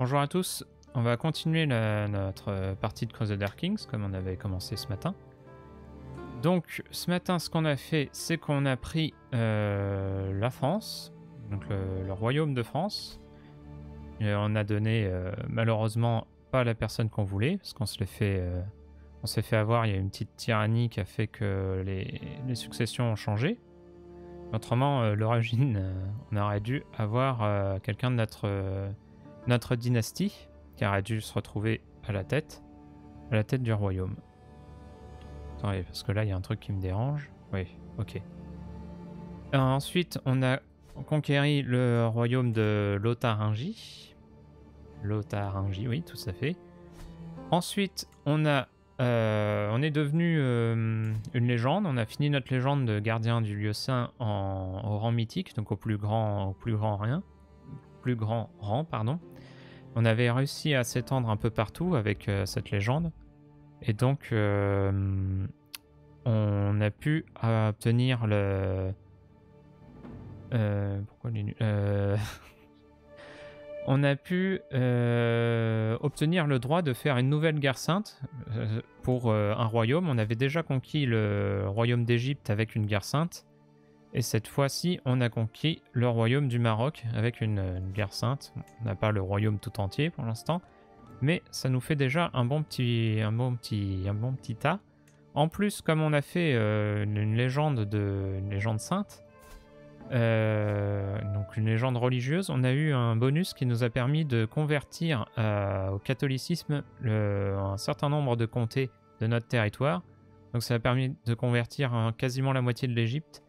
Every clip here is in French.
Bonjour à tous, on va continuer notre partie de Crusader Kings comme on avait commencé ce matin. Donc ce matin ce qu'on a fait c'est qu'on a pris euh, la France, donc le, royaume de France. On a donné euh, malheureusement pas la personne qu'on voulait parce qu'on se l'est fait, euh, on s'est fait avoir, il y a une petite tyrannie qui a fait que les, successions ont changé. Autrement, euh, l'origine, euh, on aurait dû avoir euh, quelqu'un de notre, euh, notre dynastie qui aurait dû se retrouver à la tête, à la tête du royaume. Attendez, parce que là, il y a un truc qui me dérange. Oui, ok. Euh, ensuite, on a conquéri le royaume de Lotharingie. Lotharingie, oui, tout à fait. Ensuite, on a euh, on est devenu euh, une légende. On a fini notre légende de gardien du lieu saint en, au rang mythique, donc au plus grand, au plus grand rien, grand rang, pardon. On avait réussi à s'étendre un peu partout avec euh, cette légende, et donc euh, on a pu obtenir le. Euh, pourquoi On a pu obtenir le droit de faire une nouvelle guerre sainte pour un royaume. On avait déjà conquis le royaume d'Égypte avec une guerre sainte. Et cette fois-ci, on a conquis le royaume du Maroc avec une, guerre sainte. On n'a pas le royaume tout entier pour l'instant. Mais ça nous fait déjà un bon petit, un bon petit, un bon petit tas. En plus, comme on a fait euh, une, légende de, une légende sainte, euh, donc une légende religieuse, on a eu un bonus qui nous a permis de convertir euh, au catholicisme un certain nombre de comtés de notre territoire. Donc ça a permis de convertir hein, quasiment la moitié de l'Égypte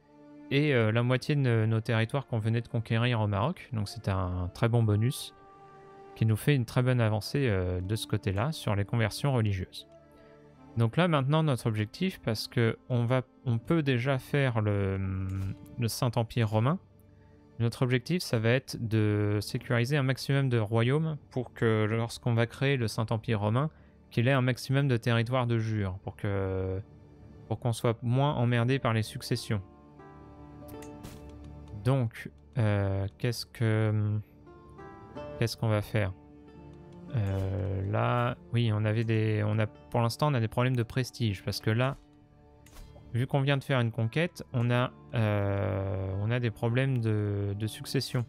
et euh, la moitié de nos territoires qu'on venait de conquérir au Maroc. Donc c'était un très bon bonus qui nous fait une très bonne avancée euh, de ce côté-là sur les conversions religieuses. Donc là maintenant notre objectif, parce que on peut déjà faire le, Saint-Empire romain. Notre objectif, ça va être de sécuriser un maximum de royaumes pour que lorsqu'on va créer le Saint-Empire romain, qu'il ait un maximum de territoire de jure, pour que pour qu'on soit moins emmerdé par les successions. Donc, euh, qu'est-ce que qu'est-ce qu'on va faire? Euh, Là, oui, on avait des, on a pour l'instant on a des problèmes de prestige parce que là, vu qu'on vient de faire une conquête, on a, euh, des problèmes de, succession.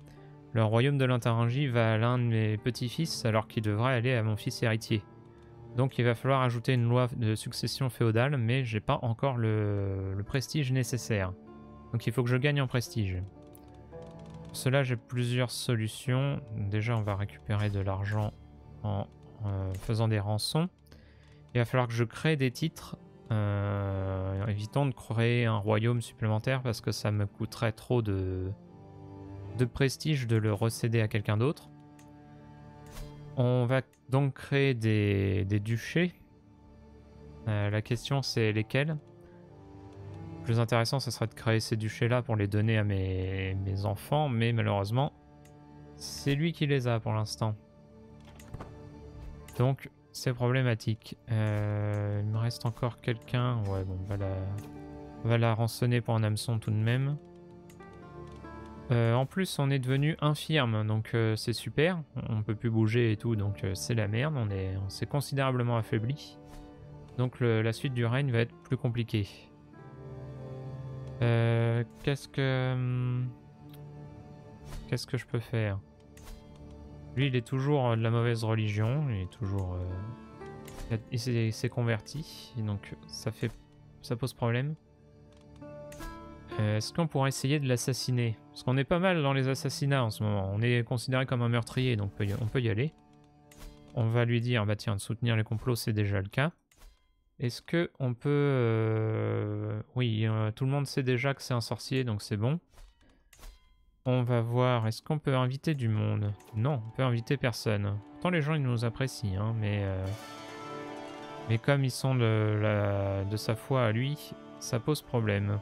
Le royaume de l'Intaringie va à l'un de mes petits-fils alors qu'il devrait aller à mon fils héritier. Donc il va falloir ajouter une loi de succession féodale, mais j'ai pas encore le prestige nécessaire. Donc il faut que je gagne en prestige. Pour cela, j'ai plusieurs solutions. Déjà, on va récupérer de l'argent en euh, faisant des rançons. Il va falloir que je crée des titres euh, évitons de créer un royaume supplémentaire parce que ça me coûterait trop de, de prestige de le recéder à quelqu'un d'autre. On va donc créer des, des duchés. Euh, la question c'est lesquels? Plus intéressant ce serait de créer ces duchés-là pour les donner à mes, enfants, mais malheureusement c'est lui qui les a pour l'instant. Donc c'est problématique. Euh, il me reste encore quelqu'un. Ouais, bon, on va la, on va la rançonner pour un hameçon tout de même. Euh, en plus, on est devenu infirme, donc euh, c'est super. On peut plus bouger et tout, donc c'est la merde. On est, on s'est considérablement affaibli. Donc la suite du règne va être plus compliquée. Euh, qu'est-ce que, hum, qu'est-ce que je peux faire? Lui, il est toujours euh, de la mauvaise religion, il est toujours. euh, il s'est- converti, donc ça fait. ça pose problème. Est-ce qu'on pourrait essayer de l'assassiner? Parce qu'on est pas mal dans les assassinats en ce moment. On est considéré comme un meurtrier, donc on peut y aller. On va lui dire, bah tiens, de soutenir les complots, c'est déjà le cas. Est-ce que on peut... euh, Oui, euh, tout le monde sait déjà que c'est un sorcier, donc c'est bon. On va voir, est-ce qu'on peut inviter du monde? Non, on peut inviter personne. Pourtant les gens ils nous apprécient, hein, mais... euh, Mais comme ils sont de, sa foi à lui, ça pose problème.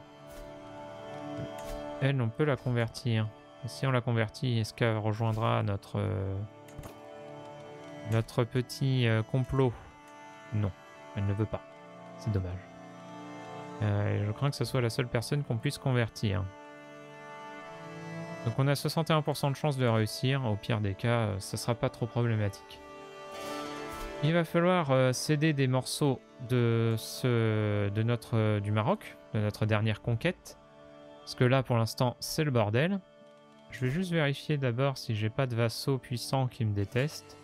Elle, on peut la convertir. Si on la convertit, est-ce qu'elle rejoindra notre... Notre petit complot? Non, elle ne veut pas. C'est dommage. Euh, je crains que ce soit la seule personne qu'on puisse convertir. Donc on a 61% de chance de réussir. Au pire des cas, euh, ça sera pas trop problématique. Il va falloir euh, céder des morceaux de, notre, du Maroc, de notre dernière conquête. Parce que là, pour l'instant, c'est le bordel. Je vais juste vérifier d'abord si j'ai pas de vassaux puissants qui me détestent.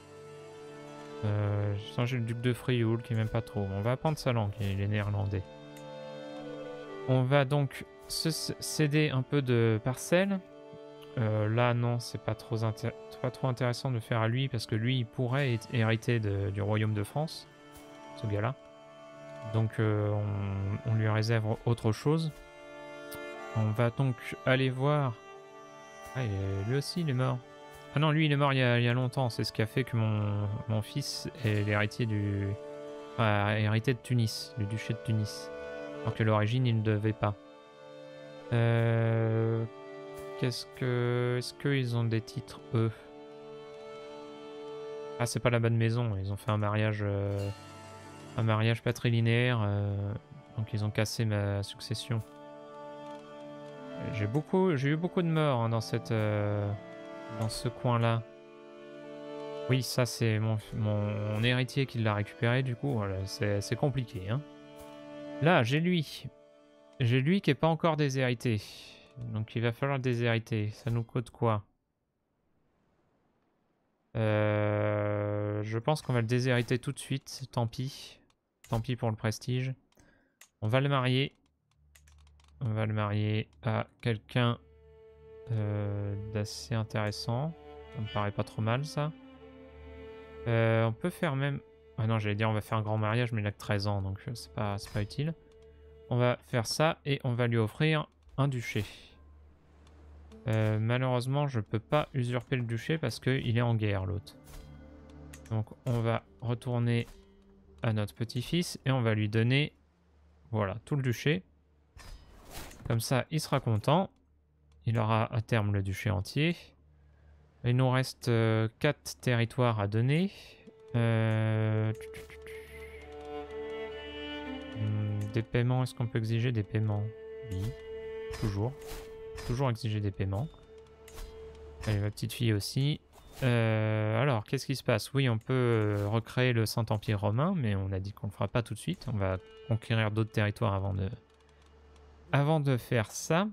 Euh, j'ai le duc de Frioul qui m'aime pas trop. On va apprendre sa langue, il est néerlandais. On va donc se céder un peu de parcelles. Euh, là, non, c'est pas trop, pas trop intéressant de faire à lui parce que lui, il pourrait hériter du royaume de France, ce gars-là. Donc, euh, on, lui réserve autre chose. On va donc aller voir. Ah, lui aussi, il est mort. Ah non, lui, il est mort il y a, longtemps. C'est ce qui a fait que mon, fils est l'héritier du. Hérité de Tunis, du duché de Tunis. Alors que l'origine, il ne devait pas. Euh, Qu'est-ce que. Est-ce qu'ils ont des titres, eux? Ah, c'est pas la bonne maison. Ils ont fait un mariage. Euh, un mariage patrilinéaire. Euh, donc, ils ont cassé ma succession. J'ai beaucoup, j'ai eu beaucoup de morts hein, dans cette, euh, dans ce coin-là. Oui, ça c'est mon, héritier qui l'a récupéré. Du coup, c'est compliqué. Hein. Là, j'ai lui, j'ai lui qui est pas encore déshérité. Donc il va falloir déshériter. Ça nous coûte quoi? Euh, Je pense qu'on va le déshériter tout de suite. Tant pis. Tant pis pour le prestige. On va le marier. On va le marier à quelqu'un euh, d'assez intéressant. Ça me paraît pas trop mal ça. Euh, on peut faire même... Ah non, j'allais dire on va faire un grand mariage, mais il a que 13 ans, donc c'est pas, pas utile. On va faire ça et on va lui offrir un duché. Euh, malheureusement, je peux pas usurper le duché parce qu'il est en guerre, l'autre. Donc, on va retourner à notre petit-fils et on va lui donner, voilà, tout le duché. Comme ça, il sera content. Il aura à terme le duché entier. Il nous reste 4 euh, territoires à donner. Euh, hmm, des paiements, est-ce qu'on peut exiger des paiements? Oui, toujours. Toujours exiger des paiements. Allez, ma petite fille aussi. Euh, alors, qu'est-ce qui se passe? Oui, on peut recréer le Saint-Empire romain, mais on a dit qu'on le fera pas tout de suite. On va conquérir d'autres territoires avant de... Avant de faire ça.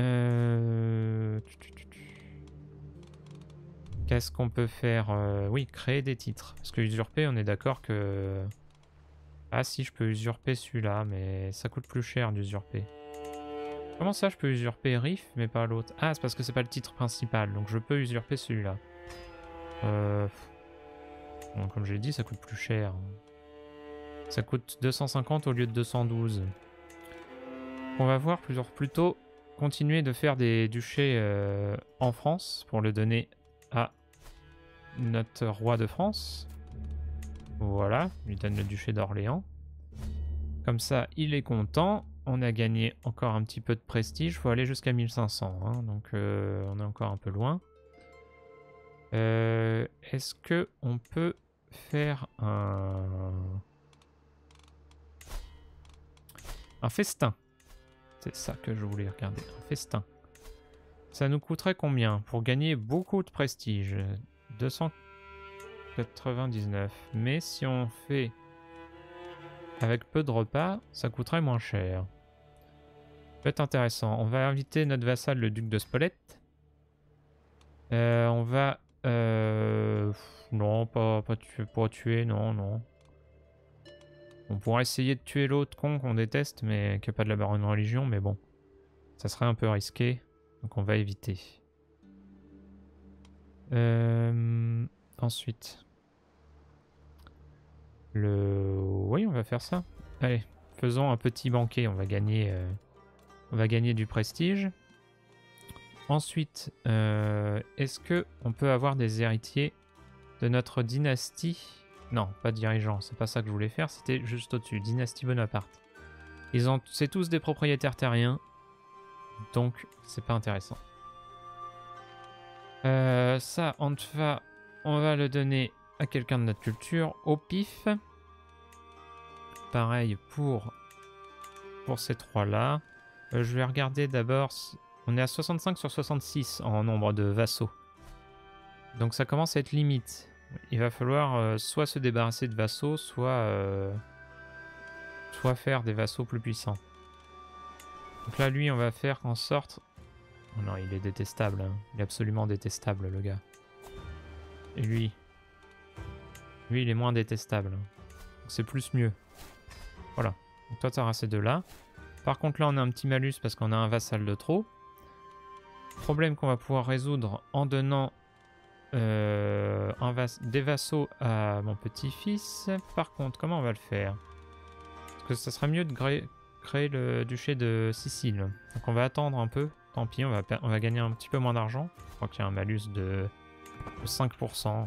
Euh, qu'est-ce qu'on peut faire Oui, créer des titres. Parce que usurper, on est d'accord que... Ah si, je peux usurper celui-là, mais ça coûte plus cher d'usurper. Comment ça, je peux usurper Riff, mais pas l'autre? Ah, c'est parce que c'est pas le titre principal, donc je peux usurper celui-là. Euh... Comme j'ai dit, ça coûte plus cher. Ça coûte 250 au lieu de 212. On va voir plutôt continuer de faire des duchés euh, en France pour le donner à notre roi de France. Voilà, lui donne le duché d'Orléans. Comme ça, il est content on a gagné encore un petit peu de prestige. Il faut aller jusqu'à 1500. Hein, donc euh, on est encore un peu loin. Euh, est-ce que on peut faire. Un festin? C'est ça que je voulais regarder. Un festin. Ça nous coûterait combien Pour gagner beaucoup de prestige? 299. Mais si on fait avec peu de repas, ça coûterait moins cher. Peut être intéressant. On va inviter notre vassal, le duc de Spolette. Euh, on va... Euh, non, pas, pas tuer, non, non. On pourrait essayer de tuer l'autre con qu'on déteste, mais qui n'a pas de la baronne religion, mais bon. Ça serait un peu risqué, donc on va éviter. Euh, ensuite. Le... Oui, on va faire ça. Allez, faisons un petit banquet, on va gagner... Gagner du prestige. Ensuite, euh, est-ce que on peut avoir des héritiers de notre dynastie? Non, pas dirigeant, c'est pas ça que je voulais faire, c'était juste au-dessus, dynastie Bonaparte. Ils ont, c'est tous des propriétaires terriens, donc c'est pas intéressant. Euh, ça, on va, on va le donner à quelqu'un de notre culture au pif. Pareil pour, ces trois-là. Euh, je vais regarder d'abord. on est à 65 sur 66 en nombre de vassaux. Donc ça commence à être limite. Il va falloir euh, soit se débarrasser de vassaux, soit, euh, soit faire des vassaux plus puissants. Donc là, lui, on va faire en sorte... Oh non, il est détestable. hein. Il est absolument détestable, le gars. Et lui? Lui, il est moins détestable. C'est plus mieux. Voilà. Donc toi, t'auras ces deux-là. Par contre, là, on a un petit malus parce qu'on a un vassal de trop. Problème qu'on va pouvoir résoudre en donnant euh, des vassaux à mon petit-fils. Par contre, comment on va le faire? Parce que ça serait mieux de créer le duché de Sicile. Donc on va attendre un peu. Tant pis, on va, gagner un petit peu moins d'argent. Je crois qu'il y a un malus de, de 5%. ouais,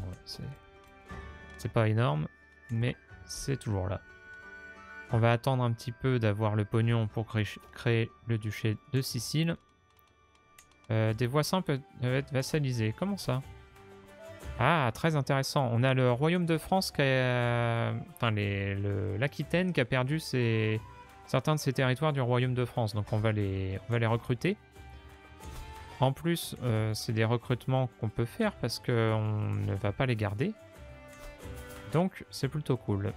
C'est pas énorme, mais c'est toujours là. On va attendre un petit peu d'avoir le pognon pour créer, le duché de Sicile. Euh, des voisins peuvent être vassalisés. Comment ça? Ah, très intéressant. On a le royaume de France qui a... Enfin, l'Aquitaine qui a perdu ses... certains de ses territoires du royaume de France. Donc on va les, on va les recruter. En plus, euh, c'est des recrutements qu'on peut faire parce qu'on ne va pas les garder. Donc c'est plutôt cool.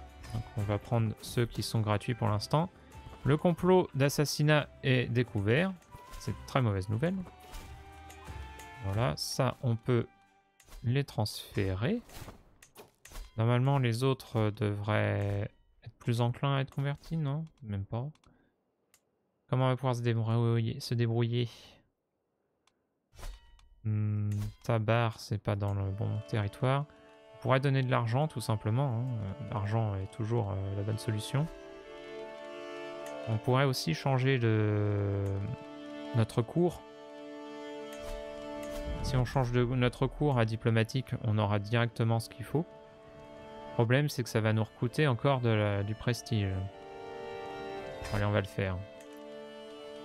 On va prendre ceux qui sont gratuits pour l'instant. Le complot d'assassinat est découvert. C'est très mauvaise nouvelle. Voilà, ça on peut les transférer. Normalement les autres euh, devraient être plus enclins à être convertis, non? Même pas. Comment on va pouvoir se débrouiller, se Hmm, Tabar, c'est pas dans le bon territoire. On pourrait donner de l'argent tout simplement. hein. Euh, L'argent est toujours euh, la bonne solution. On pourrait aussi changer de notre cours. Si on change de notre cours à diplomatique, on aura directement ce qu'il faut. Le problème, c'est que ça va nous recoûter encore du prestige. Allez, on va le faire.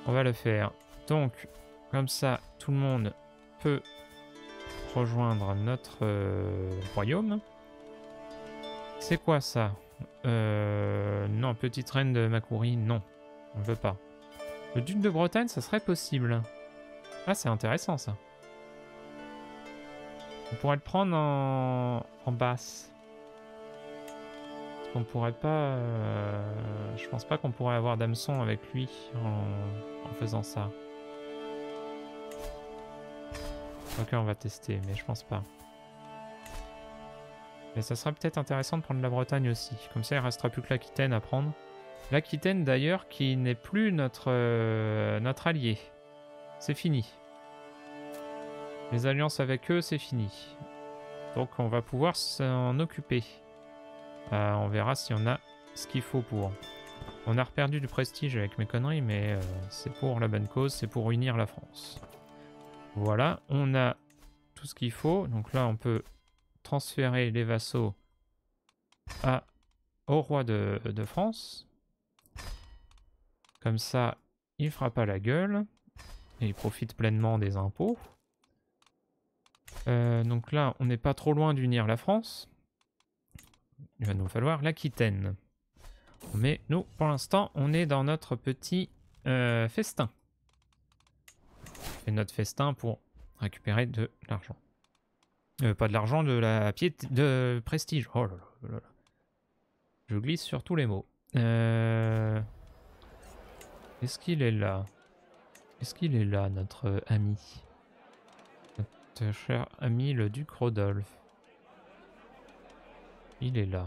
On va le faire. Donc, comme ça, tout le monde peut rejoindre notre euh, royaume. C'est quoi ça? Euh, Non, petite reine de Macourie, non. On veut pas. Le duc de Bretagne, ça serait possible. Ah, c'est intéressant ça. On pourrait le prendre en, basse. Qu'on pourrait pas... euh, Je pense pas qu'on pourrait avoir d'hameçon avec lui en, faisant ça. Ok, on va tester, mais je pense pas. Mais ça serait peut-être intéressant de prendre la Bretagne aussi. Comme ça, il restera plus que l'Aquitaine à prendre. L'Aquitaine, d'ailleurs, qui n'est plus notre, euh, notre allié. C'est fini. Les alliances avec eux, c'est fini. Donc, on va pouvoir s'en occuper. Euh, on verra si on a ce qu'il faut pour. On a reperdu du prestige avec mes conneries, mais euh, c'est pour la bonne cause, c'est pour unir la France. Voilà, on a tout ce qu'il faut. Donc là, on peut transférer les vassaux au roi de, de France. Comme ça, il fera pas la gueule. Et il profite pleinement des impôts. Euh, donc là, on n'est pas trop loin d'unir la France. Il va nous falloir l'Aquitaine. Mais nous, pour l'instant, on est dans notre petit euh, festin. Notre festin pour récupérer de l'argent. Euh, pas de l'argent, de la piété, de prestige. Oh là là là là. Je glisse sur tous les mots. Est-ce qu'il est là? Est-ce qu'il est là, notre ami? Cher ami, le duc Rodolphe. Il est là.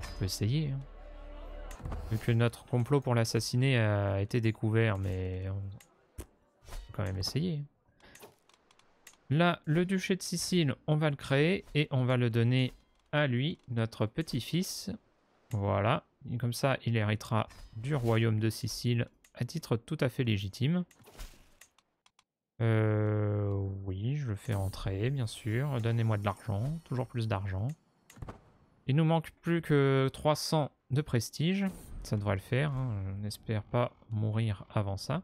On peut essayer. hein. Vu que notre complot pour l'assassiner a été découvert, mais on peut quand même essayer. Là, le duché de Sicile, on va le créer et on va le donner à lui, notre petit-fils. Voilà. Comme ça, il héritera du royaume de Sicile à titre tout à fait légitime. Euh, oui, je le fais entrer, bien sûr. Donnez-moi de l'argent, toujours plus d'argent. Il nous manque plus que 300 de prestige. Ça devrait le faire. hein. On n'espère pas mourir avant ça.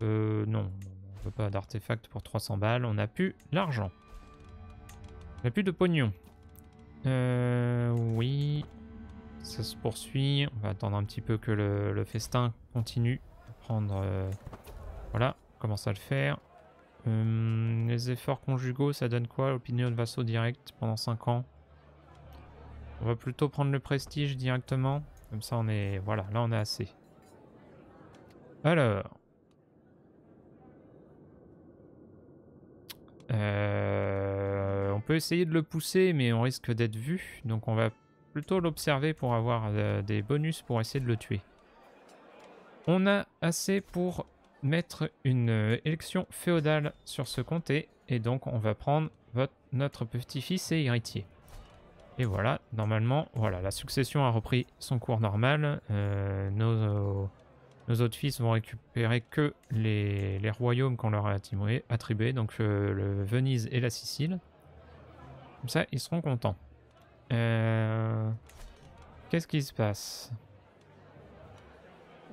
Euh, non, on veut pas d'artefact pour 300 balles. On n'a plus l'argent. On n'a plus de pognon. Euh, oui. Ça se poursuit. On va attendre un petit peu que le, festin continue. Prendre... euh, Voilà, on commence à le faire. Hum, les efforts conjugaux, ça donne quoi? Opinion de vassaux direct pendant 5 ans? On va plutôt prendre le prestige directement. Comme ça, on est... Voilà, là, on est assez. Alors... Euh, on peut essayer de le pousser, mais on risque d'être vu. Donc on va plutôt l'observer pour avoir euh, des bonus pour essayer de le tuer. On a assez pour mettre une euh, élection féodale sur ce comté. Et donc on va prendre notre petit-fils et héritier. Et voilà, normalement, voilà, la succession a repris son cours normal. Euh, nos, autres fils vont récupérer que les, les royaumes qu'on leur a attribués, donc le Venise et la Sicile. Comme ça, ils seront contents. Euh, Qu'est-ce qui se passe?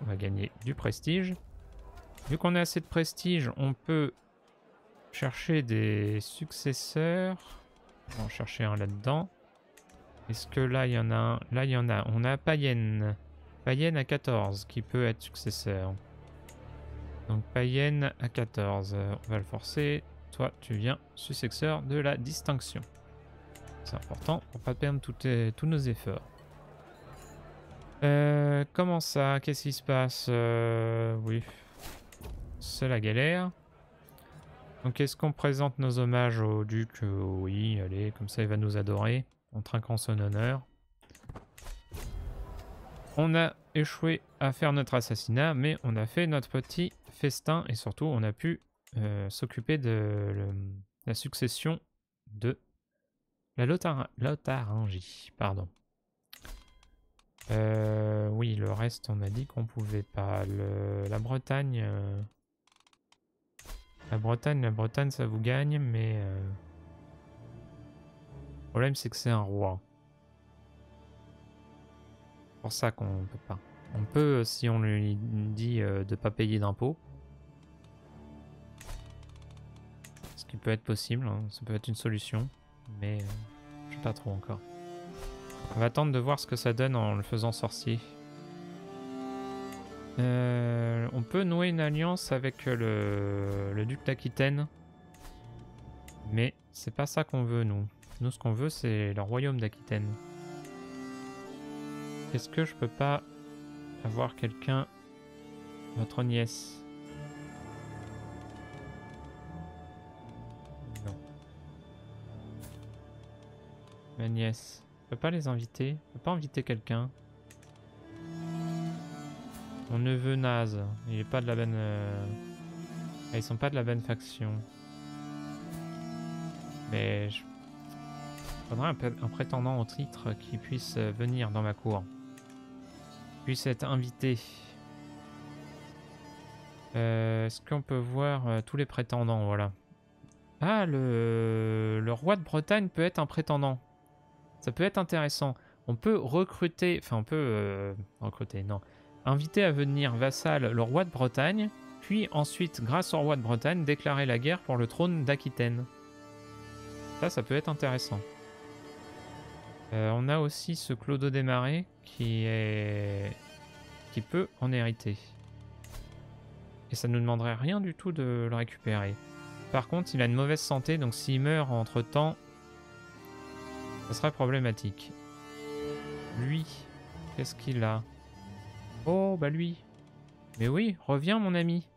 On va gagner du prestige. Vu qu'on a assez de prestige, on peut chercher des successeurs. On va en chercher un là-dedans. Est-ce que là, il y en a un? Là, il y en a. On a Payenne. Payenne à 14, qui peut être successeur. Donc Payenne à 14. euh, On va le forcer. Toi, tu viens successeur de la distinction. C'est important pour pas perdre tous nos efforts. Euh, comment ça? Qu'est-ce qui se passe? Euh, Oui. C'est la galère. Donc est-ce qu'on présente nos hommages au duc? Euh, Oui, allez, comme ça il va nous adorer. En trinquant son honneur. On a échoué à faire notre assassinat, mais on a fait notre petit festin et surtout on a pu s'occuper de la succession de la Lothar- Lotharingie. Pardon. Euh, oui, le reste, on a dit qu'on pouvait pas. La Bretagne. euh, La Bretagne, la Bretagne, ça vous gagne, mais. euh, Le problème, c'est que c'est un roi. C'est pour ça qu'on peut pas. On peut, si on lui dit de pas payer d'impôts. Ce qui peut être possible, hein, ça peut être une solution. Mais euh, je sais pas trop encore. On va attendre de voir ce que ça donne en le faisant sorcier. Euh, on peut nouer une alliance avec le, le duc d'Aquitaine. Mais c'est pas ça qu'on veut, nous. Nous, ce qu'on veut, c'est le royaume d'Aquitaine. Est-ce que je peux pas avoir quelqu'un... Votre nièce? Ma nièce. Je peux pas les inviter Je peux pas inviter quelqu'un Mon neveu naze. Il est pas de la bonne... euh, Ils sont pas de la bonne faction. Mais je... faudrait un, pré- un prétendant au titre qui puisse euh, venir dans ma cour. Puisse être invité. Euh, Est-ce qu'on peut voir tous les prétendants Voilà. Ah, le roi de Bretagne peut être un prétendant. Ça peut être intéressant. On peut recruter, enfin on peut euh, recruter, non. Inviter à venir vassal le roi de Bretagne, puis ensuite, grâce au roi de Bretagne, déclarer la guerre pour le trône d'Aquitaine. Ça, ça peut être intéressant. Euh, on a aussi ce Clodo des Marais qui est qui peut en hériter. Et ça ne nous demanderait rien du tout de le récupérer. Par contre, il a une mauvaise santé, donc s'il meurt entre temps, ça serait problématique. Lui, qu'est-ce qu'il a? Oh, bah lui. Mais oui, reviens mon ami.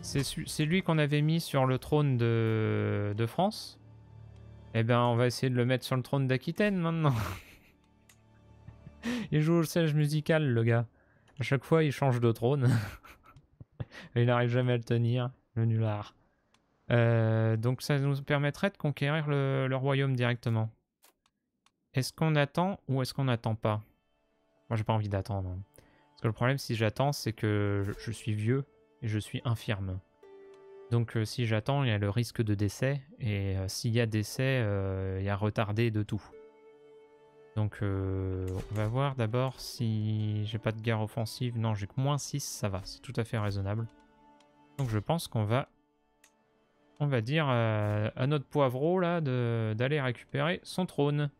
C'est lui qu'on avait mis sur le trône de, de France? Eh ben, on va essayer de le mettre sur le trône d'Aquitaine maintenant. il joue au siège musical, le gars. À chaque fois, il change de trône. Il n'arrive jamais à le tenir, le nulard. Euh, donc ça nous permettrait de conquérir le, royaume directement. Est-ce qu'on attend ou est-ce qu'on n'attend pas? Moi j'ai pas envie d'attendre. Parce que le problème si j'attends c'est que je, suis vieux et je suis infirme. Donc euh, si j'attends il y a le risque de décès et euh, s'il y a décès il y a retardé de tout. Donc on va voir d'abord si j'ai pas de guerre offensive. Non j'ai que moins 6 ça va c'est tout à fait raisonnable. Donc je pense qu'on va on va dire euh, à notre poivreau là d'aller récupérer son trône.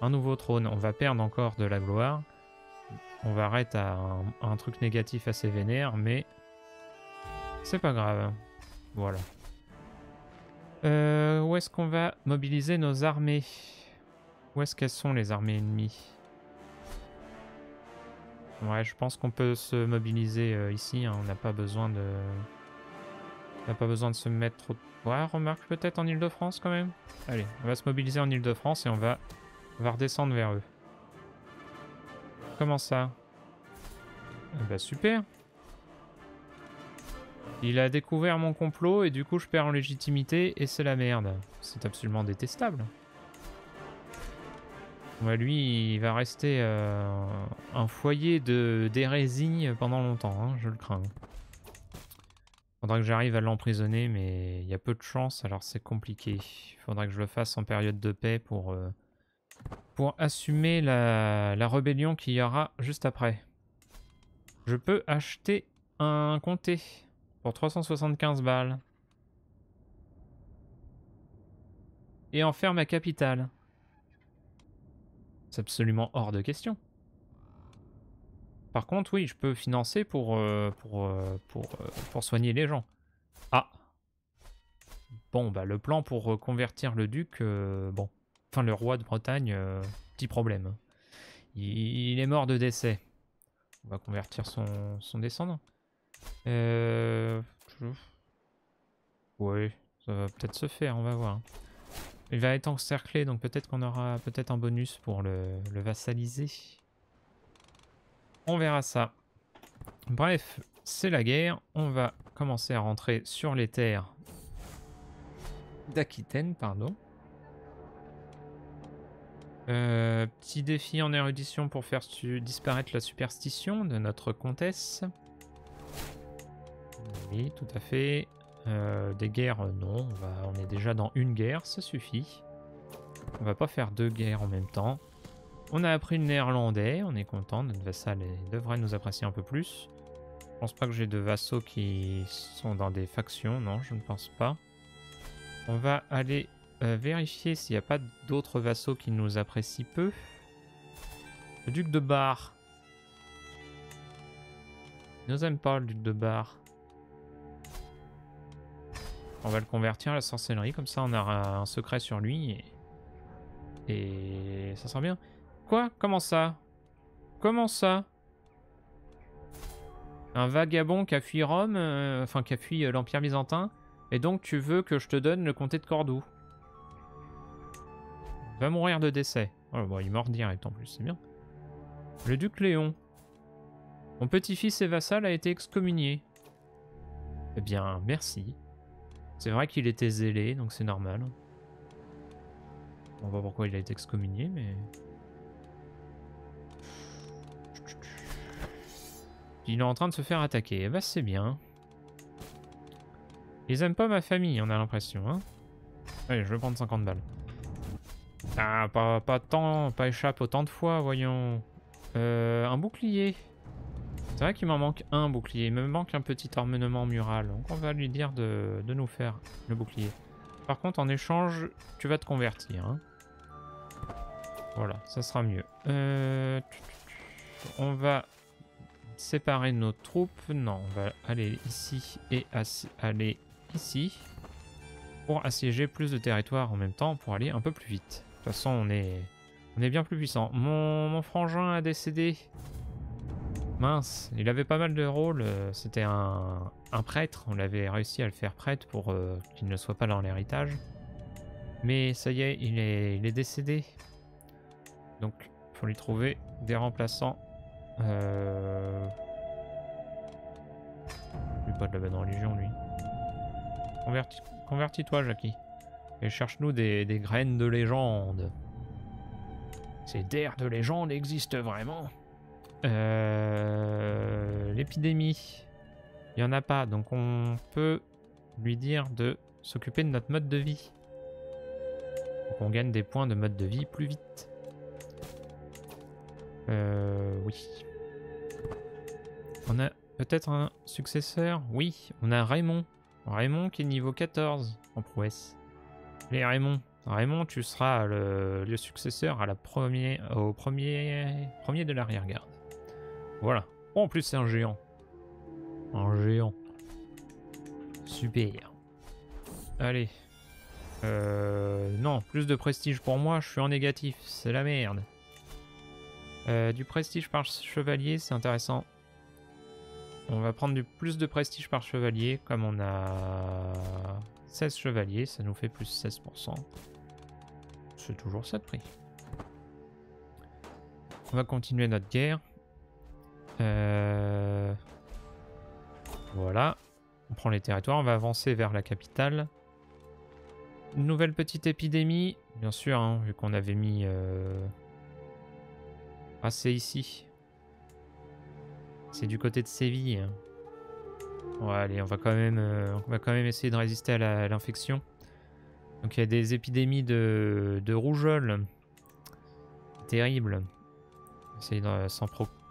Un nouveau trône. On va perdre encore de la gloire. On va arrêter à un, un truc négatif assez vénère, mais c'est pas grave. Voilà. Euh, où est-ce qu'on va mobiliser nos armées? Où est-ce qu'elles sont les armées ennemies? Ouais, je pense qu'on peut se mobiliser euh, ici. hein, On n'a pas besoin de... Pas besoin de se mettre trop... Ouais, remarque peut-être en Ile-de-France quand même. Allez, on va se mobiliser en Ile-de-France et on va... va redescendre vers eux. Comment ça? Ah Bah super il a découvert mon complot et du coup je perds en légitimité et c'est la merde. C'est absolument détestable. Lui, il va rester euh, un foyer d'hérésie pendant longtemps, hein, je le crains. Faudra que j'arrive à l'emprisonner, mais il y a peu de chance, alors c'est compliqué. Faudra que je le fasse en période de paix pour, euh, pour assumer la, la rébellion qu'il y aura juste après. Je peux acheter un comté. Pour 375 balles. Et en faire ma capitale. C'est absolument hors de question. Par contre, oui, je peux financer pour, euh, euh, euh, pour soigner les gens. Ah Bon, bah le plan pour convertir le duc, bon. Enfin, le roi de Bretagne, petit problème. Il, il, est mort de décès. On va convertir son, descendant. Euh... Ouais, ça va peut-être se faire, on va voir. Il va être encerclé, donc peut-être qu'on aura peut-être un bonus pour le, vassaliser. On verra ça. Bref, c'est la guerre. On va commencer à rentrer sur les terres d'Aquitaine, pardon. Euh, petit défi en érudition pour faire disparaître la superstition de notre comtesse. Oui, tout à fait. Euh, des guerres, non. On, est déjà dans une guerre, ça suffit. On va pas faire deux guerres en même temps. On a appris le néerlandais, on est content. Notre vassal devrait nous apprécier un peu plus. Je pense pas que j'ai de vassaux qui sont dans des factions, non, je ne pense pas. On va aller euh, vérifier s'il n'y a pas d'autres vassaux qui nous apprécient peu. Le duc de Bar. Il nous aime pas le duc de Bar. On va le convertir à la sorcellerie, comme ça on aura un secret sur lui. Et, et ça sent bien. Quoi? Comment ça? Comment ça? Un vagabond qui a fui Rome, euh, enfin qui a fui euh, l'Empire byzantin, et donc tu veux que je te donne le comté de Cordoue Va mourir de décès. Oh, bon, il est mort direct en plus, c'est bien. Le duc Léon. Mon petit-fils et vassal a été excommunié. Eh bien, merci. C'est vrai qu'il était zélé, donc c'est normal. On voit pourquoi il a été excommunié, mais... Il est en train de se faire attaquer. Bah c'est bien. Ils aiment pas ma famille, on a l'impression. Hein Allez, je vais prendre 50 balles. Ah, pas, pas tant, pas échappe autant de fois, voyons. Euh, un bouclier. C'est vrai qu'il m'en manque un bouclier. Il me manque un petit ornement mural. Donc on va lui dire de, de nous faire le bouclier. Par contre, en échange, tu vas te convertir. Hein. Voilà, ça sera mieux. Euh, on va séparer nos troupes. Non, on va aller ici et aller ici. Pour assiéger plus de territoire en même temps, pour aller un peu plus vite. De toute façon, on est, bien plus puissant. Mon, frangin a décédé. Mince, il avait pas mal de rôles. euh, C'était un, un prêtre. On l'avait réussi à le faire prêtre pour euh, qu'il ne soit pas dans l'héritage. Mais ça y est, il est, il est décédé. Donc, faut lui trouver des remplaçants. Euh... Lui pas de la bonne religion, lui. Converti- Convertis-toi, Jackie. Et cherche-nous des, des graines de légende. Ces terres de légende existent vraiment? Euh, L'épidémie. Il n'y en a pas, donc on peut lui dire de s'occuper de notre mode de vie. Donc on gagne des points de mode de vie plus vite. Euh, oui. On a peut-être un successeur? Oui, on a Raymond. Raymond qui est niveau 14 en prouesse. Allez Raymond, Raymond, tu seras le, successeur au premier, premier de l'arrière-garde. Voilà. Oh, en plus, c'est un géant. Un géant. Super. Allez. Euh, non, plus de prestige pour moi, je suis en négatif. C'est la merde. Euh, du prestige par chevalier, c'est intéressant. On va prendre du plus de prestige par chevalier, comme on a 16 chevaliers, ça nous fait plus 16%. C'est toujours ça de prix. On va continuer notre guerre. Euh, voilà. On prend les territoires, on va avancer vers la capitale. Une nouvelle petite épidémie, bien sûr, hein, vu qu'on avait mis... Euh... Ah, c'est ici. C'est du côté de Séville. Ouais, allez, on va quand même, euh, on va quand même essayer de résister à l'infection. Donc il y a des épidémies de, de rougeole. Terrible. Essayer de s'en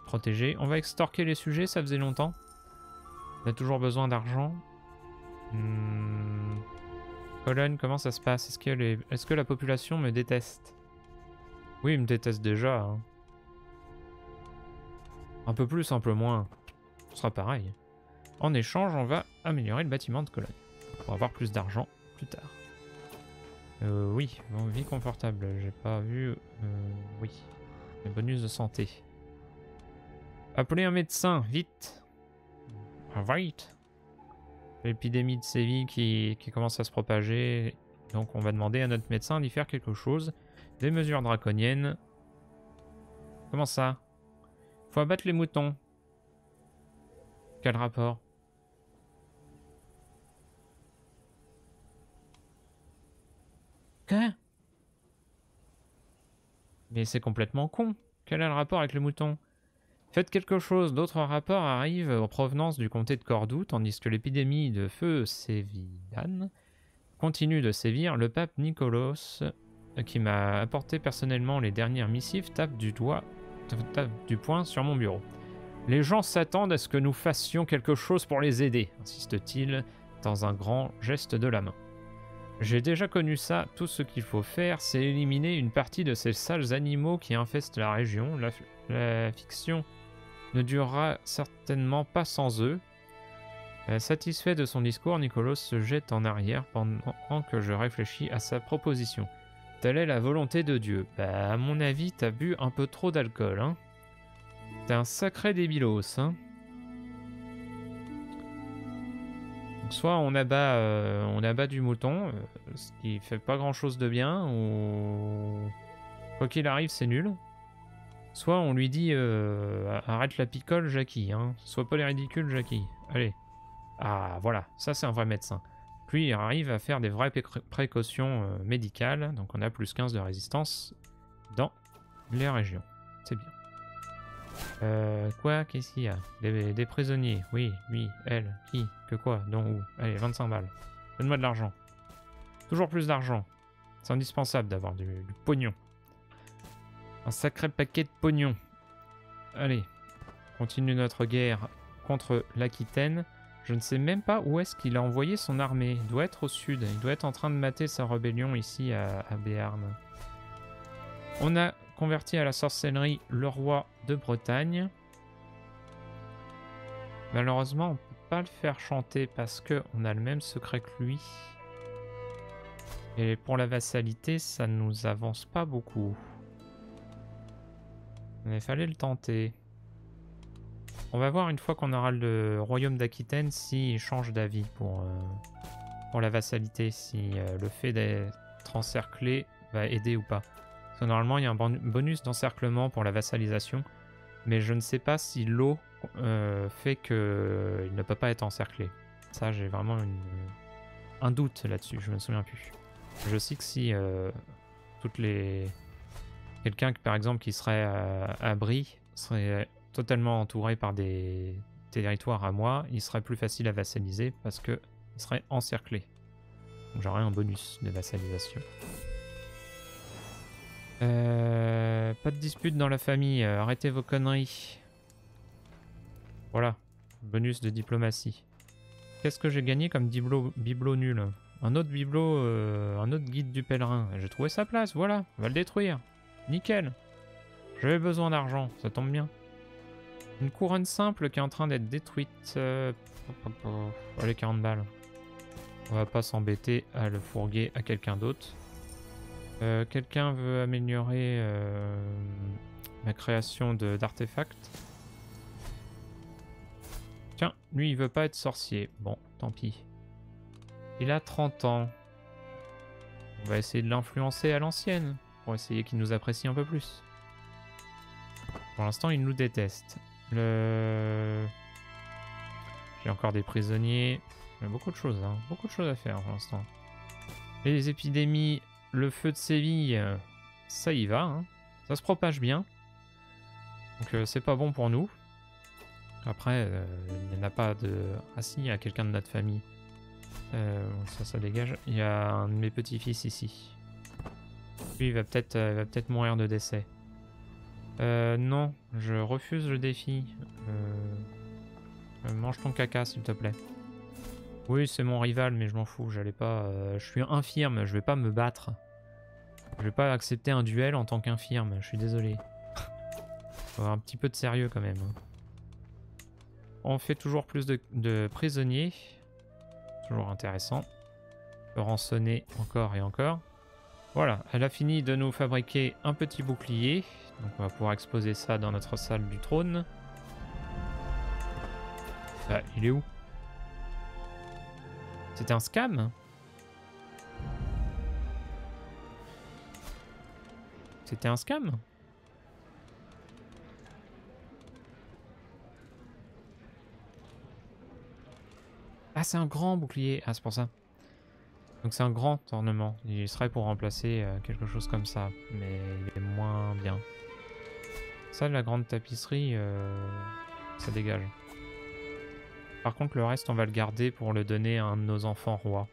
protéger. On va extorquer les sujets, ça faisait longtemps. On a toujours besoin d'argent. Hmm. Colonne, comment ça se passe? Est-ce que, la population me déteste? Oui, il me déteste déjà. Hein. Un peu plus, un peu moins. Ce sera pareil. En échange, on va améliorer le bâtiment de colonne. Pour avoir plus d'argent plus tard. Euh, oui, vie confortable. J'ai pas vu... Euh, oui. Les bonus de santé. Appelez un médecin, vite Vite L'épidémie de Séville qui, qui commence à se propager. Donc on va demander à notre médecin d'y faire quelque chose. Des mesures draconiennes. Comment ça? Faut abattre les moutons. Quel rapport? Quoi? Mais c'est complètement con. Quel est le rapport avec les moutons Faites quelque chose, d'autres rapports arrivent en provenance du comté de Cordoue, tandis que l'épidémie de feu sévillane continue de sévir. Le pape Nicolas, qui m'a apporté personnellement les dernières missives, tape du doigt, du poing sur mon bureau. Les gens s'attendent à ce que nous fassions quelque chose pour les aider, insiste-t-il dans un grand geste de la main. J'ai déjà connu ça, tout ce qu'il faut faire, c'est éliminer une partie de ces sales animaux qui infestent la région. La, la fiction ne durera certainement pas sans eux. Euh, satisfait de son discours, Nicolas se jette en arrière pendant que je réfléchis à sa proposition. Telle est la volonté de Dieu. Bah, à mon avis, t'as bu un peu trop d'alcool, hein. T'es un sacré débilos, hein. soit on abat, euh, on abat du mouton, euh, ce qui fait pas grand chose de bien, ou quoi qu'il arrive, c'est nul. Soit on lui dit euh, arrête la picole, Jackie. Hein. Sois pas les ridicules, Jackie. Allez. Ah, voilà. Ça, c'est un vrai médecin. Puis il arrive à faire des vraies précautions euh, médicales. Donc on a plus 15 de résistance dans les régions. C'est bien. Euh, quoi? Qu'est-ce qu'il y a? Des, prisonniers. Oui, oui, elle, qui, que quoi, dont où? Allez, 25 balles. Donne-moi de l'argent. Toujours plus d'argent. C'est indispensable d'avoir du pognon. Un sacré paquet de pognon. Allez, continue notre guerre contre l'Aquitaine. Je ne sais même pas où est-ce qu'il a envoyé son armée. Il doit être au sud. Il doit être en train de mater sa rébellion ici à, Béarn. On a converti à la sorcellerie le roi de Bretagne. Malheureusement, on peut pas le faire chanter parce qu'on a le même secret que lui. Et pour la vassalité, ça ne nous avance pas beaucoup. Mais fallait le tenter. On va voir une fois qu'on aura le royaume d'Aquitaine s'il change d'avis pour, euh, la vassalité, si euh, le fait d'être encerclé va aider ou pas. Parce normalement il y a un bonus d'encerclement pour la vassalisation, mais je ne sais pas si l'eau euh, fait qu'il ne peut pas être encerclé. Ça j'ai vraiment un doute là-dessus, je me souviens plus. Je sais que si toutes les Quelqu'un par exemple qui serait à, Brie serait totalement entouré par des territoires à moi, il serait plus facile à vassaliser parce que il serait encerclé. j'aurais un bonus de vassalisation. Euh, pas de dispute dans la famille, euh, arrêtez vos conneries. Voilà, bonus de diplomatie. Qu'est-ce que j'ai gagné comme bibelot nul? Un autre bibelot, euh, un autre guide du pèlerin. J'ai trouvé sa place, voilà. On va le détruire. Nickel. J'avais besoin d'argent, ça tombe bien. Une couronne simple qui est en train d'être détruite. Euh... Allez, 40 balles. On va pas s'embêter à le fourguer à quelqu'un d'autre. Euh, quelqu'un veut améliorer euh, ma création d'artefacts. Tiens, lui il veut pas être sorcier. Bon, tant pis. Il a 30 ans. On va essayer de l'influencer à l'ancienne. Pour essayer qu'il nous apprécie un peu plus. Pour l'instant, il nous déteste. Le... J'ai encore des prisonniers. Il y a beaucoup de choses, hein. beaucoup de choses à faire pour l'instant. Les épidémies, le feu de Séville, ça y va. Hein. Ça se propage bien. Donc euh, c'est pas bon pour nous. Après, euh, il n'y en a pas de... Ah si, il y a quelqu'un de notre famille. Euh, ça, ça dégage. Il y a un de mes petits-fils ici. Lui, il va peut-être peut mourir de décès. Non, je refuse le défi. mange ton caca, s'il te plaît. Oui, c'est mon rival, mais je m'en fous. J'allais pas. Euh, je suis infirme, je vais pas me battre. Je vais pas accepter un duel en tant qu'infirme. Je suis désolé. Faut avoir un petit peu de sérieux quand même. Hein. On fait toujours plus de, prisonniers. Toujours intéressant. Rançonner encore et encore. Voilà, elle a fini de nous fabriquer un petit bouclier. Donc on va pouvoir exposer ça dans notre salle du trône. Bah, il est où? C'était un scam? C'était un scam? Ah, c'est un grand bouclier. Ah, c'est pour ça. Donc c'est un grand ornement. Il serait pour remplacer euh, quelque chose comme ça. Mais il est moins bien. Ça, la grande tapisserie, euh, ça dégage. Par contre, le reste, on va le garder pour le donner à un de nos enfants rois.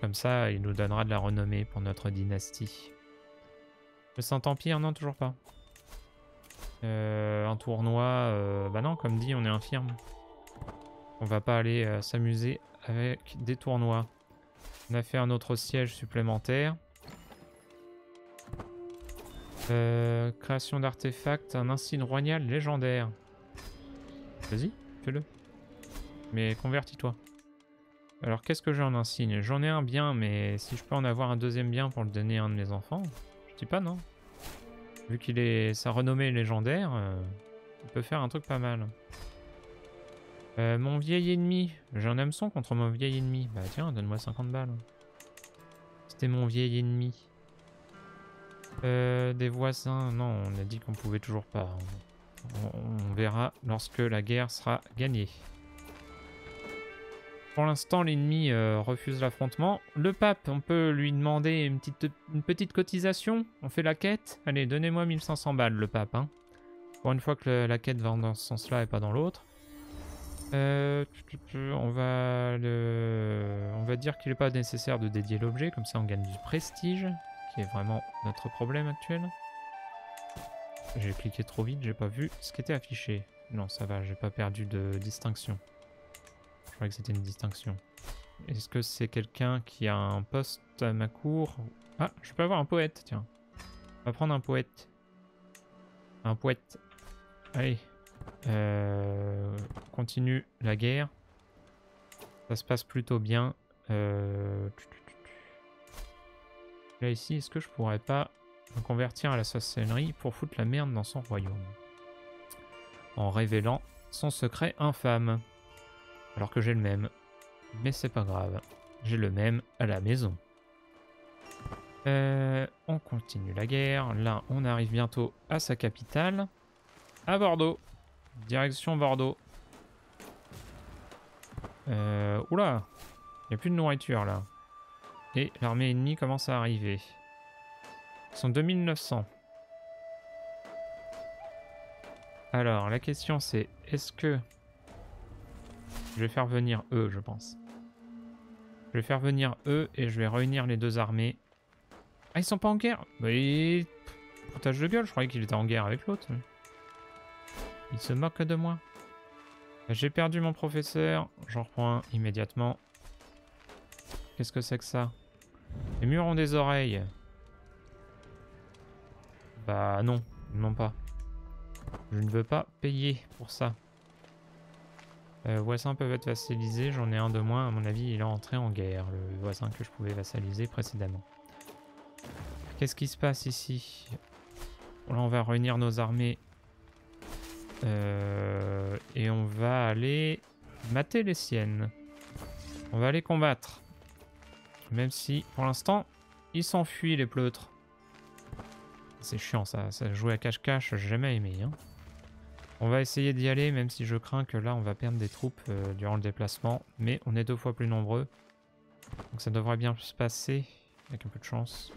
Comme ça, il nous donnera de la renommée pour notre dynastie. Le Saint-Empire, non, toujours pas. Euh, un tournoi, euh, bah non, comme dit, on est infirme. On va pas aller s'amuser avec des tournois. On a fait un autre siège supplémentaire. Création d'artefacts, un insigne royal légendaire. Vas-y, fais-le. Mais convertis-toi. Alors qu'est-ce que j'ai en insigne? J'en ai un bien, mais si je peux en avoir un deuxième bien pour le donner à un de mes enfants, je dis pas non. Vu qu'il est sa renommée légendaire, euh, il peut faire un truc pas mal. Euh, mon vieil ennemi, j'ai un hameçon contre mon vieil ennemi. Bah tiens, donne-moi 50 balles. C'était mon vieil ennemi. Euh, des voisins, non, on a dit qu'on pouvait toujours pas. on verra lorsque la guerre sera gagnée. Pour l'instant, l'ennemi euh, refuse l'affrontement. Le pape, on peut lui demander une petite, cotisation. On fait la quête. Allez, donnez-moi 1500 balles, le pape. Hein. Pour une fois que la quête va dans ce sens-là et pas dans l'autre. Euh, on on va dire qu'il n'est pas nécessaire de dédier l'objet, comme ça on gagne du prestige, qui est vraiment notre problème actuel. J'ai cliqué trop vite, j'ai pas vu ce qui était affiché. Non, ça va, j'ai pas perdu de distinction que c'était une distinction. Est-ce que c'est quelqu'un qui a un poste à ma cour? Ah, je peux avoir un poète, tiens. On va prendre un poète. Un poète. Allez. Euh, continue la guerre. Ça se passe plutôt bien. Euh, là ici, est-ce que je pourrais pas me convertir à la sorcellerie pour foutre la merde dans son royaume En révélant son secret infâme. Alors que j'ai le même. Mais c'est pas grave. J'ai le même à la maison. Euh, on continue la guerre. Là, on arrive bientôt à sa capitale. À Bordeaux. Direction Bordeaux. Euh, oula Il n'y a plus de nourriture là. Et l'armée ennemie commence à arriver. Ils sont 2900. Alors, la question c'est, est-ce que je vais faire venir eux, je pense. Je vais faire venir eux et je vais réunir les deux armées. Ah, ils sont pas en guerre? Mais... Foutage de gueule, je croyais qu'il était en guerre avec l'autre. Il se moque de moi. J'ai perdu mon professeur. J'en reprends un immédiatement. Qu'est-ce que c'est que ça? Les murs ont des oreilles. Bah non, non pas. Je ne veux pas payer pour ça. Euh, voisins peuvent être vassalisés, j'en ai un de moins, à mon avis il est entré en guerre, le voisin que je pouvais vassaliser précédemment. Qu'est-ce qui se passe ici? Là on va réunir nos armées euh, et on va aller mater les siennes. On va aller combattre. Même si pour l'instant ils s'enfuient les pleutres. C'est chiant ça, ça jouer à cache-cache, j'ai jamais aimé. Hein. On va essayer d'y aller, même si je crains que là on va perdre des troupes euh, durant le déplacement. Mais on est deux fois plus nombreux. Donc ça devrait bien se passer, avec un peu de chance.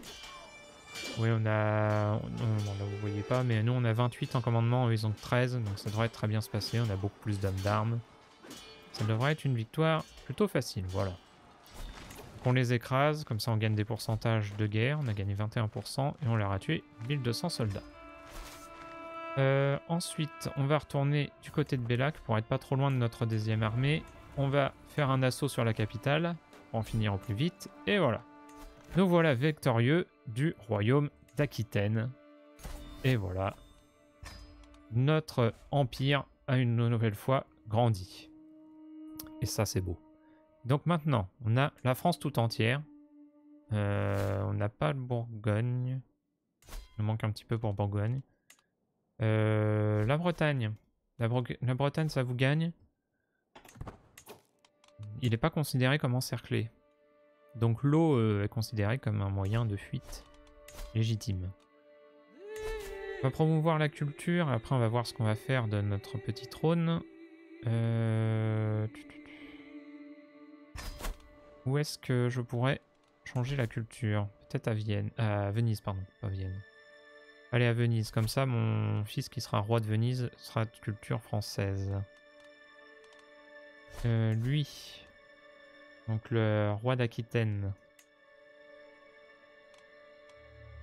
Oui, on a... Non, là vous voyez pas, mais nous on a 28 en commandement, ils ont 13, donc ça devrait très bien se passer. On a beaucoup plus d'hommes d'armes. Ça devrait être une victoire plutôt facile, voilà. On les écrase, comme ça on gagne des pourcentages de guerre. On a gagné 21% et on leur a tué 1200 soldats. Euh, ensuite, on va retourner du côté de Bellac pour être pas trop loin de notre deuxième armée. On va faire un assaut sur la capitale pour en finir au plus vite. Et voilà. Nous voilà victorieux du royaume d'Aquitaine. Et voilà. Notre empire a une nouvelle fois grandi. Et ça, c'est beau. Donc maintenant, on a la France tout entière. Euh, on n'a pas le Bourgogne. Il manque un petit peu pour Bourgogne. Euh, la Bretagne. La, Bretagne, ça vous gagne? Il n'est pas considéré comme encerclé. Donc l'eau euh, est considérée comme un moyen de fuite légitime. On va promouvoir la culture, après on va voir ce qu'on va faire de notre petit trône. Où est-ce que je pourrais changer la culture? Peut-être à Vienne. À Venise, pardon, pas Vienne. Allez à Venise, comme ça mon fils qui sera roi de Venise sera de culture française. Euh, lui, donc le roi d'Aquitaine.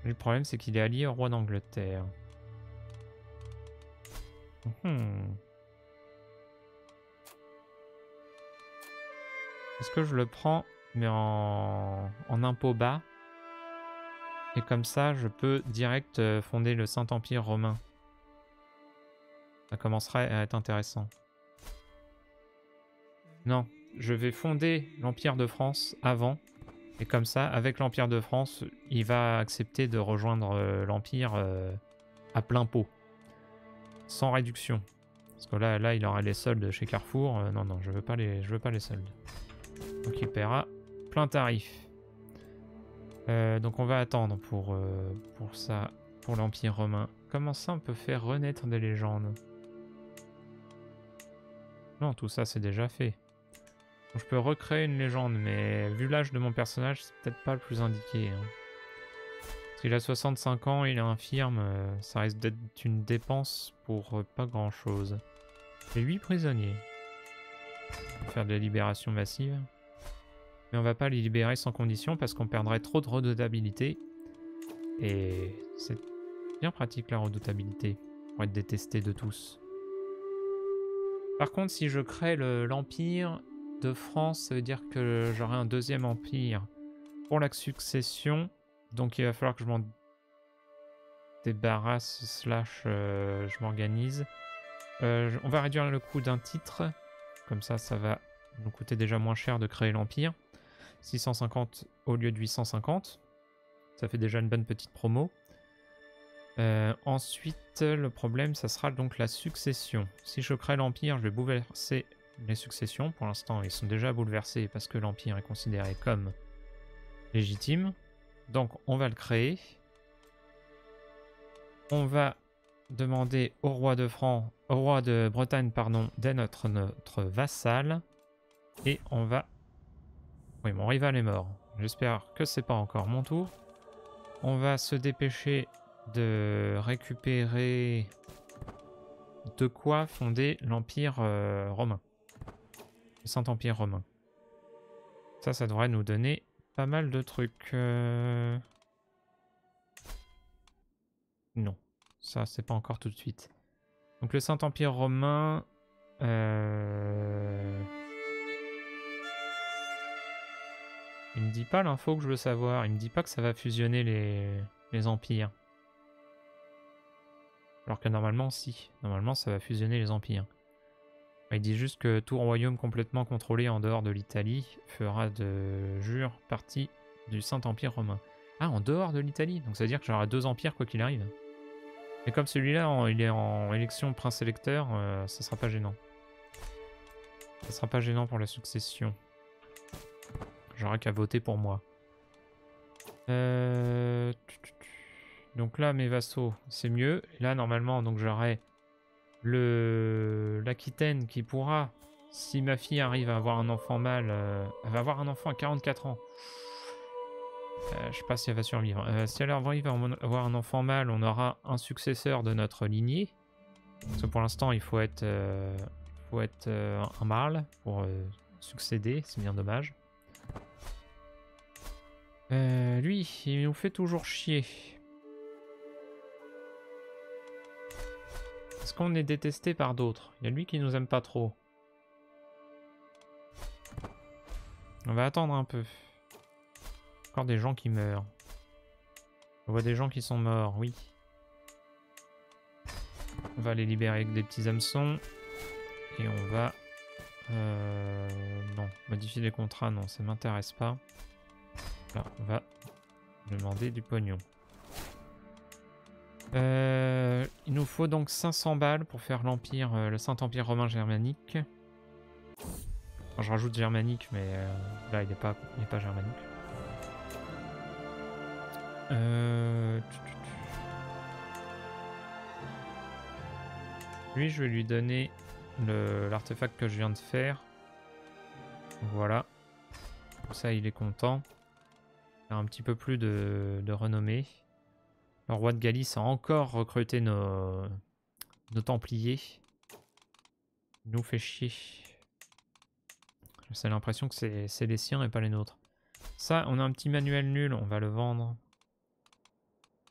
Le problème c'est qu'il est allié au roi d'Angleterre. Hmm. Est-ce que je le prends? Mais en, en bas et comme ça, je peux direct euh, fonder le Saint-Empire romain. Ça commencerait à être intéressant. Non, je vais fonder l'Empire de France avant. Et comme ça, avec l'Empire de France, il va accepter de rejoindre euh, l'Empire euh, à plein pot. Sans réduction. Parce que là, là il aura les soldes chez Carrefour. non, non, je veux pas les, veux pas les soldes. Donc il paiera plein tarif. Euh, donc on va attendre pour, euh, pour ça, pour l'Empire romain. Comment ça on peut faire renaître des légendes? Non, tout ça c'est déjà fait. je peux recréer une légende, mais vu l'âge de mon personnage, c'est peut-être pas le plus indiqué. Hein. Parce qu'il a 65 ans, il est infirme, euh, ça risque d'être une dépense pour pas grand chose. Et 8 prisonniers. faire de la libération massive. Mais on va pas les libérer sans condition parce qu'on perdrait trop de redoutabilité. Et c'est bien pratique la redoutabilité pour être détesté de tous. Par contre, si je crée l'empire de France, ça veut dire que j'aurai un deuxième empire pour la succession. Donc il va falloir que je m'en débarrasse slash euh, je m'organise. Euh, on va réduire le coût d'un titre. Comme ça, ça va nous coûter déjà moins cher de créer l'empire. 650 au lieu de 850. Ça fait déjà une bonne petite promo. Euh, ensuite, le problème, ça sera donc la succession. Si je crée l'Empire, je vais bouleverser les successions. Pour l'instant, ils sont déjà bouleversés parce que l'Empire est considéré comme légitime. Donc, on va le créer. On va demander au roi de France, au roi de Bretagne, pardon, d'être notre vassal. Et on va oui, mon rival est mort. J'espère que c'est pas encore mon tour. On va se dépêcher de récupérer de quoi fonder l'Empire euh, romain. Le Saint-Empire romain. Ça, ça devrait nous donner pas mal de trucs. Euh. Non, ça, c'est pas encore tout de suite. Donc le Saint-Empire romain, Euh... Il me dit pas l'info que je veux savoir. Il me dit pas que ça va fusionner les, les empires. Alors que normalement, si. Normalement, ça va fusionner les empires. Il dit juste que tout royaume complètement contrôlé en dehors de l'Italie fera de jure partie du Saint-Empire romain. Ah, en dehors de l'Italie? Donc ça veut dire que j'aurai deux empires quoi qu'il arrive. Mais comme celui-là, il est en élection prince-électeur, euh, ça sera pas gênant. Ça sera pas gênant pour la succession. J'aurai qu'à voter pour moi. Euh... Donc là, mes vassaux, c'est mieux. Là, normalement, donc j'aurai le l'Aquitaine qui pourra, si ma fille arrive à avoir un enfant mâle, euh, elle va avoir un enfant à 44 ans. Euh, je sais pas si elle va survivre. Euh, si elle arrive à avoir un enfant mâle, on aura un successeur de notre lignée. Parce que pour l'instant, il faut être, faut être un mâle pour succéder. C'est bien dommage. Lui, il nous fait toujours chier. Est-ce qu'on est détesté par d'autres? Il y a lui qui nous aime pas trop. On va attendre un peu. Encore des gens qui meurent. On voit des gens qui sont morts, oui. On va les libérer avec des petits hameçons. Et on va... Euh, non, modifier les contrats, non, ça m'intéresse pas. On va demander du pognon. Euh, il nous faut donc 500 balles pour faire l'empire, euh, le Saint-Empire romain germanique. je rajoute germanique, mais euh, là il n'est pas, pas germanique. Lui, je vais lui donner l'artefact que je viens de faire. Voilà. ça, il est content. Un petit peu plus de renommée. Le roi de Galice a encore recruté nos, nos Templiers. Il nous fait chier. J'ai l'impression que c'est les siens et pas les nôtres. Ça, on a un petit manuel nul, on va le vendre.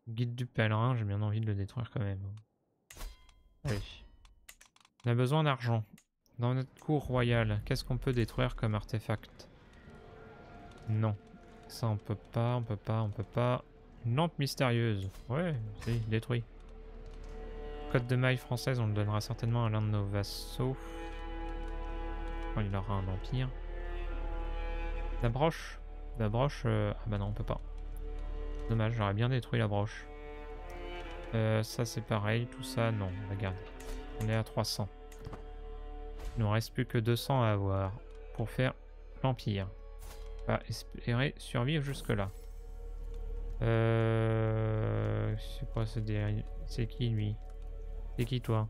Guide du pèlerin, j'ai bien envie de le détruire quand même. Allez. On a besoin d'argent. Dans notre cour royale, qu'est-ce qu'on peut détruire comme artefact? Non. Ça on peut pas, on peut pas, on peut pas. Une lampe mystérieuse. Ouais, c'est détruit. Code de maille française, on le donnera certainement à l'un de nos vassaux. Quand il aura un empire. La broche La broche... Euh, ah bah non, on peut pas. Dommage, j'aurais bien détruit la broche. Euh, ça c'est pareil, tout ça, non, regarde. On est à 300. Il nous reste plus que 200 à avoir pour faire l'empire. Va espérer survivre jusque là. Euh... C'est quoi ce dernier? C'est qui lui? C'est qui toi?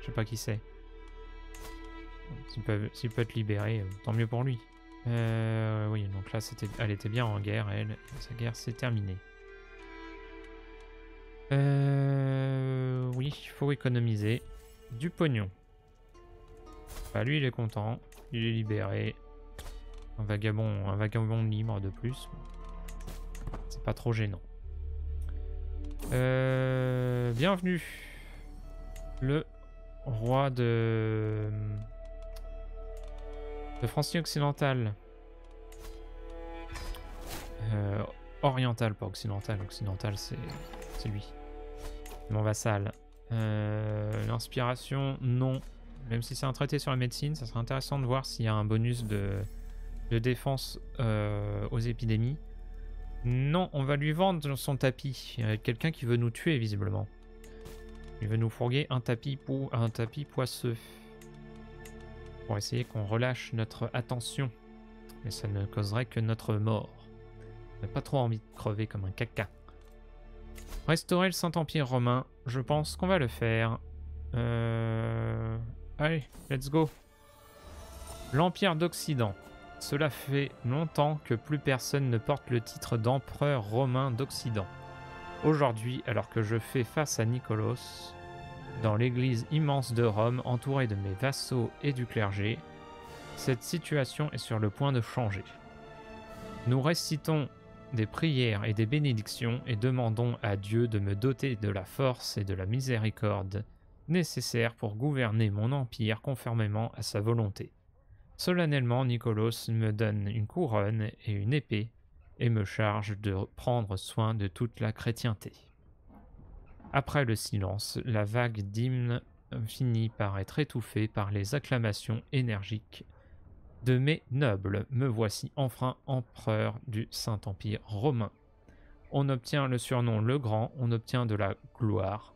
Je sais pas qui c'est. S'il peut, être libéré, euh, tant mieux pour lui. Euh, oui, donc là, c'était, elle était bien en guerre, elle. Sa guerre s'est terminée. Oui, il faut économiser du pognon. Bah, lui, il est content. Il est libéré. Un vagabond, un vagabond libre de plus. C'est pas trop gênant. Euh, bienvenue. Le roi de... De Francie occidentale. Euh, oriental, pas occidental. Occidental, c'est lui. Mon vassal. Euh, l'inspiration, non. Même si c'est un traité sur la médecine, ça serait intéressant de voir s'il y a un bonus de de défense euh, aux épidémies. Non, on va lui vendre son tapis. Il y a quelqu'un qui veut nous tuer, visiblement. Il veut nous fourguer un tapis, un tapis poisseux. Pour essayer qu'on relâche notre attention. Mais ça ne causerait que notre mort. On n'a pas trop envie de crever comme un caca. Restaurer le Saint-Empire romain, je pense qu'on va le faire. Euh... Allez, let's go. L'Empire d'Occident. Cela fait longtemps que plus personne ne porte le titre d'empereur romain d'Occident. Aujourd'hui, alors que je fais face à Nicolos, dans l'église immense de Rome, entouré de mes vassaux et du clergé, cette situation est sur le point de changer. Nous récitons des prières et des bénédictions et demandons à Dieu de me doter de la force et de la miséricorde nécessaires pour gouverner mon empire conformément à sa volonté. Solennellement, Nicolas me donne une couronne et une épée et me charge de prendre soin de toute la chrétienté. Après le silence, la vague d'hymne finit par être étouffée par les acclamations énergiques de mes nobles. Me voici enfin empereur du Saint-Empire romain. On obtient le surnom le Grand, on obtient de la gloire,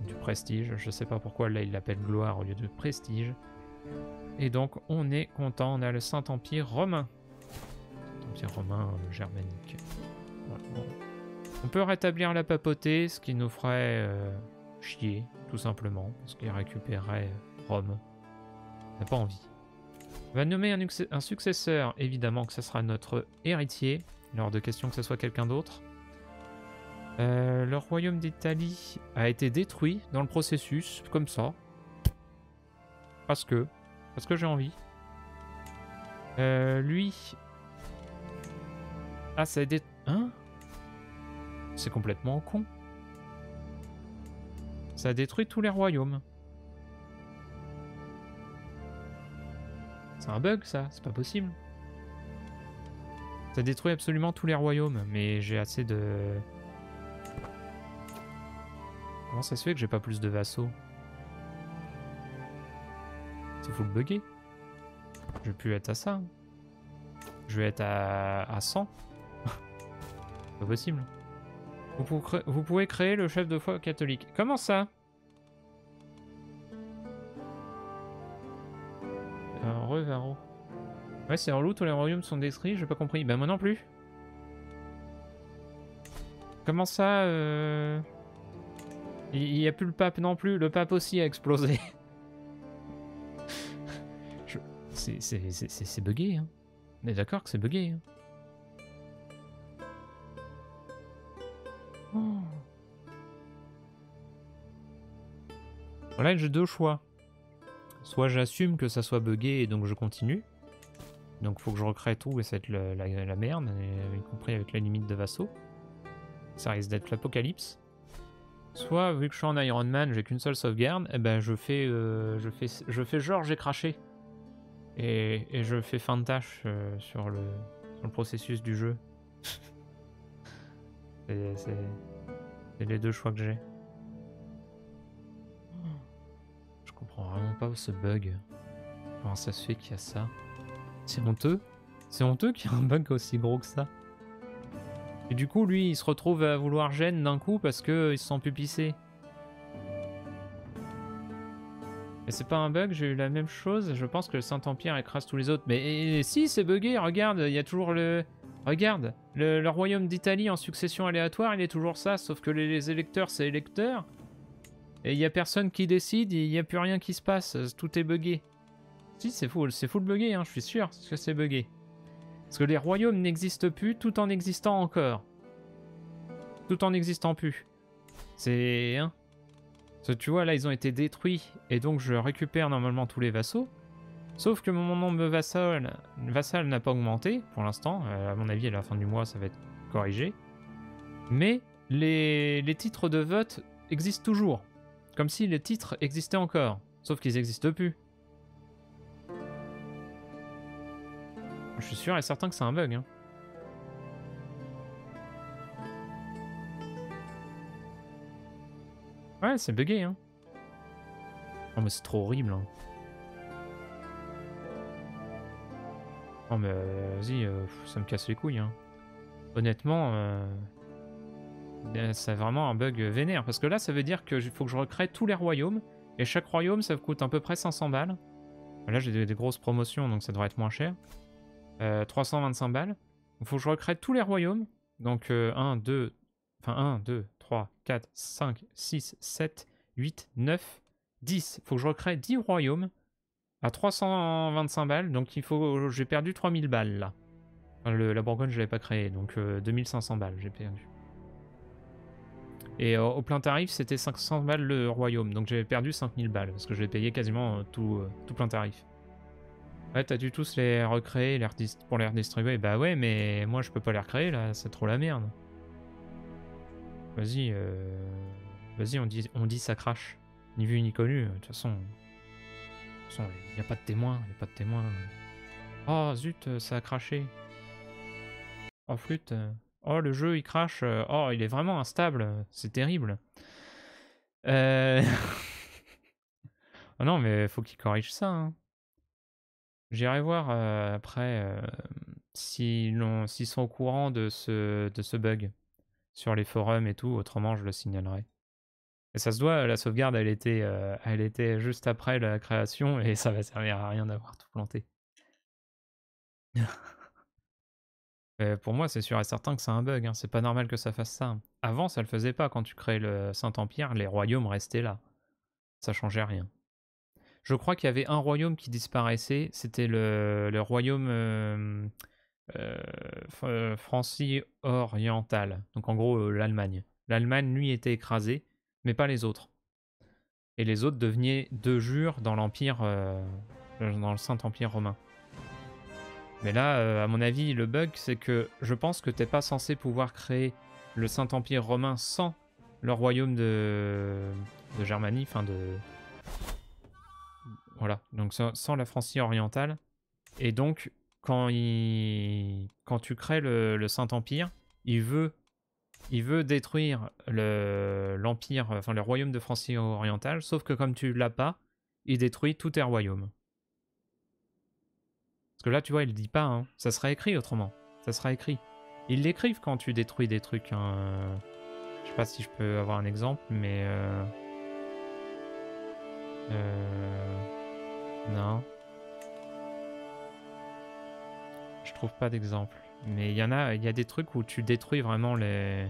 du prestige. Je sais pas pourquoi là il l'appelle gloire au lieu de prestige. Et donc on est content, on a le Saint-Empire romain. Empire romain euh, germanique. On peut rétablir la papauté, ce qui nous ferait euh, chier, tout simplement, parce qu'il récupérerait Rome. On n'a pas envie. On va nommer un, un, successeur, évidemment que ce sera notre héritier, lors de question que ce soit quelqu'un d'autre. Euh, le royaume d'Italie a été détruit dans le processus, comme ça. Parce que. Parce que j'ai envie. Euh, lui. Ah, ça a été. Hein? C'est complètement con. Ça a détruit tous les royaumes. C'est un bug, ça. C'est pas possible. Ça détruit absolument tous les royaumes. Mais j'ai assez de. Comment ça se fait que j'ai pas plus de vassaux C'est full bugué. Je vais plus être à ça. Je vais être à, à 100. pas possible. Vous pouvez, vous pouvez créer le chef de foi catholique. Comment ça? Revaro. Ouais, c'est en loup, tous les royaumes sont détruits, j'ai pas compris. Ben moi non plus. Comment ça euh... Il n'y a plus le pape non plus, le pape aussi a explosé. C'est bugué, hein. On est d'accord que c'est bugué. Hein. Voilà, j'ai deux choix. Soit j'assume que ça soit bugué et donc je continue. Donc faut que je recrée tout et va être la, la merde, y compris avec la limite de vassaux. Ça risque d'être l'apocalypse. Soit, vu que je suis en Iron Man, j'ai qu'une seule sauvegarde, et eh ben je fais, euh, je fais, je fais genre j'ai craché. Et, je fais fin de tâche euh, sur, le, sur, le, processus du jeu. C'est les deux choix que j'ai. Je comprends vraiment pas ce bug. Comment ça se fait qu'il y a ça? C'est honteux? C'est honteux qu'il y ait un bug aussi gros que ça? Et du coup, lui, il se retrouve à vouloir gêne d'un coup parce qu'il se sent pupissé. Mais c'est pas un bug, j'ai eu la même chose. Je pense que le Saint-Empire écrase tous les autres. Mais si, c'est bugué, regarde, il y a toujours le... Regarde, le, royaume d'Italie en succession aléatoire, il est toujours ça, sauf que les, électeurs, c'est électeurs. Et il y a personne qui décide, il n'y a plus rien qui se passe, tout est bugué. Si, c'est fou, c'est bugué, hein, je suis sûr que c'est bugué. Parce que les royaumes n'existent plus tout en existant encore. Tout en n'existant plus. C'est... Hein tu vois, là, ils ont été détruits, et donc je récupère normalement tous les vassaux. Sauf que mon nombre de vassals, vassal n'a pas augmenté, pour l'instant. Euh, à mon avis, à la fin du mois, ça va être corrigé. Mais les, les titres de vote existent toujours. Comme si les titres existaient encore. Sauf qu'ils n'existent plus. Je suis sûr et certain que c'est un bug. Hein. Ouais, c'est bugué. Hein. Oh, mais c'est trop horrible. Hein. Oh, mais euh, vas-y, euh, ça me casse les couilles. Hein. Honnêtement, euh, c'est vraiment un bug vénère. Parce que là, ça veut dire qu'il faut que je recrée tous les royaumes. Et chaque royaume, ça coûte à peu près 500 balles. Là, j'ai des grosses promotions, donc ça devrait être moins cher. 325 euh, balles. Il faut que je recrée tous les royaumes. Donc 1, 2, enfin 1, 2, 3, 4, 5, 6, 7, 8, 9, 10. Il faut que je recrée 10 royaumes à 325 balles. Donc il faut, j'ai perdu 3000 balles là. le, la Bourgogne, je l'avais pas créé, donc 2500 euh, balles, j'ai perdu. Et au plein tarif, c'était 500 balles le royaume, donc j'ai perdu 5000 balles, parce que j'ai payé quasiment euh, tout, tout plein tarif. Ouais, t'as dû tous les recréer les pour les redistribuer. Bah ouais, mais moi je peux pas les recréer là, c'est trop la merde. Vas-y, euh... vas-y, on dit, on dit ça crache. Ni vu ni connu, de toute façon. De toute façon, n'y a pas de témoin, il a pas de témoin. Oh zut, ça a craché. Oh flûte. Oh le jeu il crache. Oh il est vraiment instable, c'est terrible. Euh... oh non mais faut qu'il corrige ça. Hein. J'irai voir euh, après euh, s'ils sont au courant de ce, bug sur les forums et tout, autrement je le signalerai. Et ça se doit, la sauvegarde elle était, euh, juste après la création et ça va servir à rien d'avoir tout planté. pour moi c'est sûr et certain que c'est un bug, hein. c'est pas normal que ça fasse ça. Avant ça le faisait pas, quand tu crées le Saint-Empire, les royaumes restaient là. Ça changeait rien. Je crois qu'il y avait un royaume qui disparaissait, c'était le, royaume euh, euh, franci-oriental, donc en gros euh, l'Allemagne. L'Allemagne, lui, était écrasée, mais pas les autres. Et les autres devenaient de jure dans l'Empire, dans le Saint-Empire romain. Mais là, à mon avis, le bug, c'est que je pense que t'es pas censé pouvoir créer le Saint-Empire romain sans le royaume de, de Germanie, enfin de, voilà, donc sans, la Francie orientale. Et donc, quand, tu crées le, Saint-Empire, il veut, il veut détruire l'Empire, enfin le royaume de Francie orientale, sauf que comme tu l'as pas, il détruit tous tes royaumes. Parce que là, tu vois, il dit pas, hein. ça sera écrit autrement. Ça sera écrit. Ils l'écrivent quand tu détruis des trucs. Hein. Je sais pas si je peux avoir un exemple, mais... Euh... Euh... Non. Je trouve pas d'exemple. Mais il y en a, il y a des trucs où tu détruis vraiment les,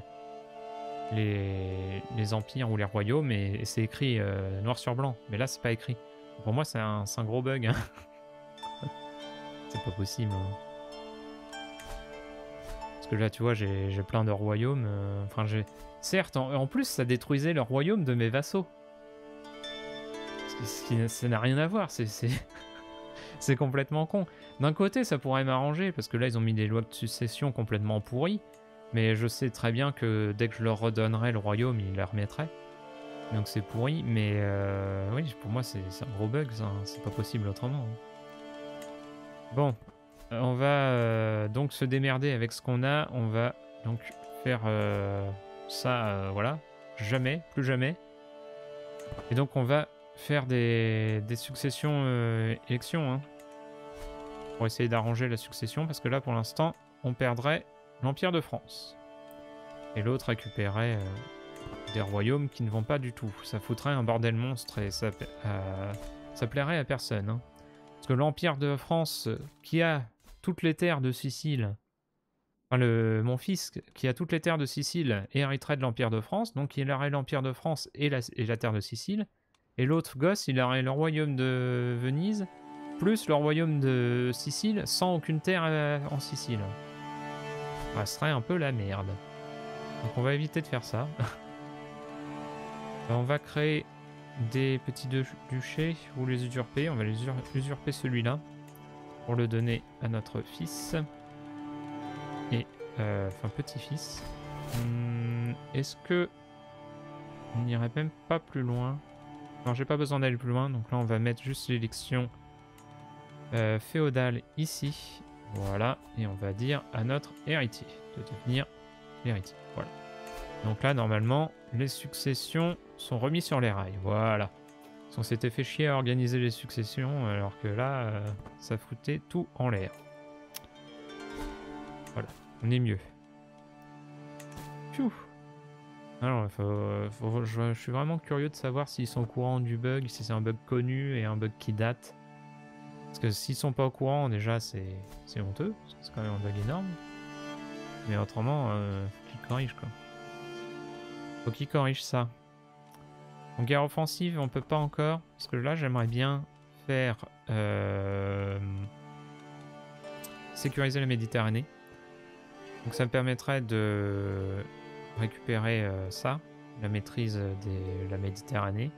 les, les empires ou les royaumes et, c'est écrit euh, noir sur blanc. Mais là, c'est pas écrit. Pour moi, c'est un, gros bug. Hein. c'est pas possible. Hein. Parce que là, tu vois, j'ai plein de royaumes. Euh, enfin, j'ai. Certes, en, plus, ça détruisait le royaume de mes vassaux ça n'a rien à voir, c'est complètement con. D'un côté, ça pourrait m'arranger, parce que là, ils ont mis des lois de succession complètement pourries, mais je sais très bien que dès que je leur redonnerai le royaume, ils les remettraient. Donc c'est pourri, mais euh, oui, pour moi, c'est un gros bug, c'est pas possible autrement. Bon, on va euh, donc se démerder avec ce qu'on a, on va donc faire euh, ça, voilà, jamais, plus jamais. Et donc on va faire des, successions euh, élections. Hein, pour essayer d'arranger la succession, parce que là, pour l'instant, on perdrait l'Empire de France. Et l'autre récupérait euh, des royaumes qui ne vont pas du tout. Ça foutrait un bordel monstre et ça, euh, plairait à personne. Hein. Parce que l'Empire de France, qui a toutes les terres de Sicile, enfin le, mon fils, qui a toutes les terres de Sicile, hériterait de l'Empire de France, donc il aurait l'Empire de France et la terre de Sicile. Et l'autre gosse, il aurait le royaume de Venise, plus le royaume de Sicile, sans aucune terre euh, en Sicile. Ça serait un peu la merde. Donc on va éviter de faire ça. on va créer des petits duchés ou les usurper. On va les usurper celui-là pour le donner à notre fils. Et, euh, enfin, petit-fils. Hmm, est-ce que on n'irait même pas plus loin? Non, j'ai pas besoin d'aller plus loin. Donc là, on va mettre juste l'élection euh, féodale ici. Voilà. Et on va dire à notre héritier de devenir héritier. Voilà. Donc là, normalement, les successions sont remises sur les rails. Voilà. On s'était fait chier à organiser les successions, alors que là, euh, ça foutait tout en l'air. Voilà. On est mieux. Alors, je, suis vraiment curieux de savoir s'ils sont au courant du bug, si c'est un bug connu et un bug qui date. Parce que s'ils sont pas au courant, déjà, c'est honteux, c'est quand même un bug énorme. Mais autrement, euh, faut qu'ils corrigent, quoi. Faut qu'ils corrigent ça. En guerre offensive, on peut pas encore, parce que là, j'aimerais bien faire... Euh, sécuriser la Méditerranée. Donc ça me permettrait de récupérer euh, ça, la maîtrise de la Méditerranée.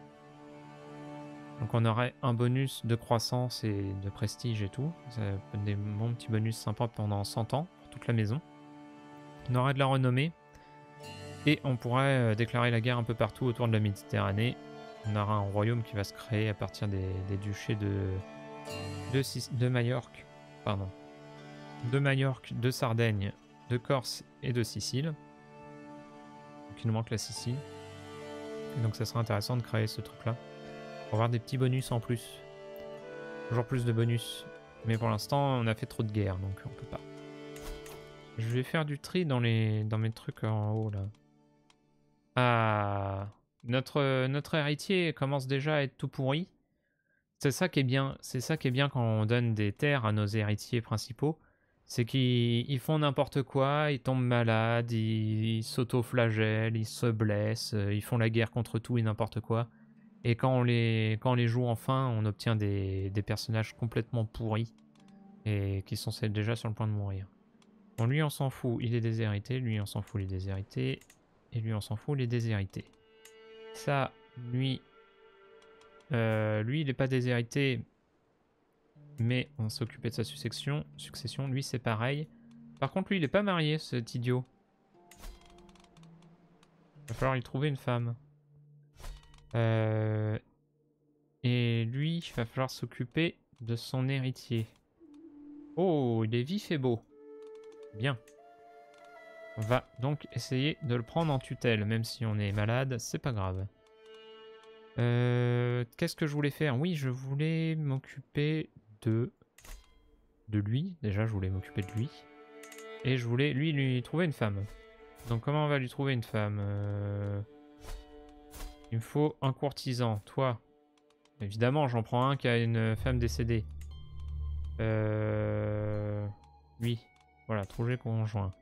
Donc on aurait un bonus de croissance et de prestige et tout. Donne des bons petits bonus sympas pendant 100 ans pour toute la maison. On aurait de la renommée. Et on pourrait euh, déclarer la guerre un peu partout autour de la Méditerranée. On aura un royaume qui va se créer à partir des, duchés de, de, de Majorque. Pardon. De Majorque, de Sardaigne, de Corse et de Sicile. Il nous manque la Sicile. Et donc ça serait intéressant de créer ce truc-là. Pour avoir des petits bonus en plus. Toujours plus de bonus. Mais pour l'instant, on a fait trop de guerres, donc on peut pas. Je vais faire du tri dans, les, dans mes trucs en haut, là. Ah notre, notre héritier commence déjà à être tout pourri. C'est ça qui est bien. C'est ça qui est bien quand on donne des terres à nos héritiers principaux. C'est qu'ils ils font n'importe quoi, ils tombent malades, ils, s'auto-flagellent, ils se blessent, euh, ils font la guerre contre tout et n'importe quoi. Et quand on les, quand on les joue enfin, on obtient des, des personnages complètement pourris et qui sont déjà sur le point de mourir. Lui on s'en fout, il est déshérité, lui on s'en fout, il est déshérité, et lui on s'en fout, il est déshérité. Ça, lui, euh, lui il est pas déshérité, mais on s'occupait de sa succession. Succession, lui c'est pareil. Par contre, lui il est pas marié, cet idiot. Va falloir lui trouver une femme. Euh, et lui, il va falloir s'occuper de son héritier. Oh, il est vif et beau. Bien. On va donc essayer de le prendre en tutelle, même si on est malade, c'est pas grave. Euh, Qu'est-ce que je voulais faire? Oui, je voulais m'occuper de... Lui. Déjà, je voulais m'occuper de lui. Et je voulais, lui, lui trouver une femme. Donc comment on va lui trouver une femme Euh, Il me faut un courtisan. Toi? Évidemment, j'en prends un qui a une femme décédée. Euh... Lui. Voilà, trouver conjoint.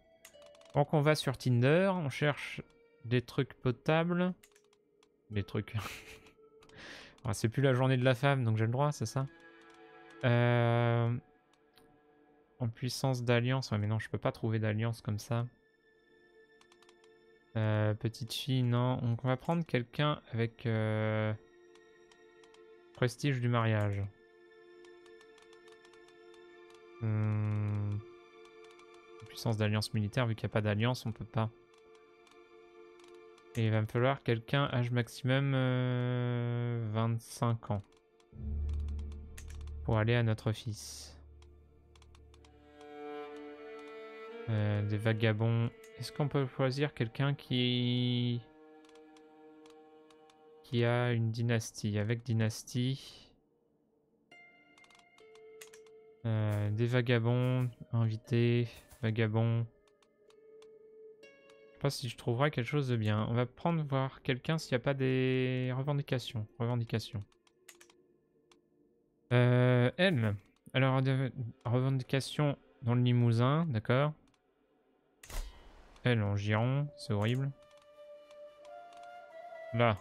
Donc on va sur Tinder, on cherche des trucs potables. Des trucs... Ah, c'est plus la journée de la femme, donc j'ai le droit, c'est ça? Euh, En puissance d'alliance, ouais mais non, je peux pas trouver d'alliance comme ça. Euh, petite fille, non. On va prendre quelqu'un avec euh, prestige du mariage. Hmm. Puissance d'alliance militaire, vu qu'il n'y a pas d'alliance, on peut pas. Et il va me falloir quelqu'un âge maximum euh, 25 ans. Pour aller à notre fils. Euh, des vagabonds. Est-ce qu'on peut choisir quelqu'un qui... qui a une dynastie? Avec dynastie. Euh, des vagabonds invités, vagabonds. Je sais pas si je trouverai quelque chose de bien. On va prendre voir quelqu'un s'il n'y a pas des revendications. Revendications. Euh, elle. Alors, revendication dans le Limousin, d'accord. Elle en Giron, c'est horrible. Là.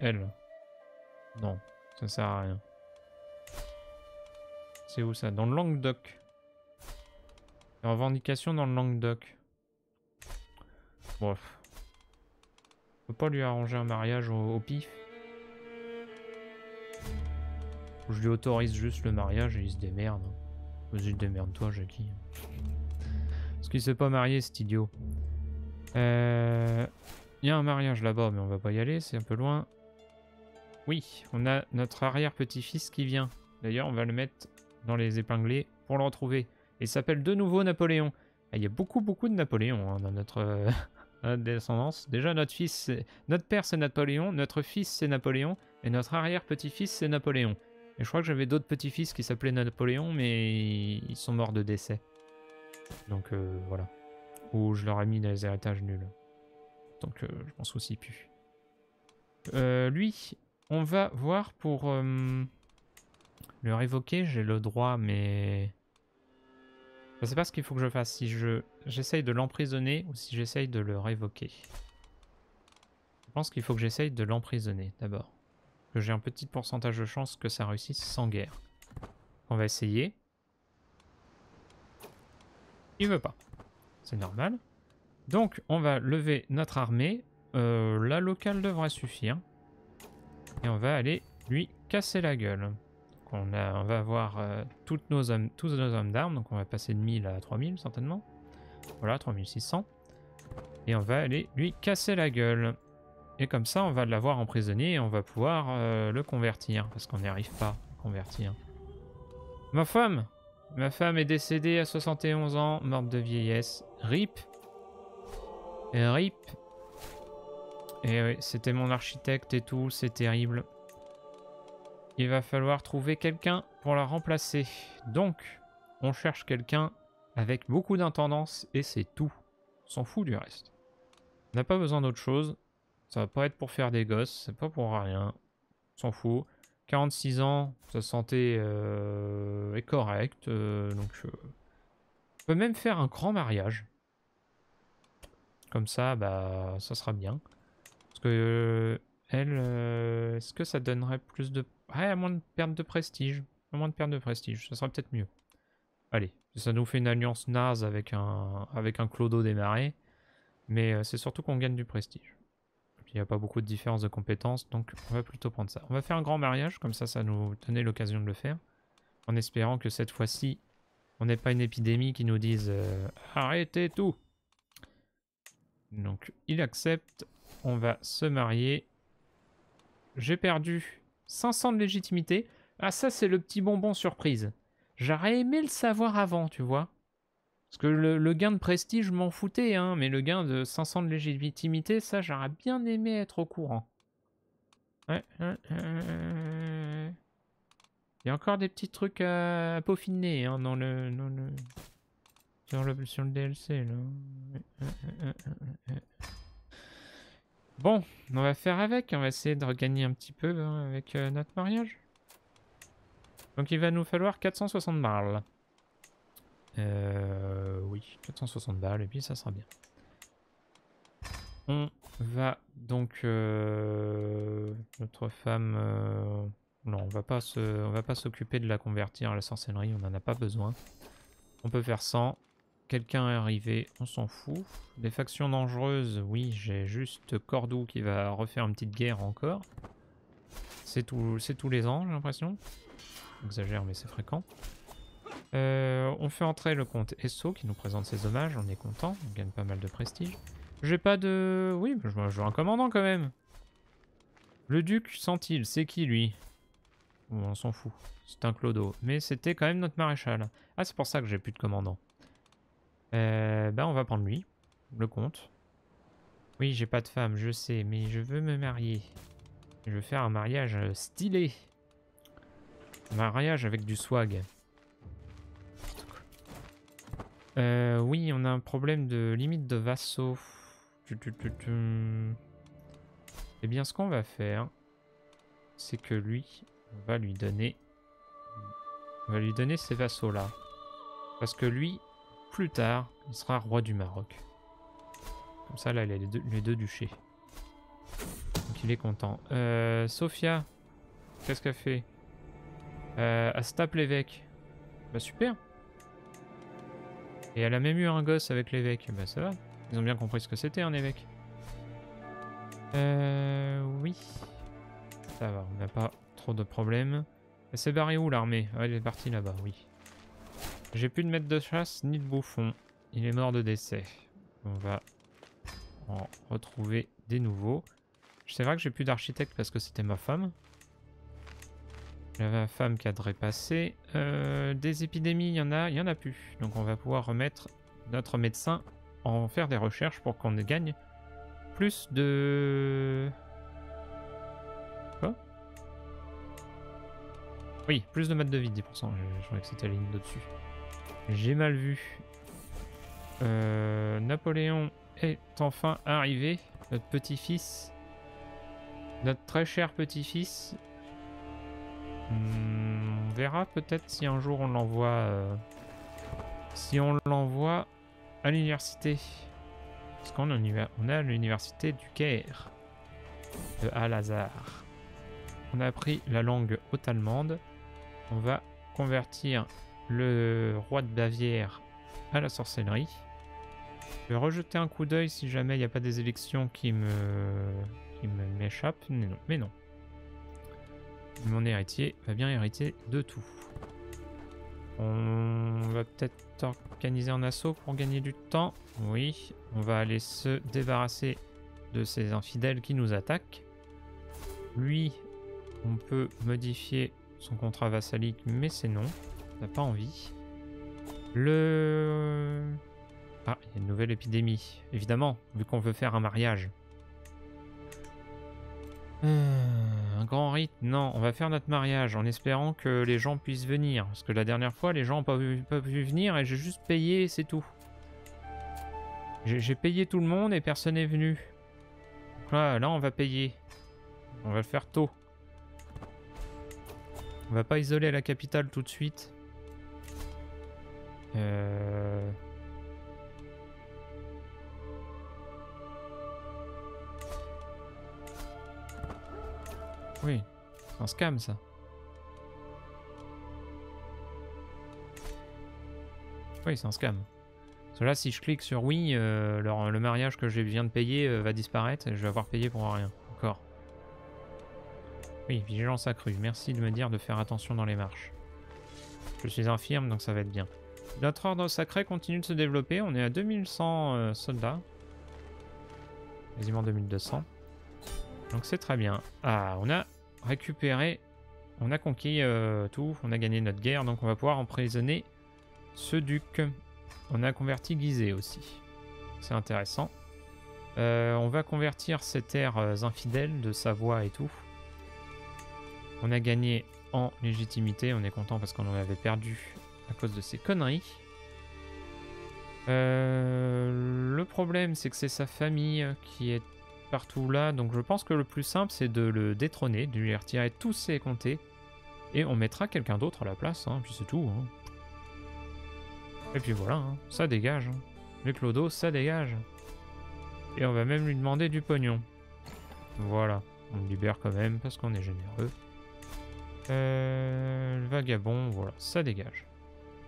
Elle. Non, ça sert à rien. C'est où ça? Dans le Languedoc. Les revendications dans le Languedoc. Bref. Peut pas lui arranger un mariage au pif? Je lui autorise juste le mariage et il se démerde. Vas-y, démerde-toi, Jackie. Parce qu'il s'est pas marié, cet idiot. Euh, Il y a un mariage là-bas, mais on va pas y aller, c'est un peu loin. Oui, on a notre arrière-petit-fils qui vient. D'ailleurs, on va le mettre dans les épinglés pour le retrouver. Il s'appelle de nouveau Napoléon. Ah, Il y a beaucoup, beaucoup de Napoléon hein, dans notre, euh, notre descendance. Déjà, notre fils, notre père, c'est Napoléon. Notre fils, c'est Napoléon. Et notre arrière-petit-fils, c'est Napoléon. Et je crois que j'avais d'autres petits-fils qui s'appelaient Napoléon, mais ils sont morts de décès. Donc euh, voilà. Ou je leur ai mis des héritages nuls. Donc euh, je m'en soucie plus. Euh, lui, on va voir pour le révoquer. J'ai le droit, mais je sais pas ce qu'il faut que je fasse. Si je j'essaye de l'emprisonner ou si j'essaye de le révoquer. Je pense qu'il faut que j'essaye de l'emprisonner d'abord. J'ai un petit pourcentage de chance que ça réussisse sans guerre. On va essayer. Il veut pas. C'est normal. Donc, on va lever notre armée. Euh, la locale devrait suffire. Et on va aller lui casser la gueule. On va avoir euh, toutes nos hommes, tous nos hommes d'armes, donc on va passer de 1000 à 3000 certainement. Voilà, 3600. Et on va aller lui casser la gueule. Et comme ça, on va l'avoir emprisonné et on va pouvoir euh, le convertir, parce qu'on n'y arrive pas à convertir. Ma femme Ma femme est décédée à 71 ans, morte de vieillesse. RIP RIP Et oui, c'était mon architecte et tout, c'est terrible. Il va falloir trouver quelqu'un pour la remplacer. Donc, on cherche quelqu'un avec beaucoup d'intendance et c'est tout. S'en fout du reste. On n'a pas besoin d'autre chose. Ça va pas être pour faire des gosses, c'est pas pour rien. S'en fout. 46 ans, sa santé euh, est correcte, euh, donc euh, on peut même faire un grand mariage. Comme ça, bah, ça sera bien. Parce que elle, est-ce que ça donnerait plus de... Ouais, à moins de perte de prestige. À moins de perte de prestige, ça sera peut-être mieux. Allez, ça nous fait une alliance naze avec un, avec un Clodo démarré. Mais c'est surtout qu'on gagne du prestige. Il n'y a pas beaucoup de différence de compétences, donc on va plutôt prendre ça. On va faire un grand mariage, comme ça, ça nous donnait l'occasion de le faire. En espérant que cette fois-ci, on n'ait pas une épidémie qui nous dise euh, Arrêtez tout !» Donc, il accepte. On va se marier. J'ai perdu 500 de légitimité. Ah, ça, c'est le petit bonbon surprise. J'aurais aimé le savoir avant, tu vois. Parce que le, gain de prestige, je m'en foutais, hein, mais le gain de 500 de légitimité, ça, j'aurais bien aimé être au courant. Ouais, Il y a encore des petits trucs à, peaufiner hein, dans, le, Sur, le, sur le DLC. Là. Bon, on va faire avec. On va essayer de regagner un petit peu hein, avec euh, notre mariage. Donc il va nous falloir 460 balles. Euh, oui, 460 balles et puis ça sera bien. On va donc... Euh, notre femme... Euh, non, on va pas se, on va pas s'occuper de la convertir à la sorcellerie, on n'en a pas besoin. On peut faire sans. Quelqu'un est arrivé, on s'en fout. Des factions dangereuses, oui, j'ai juste Cordoue qui va refaire une petite guerre encore. C'est tous les ans, j'ai l'impression. Exagère, mais c'est fréquent. Euh, on fait entrer le comte Esso qui nous présente ses hommages, on est content, on gagne pas mal de prestige. J'ai pas de... Oui, je veux un commandant quand même. Le duc Sentil, c'est qui lui? On s'en fout, c'est un clodo. Mais c'était quand même notre maréchal. Ah, c'est pour ça que j'ai plus de commandant. Euh, ben, on va prendre lui, le comte. Oui, j'ai pas de femme, je sais, mais je veux me marier. Je veux faire un mariage stylé. Un mariage avec du swag. Euh, oui, on a un problème de limite de vassaux. Eh bien, ce qu'on va faire, c'est que lui, on va lui donner... On va lui donner ces vassaux-là. Parce que lui, plus tard, il sera roi du Maroc. Comme ça, là, il a les deux, duchés. Donc il est content. Euh, Sophia, qu'est-ce qu'elle fait? Euh, l'évêque. Bah super et elle a même eu un gosse avec l'évêque. Bah ça va. Ils ont bien compris ce que c'était un évêque. Euh... Oui. Ça va, on n'a pas trop de problèmes. Elle s'est barrée où l'armée? Elle est partie là-bas, oui. J'ai plus de maître de chasse ni de bouffon. Il est mort de décès. On va en retrouver des nouveaux. C'est vrai que j'ai plus d'architecte parce que c'était ma femme. Une femme qui a dépassé. Euh, des épidémies, il y en a, il y en a plus. Donc on va pouvoir remettre notre médecin en faire des recherches pour qu'on gagne plus de... Quoi? Oui, plus de maths de vie, 10%. Je, croyais que c'était la ligne d'au-dessus. J'ai mal vu. Euh, Napoléon est enfin arrivé. Notre petit-fils. Notre très cher petit-fils Hmm, on verra peut-être si un jour on l'envoie... Euh, si on l'envoie à l'université. Parce qu'on on a l'université du Caire. De Al-Azhar. On a appris la langue haute-allemande. On va convertir le roi de Bavière à la sorcellerie. Je vais rejeter un coup d'œil si jamais il n'y a pas des élections qui me qui m'échappent. Mais non. Mon héritier va bien hériter de tout. On va peut-être organiser un assaut pour gagner du temps. Oui, on va aller se débarrasser de ces infidèles qui nous attaquent. Lui, on peut modifier son contrat vassalique, mais c'est non. On n'a pas envie. Le... Ah, il y a une nouvelle épidémie. Évidemment, vu qu'on veut faire un mariage. Euh, grand rite Non, on va faire notre mariage en espérant que les gens puissent venir. Parce que la dernière fois, les gens n'ont pas, pas, pu venir et j'ai juste payé, c'est tout. J'ai payé tout le monde et personne n'est venu. Là, là, on va payer. On va le faire tôt. On va pas isoler la capitale tout de suite. Euh... Oui, c'est un scam ça. Oui, c'est un scam. Parce que là, si je clique sur oui, euh, le, mariage que je viens de payer euh, va disparaître et je vais avoir payé pour rien. Encore. Oui, vigilance accrue. Merci de me dire de faire attention dans les marches. Je suis infirme, donc ça va être bien. Notre ordre sacré continue de se développer. On est à 2100 euh, soldats. Quasiment 2200. Donc c'est très bien. Ah, on a récupéré, on a conquis euh, tout, on a gagné notre guerre, donc on va pouvoir emprisonner ce duc. On a converti Gizeh aussi. C'est intéressant. Euh, on va convertir ces terres euh, infidèles de Savoie et tout. On a gagné en légitimité, on est content parce qu'on en avait perdu à cause de ces conneries. le problème, c'est que c'est sa famille qui est là. Donc je pense que le plus simple, c'est de le détrôner, de lui retirer tous ses comtés. Et on mettra quelqu'un d'autre à la place, hein, puis c'est tout. Hein. Et puis voilà, hein, ça dégage. Hein. Les clodos, ça dégage. Et on va même lui demander du pognon. Voilà, on le libère quand même parce qu'on est généreux. Euh, le vagabond, voilà, ça dégage.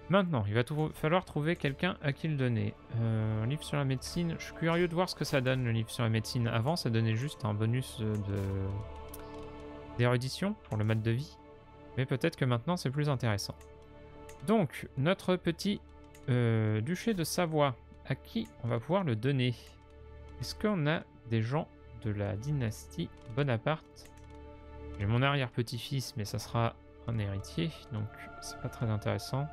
Maintenant, il va falloir trouver quelqu'un à qui le donner. Euh, un livre sur la médecine. Je suis curieux de voir ce que ça donne, le livre sur la médecine. Avant, ça donnait juste un bonus d'érudition pour le mode de vie. Mais peut-être que maintenant, c'est plus intéressant. Donc, notre petit euh, duché de Savoie, à qui on va pouvoir le donner? Est-ce qu'on a des gens de la dynastie Bonaparte? J'ai mon arrière-petit-fils, mais ça sera un héritier, donc c'est pas très intéressant.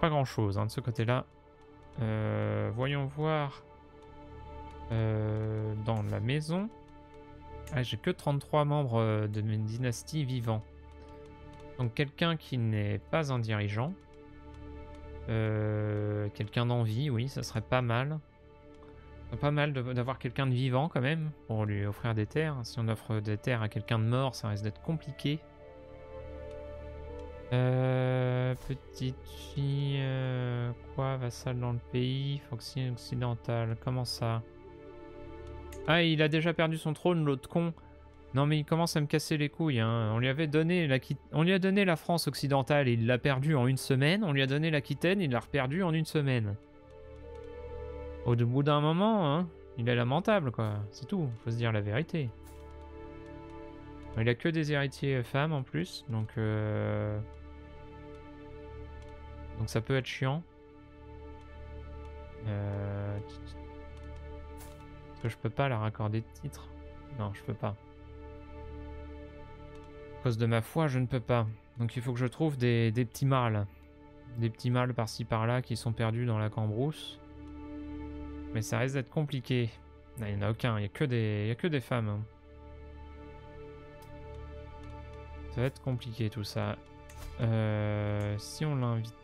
Pas grand chose hein, de ce côté-là. Euh, voyons voir euh, dans la maison. Ah, j'ai que 33 membres euh, de mes dynasties vivants. Donc quelqu'un qui n'est pas un dirigeant. quelqu'un d'envie, oui, ça serait pas mal. Pas mal d'avoir quelqu'un de vivant quand même pour lui offrir des terres. Si on offre des terres à quelqu'un de mort, ça risque d'être compliqué. Euh, petite fille, euh, quoi, vassal dans le pays, fonctionnaire occidental, comment ça? Ah, il a déjà perdu son trône, l'autre con. Non mais il commence à me casser les couilles. Hein. On lui avait donné la on lui a donné la France occidentale et il l'a perdu en une semaine. On lui a donné l'Aquitaine, il l'a reperdu en une semaine. Au bout d'un moment, hein, il est lamentable quoi. C'est tout. Faut se dire la vérité. Il a que des héritiers femmes en plus, donc euh... donc ça peut être chiant. Euh... Est-ce que je peux pas leur accorder de titre? Non, je peux pas. À cause de ma foi, je ne peux pas. Donc il faut que je trouve des, petits mâles. Des petits mâles par-ci par-là qui sont perdus dans la cambrousse. Mais ça risque d'être compliqué. Il n'y en a aucun, il n'y a, que des... a que des femmes. Hein. Ça va être compliqué tout ça. Euh, si on l'invite...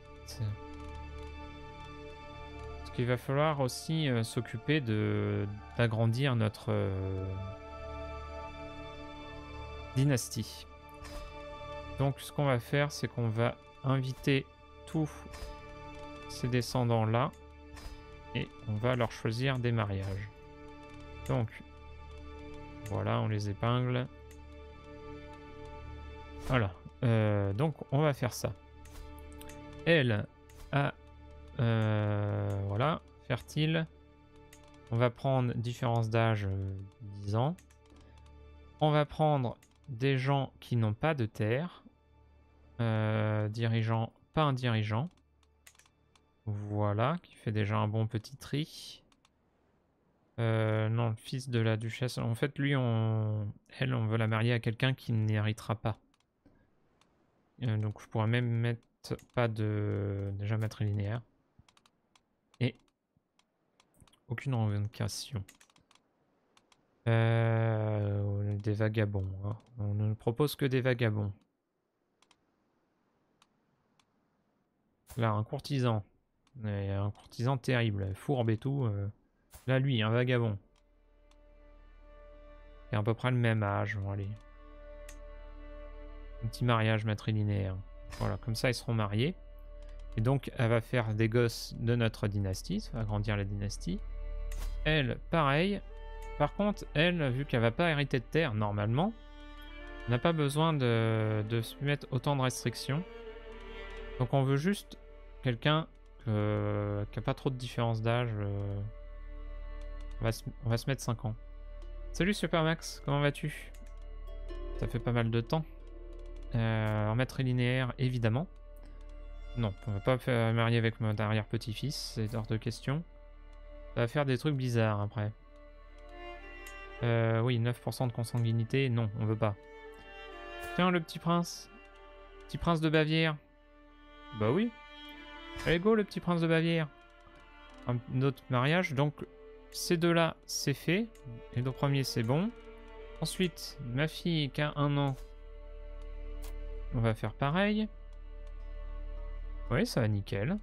Parce qu'il va falloir aussi euh, s'occuper de d'agrandir notre euh, dynastie? Donc ce qu'on va faire, c'est qu'on va inviter tous ces descendants là et on va leur choisir des mariages. Donc voilà, on les épingle. Voilà. Euh, donc on va faire ça. Elle a... Euh, voilà. Fertile. On va prendre différence d'âge 10 euh, ans. On va prendre des gens qui n'ont pas de terre. Euh, dirigeant, pas un dirigeant. Voilà, qui fait déjà un bon petit tri. Non, fils de la duchesse. En fait, lui, on... elle, on veut la marier à quelqu'un qui n'héritera pas. Donc, je pourrais même mettre pas de... Déjà matrilinéaire. Et... Aucune revendication. Euh, des vagabonds. Hein. On ne propose que des vagabonds. Là, un courtisan. un courtisan terrible, fourbe et tout. Euh. Là, lui, un vagabond. Et à peu près le même âge. Bon, allez. Un petit mariage matrilinéaire. Voilà, comme ça, ils seront mariés. Et donc, elle va faire des gosses de notre dynastie. Ça va agrandir la dynastie. Elle, pareil. Par contre, elle, vu qu'elle va pas hériter de terre, normalement, n'a pas besoin de, se mettre autant de restrictions. Donc on veut juste quelqu'un qui a pas trop de différence d'âge. Euh. On, va se mettre 5 ans. Salut Supermax, comment vas-tu? Ça fait pas mal de temps. Euh, en matrilinéaire, évidemment. Non, on va pas faire marier avec mon arrière-petit-fils, c'est hors de question. Ça va faire des trucs bizarres après. Euh, oui, 9% de consanguinité, non, on veut pas. Tiens, le petit prince. Petit prince de Bavière. Bah oui. Allez, go, le petit prince de Bavière. Un autre mariage, donc ces deux-là, c'est fait. Les deux premiers, c'est bon. Ensuite, ma fille qui a un an. On va faire pareil. Oui, ça va nickel.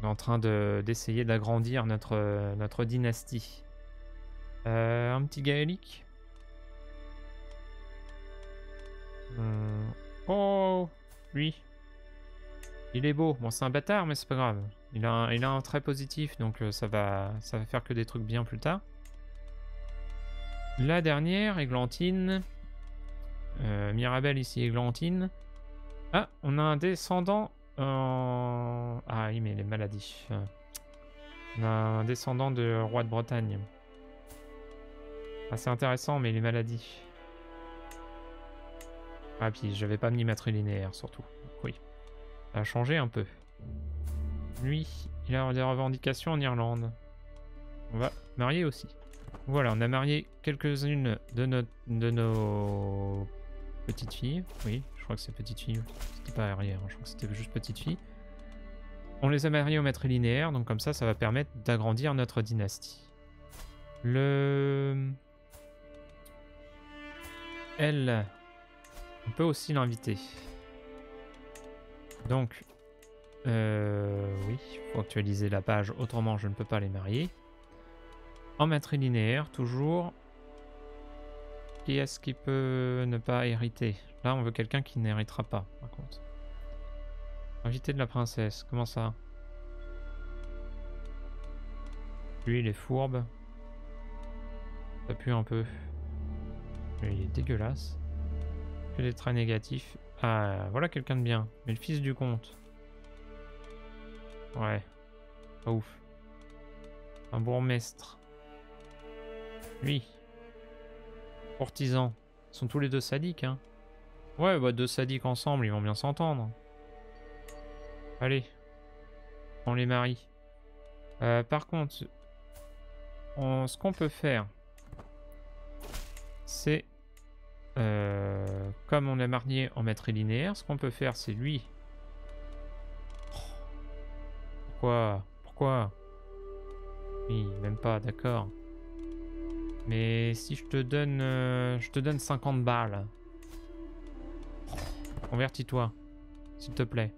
On est en train d'essayer d'agrandir notre, dynastie. Euh, un petit gaélique? Euh, oh, lui. Il est beau. Bon, c'est un bâtard, mais c'est pas grave. Il a, un, il trait positif, donc euh, ça, va, ça va faire que des trucs bien plus tard. La dernière, Églantine. Mirabelle ici, Églantine. Ah, on a un descendant en... Ah oui, mais les maladies. On a un descendant de roi de Bretagne. Ah, c'est intéressant, mais les maladies. Ah, puis j'avais pas mis matrilinéaire, surtout. Oui. Ça a changé un peu. Lui, il a des revendications en Irlande. On va marier aussi. Voilà, on a marié quelques-unes de, de nos petites filles. Oui, je crois que c'est petites filles. C'était pas arrière, hein, je crois que c'était juste petites filles. On les a mariées au matrilinéaire, donc comme ça, ça va permettre d'agrandir notre dynastie. Le... Elle, on peut aussi l'inviter. Donc, euh, oui, faut actualiser la page, autrement je ne peux pas les marier. En matrilinéaire, toujours. Qui est-ce qui peut ne pas hériter? Là, on veut quelqu'un qui n'héritera pas, par contre. Invité de la princesse, comment ça? Lui, il est fourbe. Ça pue un peu. Il est dégueulasse. Que des traits négatifs. Ah, voilà quelqu'un de bien. Mais le fils du comte. Ouais. Pas ouf. Un bourgmestre. Lui. Courtisan. Ils sont tous les deux sadiques, hein. Ouais, bah deux sadiques ensemble, ils vont bien s'entendre. Allez. On les marie. Euh, par contre, ce qu'on peut faire, c'est euh, comme on a marié en matrilinéaire, ce qu'on peut faire, c'est lui. pourquoi? Pourquoi? Oui, même pas, d'accord. Mais si je te donne, euh, je te donne 50 balles. Convertis-toi, s'il te plaît.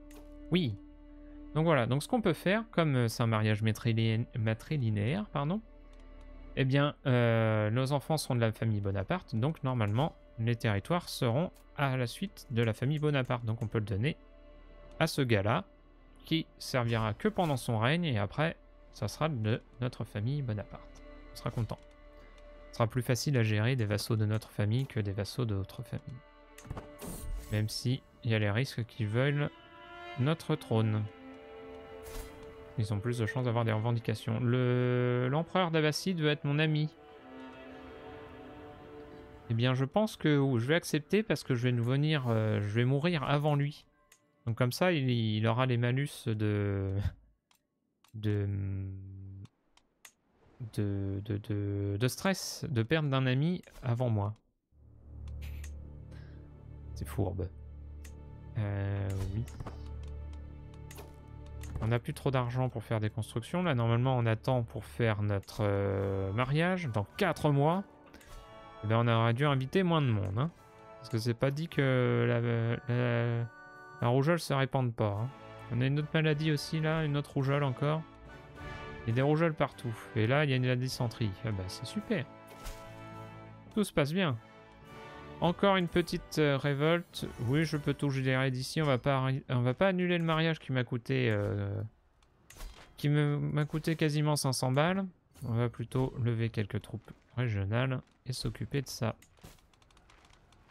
Oui. Donc voilà. Donc ce qu'on peut faire, comme euh, c'est un mariage matrilinéaire, pardon, eh bien, euh, nos enfants sont de la famille Bonaparte, donc normalement, les territoires seront à la suite de la famille Bonaparte. Donc on peut le donner à ce gars-là, qui servira que pendant son règne, et après, ça sera de notre famille Bonaparte. On sera content. Sera plus facile à gérer des vassaux de notre famille que des vassaux d'autres familles. Même si il y a les risques qu'ils veulent notre trône. Ils ont plus de chances d'avoir des revendications. L'empereur d'Abbasside veut être mon ami. Eh bien, je pense que je vais accepter parce que je vais nous venir, euh, je vais mourir avant lui. Donc comme ça, il, il aura les malus de de de, de, de, de stress, de perte d'un ami avant moi. C'est fourbe. Euh, oui. On n'a plus trop d'argent pour faire des constructions. Là, normalement, on attend pour faire notre euh, mariage dans 4 mois. Eh ben, on aurait dû inviter moins de monde. Hein. Parce que c'est pas dit que la, la, la rougeole se répande pas. Hein. On a une autre maladie aussi là, une autre rougeole encore. Il y a des rougeoles partout. Et là, il y a une la dysenterie. Ah bah c'est super. Tout se passe bien. Encore une petite euh, révolte. Oui, je peux tout générer d'ici. On va pas, on va pas annuler le mariage qui m'a coûté, euh, qui m'a coûté quasiment 500 balles. On va plutôt lever quelques troupes régionales et s'occuper de ça.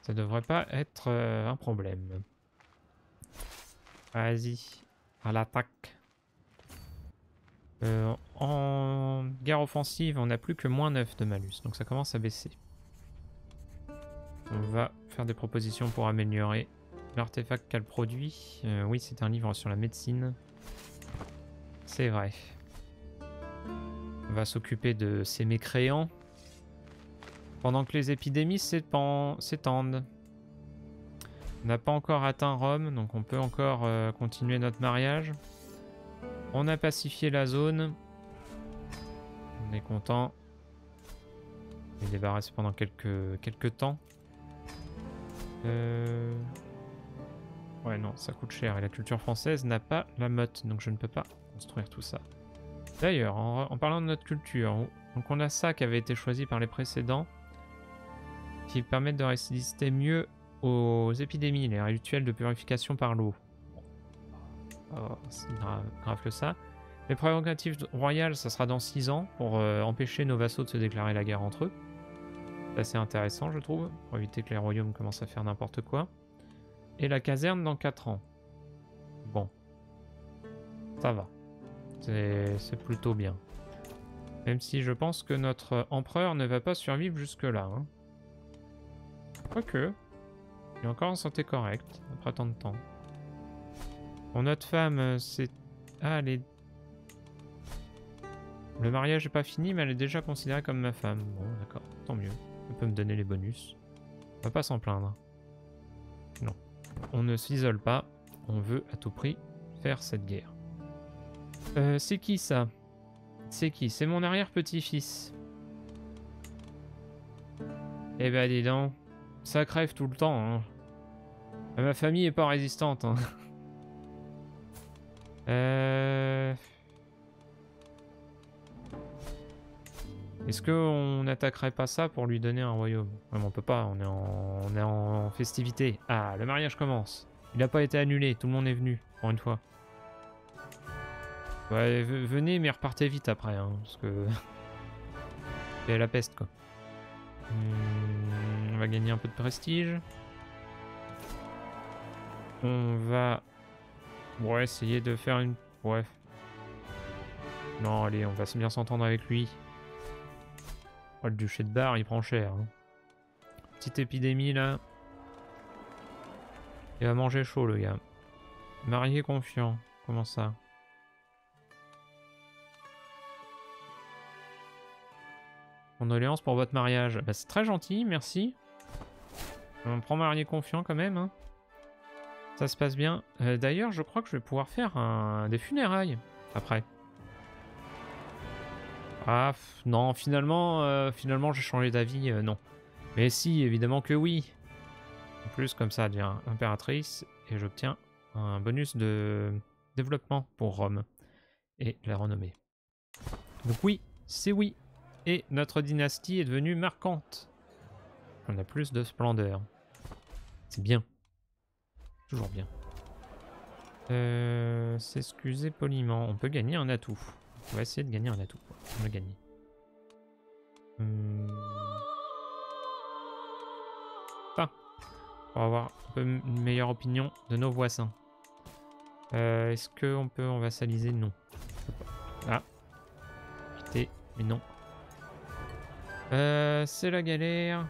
Ça devrait pas être euh, un problème. Vas-y, à l'attaque. Euh, en guerre offensive, on n'a plus que moins 9 de malus, donc ça commence à baisser. On va faire des propositions pour améliorer l'artefact qu'elle produit. Euh, oui, c'est un livre sur la médecine. C'est vrai. On va s'occuper de ces mécréants. Pendant que les épidémies s'étendent. On n'a pas encore atteint Rome, donc on peut encore euh, continuer notre mariage. On a pacifié la zone. On est content. On est débarrassé pendant quelques, quelques temps. Euh... Ouais, non, ça coûte cher. Et la culture française n'a pas la motte, donc je ne peux pas construire tout ça. D'ailleurs, en, parlant de notre culture, donc on a ça qui avait été choisi par les précédents, qui permettent de résister mieux aux épidémies, les rituels de purification par l'eau. Oh, c'est grave, que ça. Les prérogatives royales, ça sera dans 6 ans pour euh, empêcher nos vassaux de se déclarer la guerre entre eux. C'est assez intéressant, je trouve, pour éviter que les royaumes commencent à faire n'importe quoi. Et la caserne dans 4 ans. Bon. Ça va. C'est plutôt bien. Même si je pense que notre empereur ne va pas survivre jusque-là. Hein. Quoique. Il est encore en santé correcte, après tant de temps. Bon, notre femme, euh, c'est... Ah, elle est... Le mariage n'est pas fini, mais elle est déjà considérée comme ma femme. Bon, d'accord, tant mieux. Elle peut me donner les bonus. On va pas s'en plaindre. Non. On ne s'isole pas. On veut à tout prix faire cette guerre. Euh, c'est qui ça? C'est qui? C'est mon arrière-petit-fils. Eh ben dis donc, ça crève tout le temps. Hein. Ma famille est pas résistante. Hein. Euh... Est-ce qu'on n'attaquerait pas ça pour lui donner un royaume? On peut pas, on est, en... on est en festivité. Ah, le mariage commence. Il n'a pas été annulé, tout le monde est venu, pour une fois. Ouais, venez, mais repartez vite après, hein, parce que... C'est la peste, quoi. Hmm, on va gagner un peu de prestige. On va Ouais, essayer de faire une... Ouais. Non, allez, on va bien s'entendre avec lui. Oh, le duché de bar, il prend cher. Hein. Petite épidémie, là. Il va manger chaud, le gars. Marié confiant. Comment ça? Condoléances pour votre mariage. Bah, c'est très gentil, merci. On prend marié confiant quand même, hein. Ça se passe bien. Euh, d'ailleurs, je crois que je vais pouvoir faire des funérailles après. Ah, non, finalement, euh, finalement j'ai changé d'avis, euh, non. Mais si, évidemment que oui. En plus, comme ça, elle devient impératrice et j'obtiens un bonus de développement pour Rome et la renommée. Donc oui, c'est oui. Et notre dynastie est devenue marquante. On a plus de splendeur. C'est bien. Toujours bien. Euh, S'excuser poliment. On peut gagner un atout. On va essayer de gagner un atout. On va gagner. Hum... Enfin, pour avoir une meilleure opinion de nos voisins. Euh, Est-ce qu'on peut en vassaliser Non. Ah. Quitter, mais non. Euh, C'est la galère.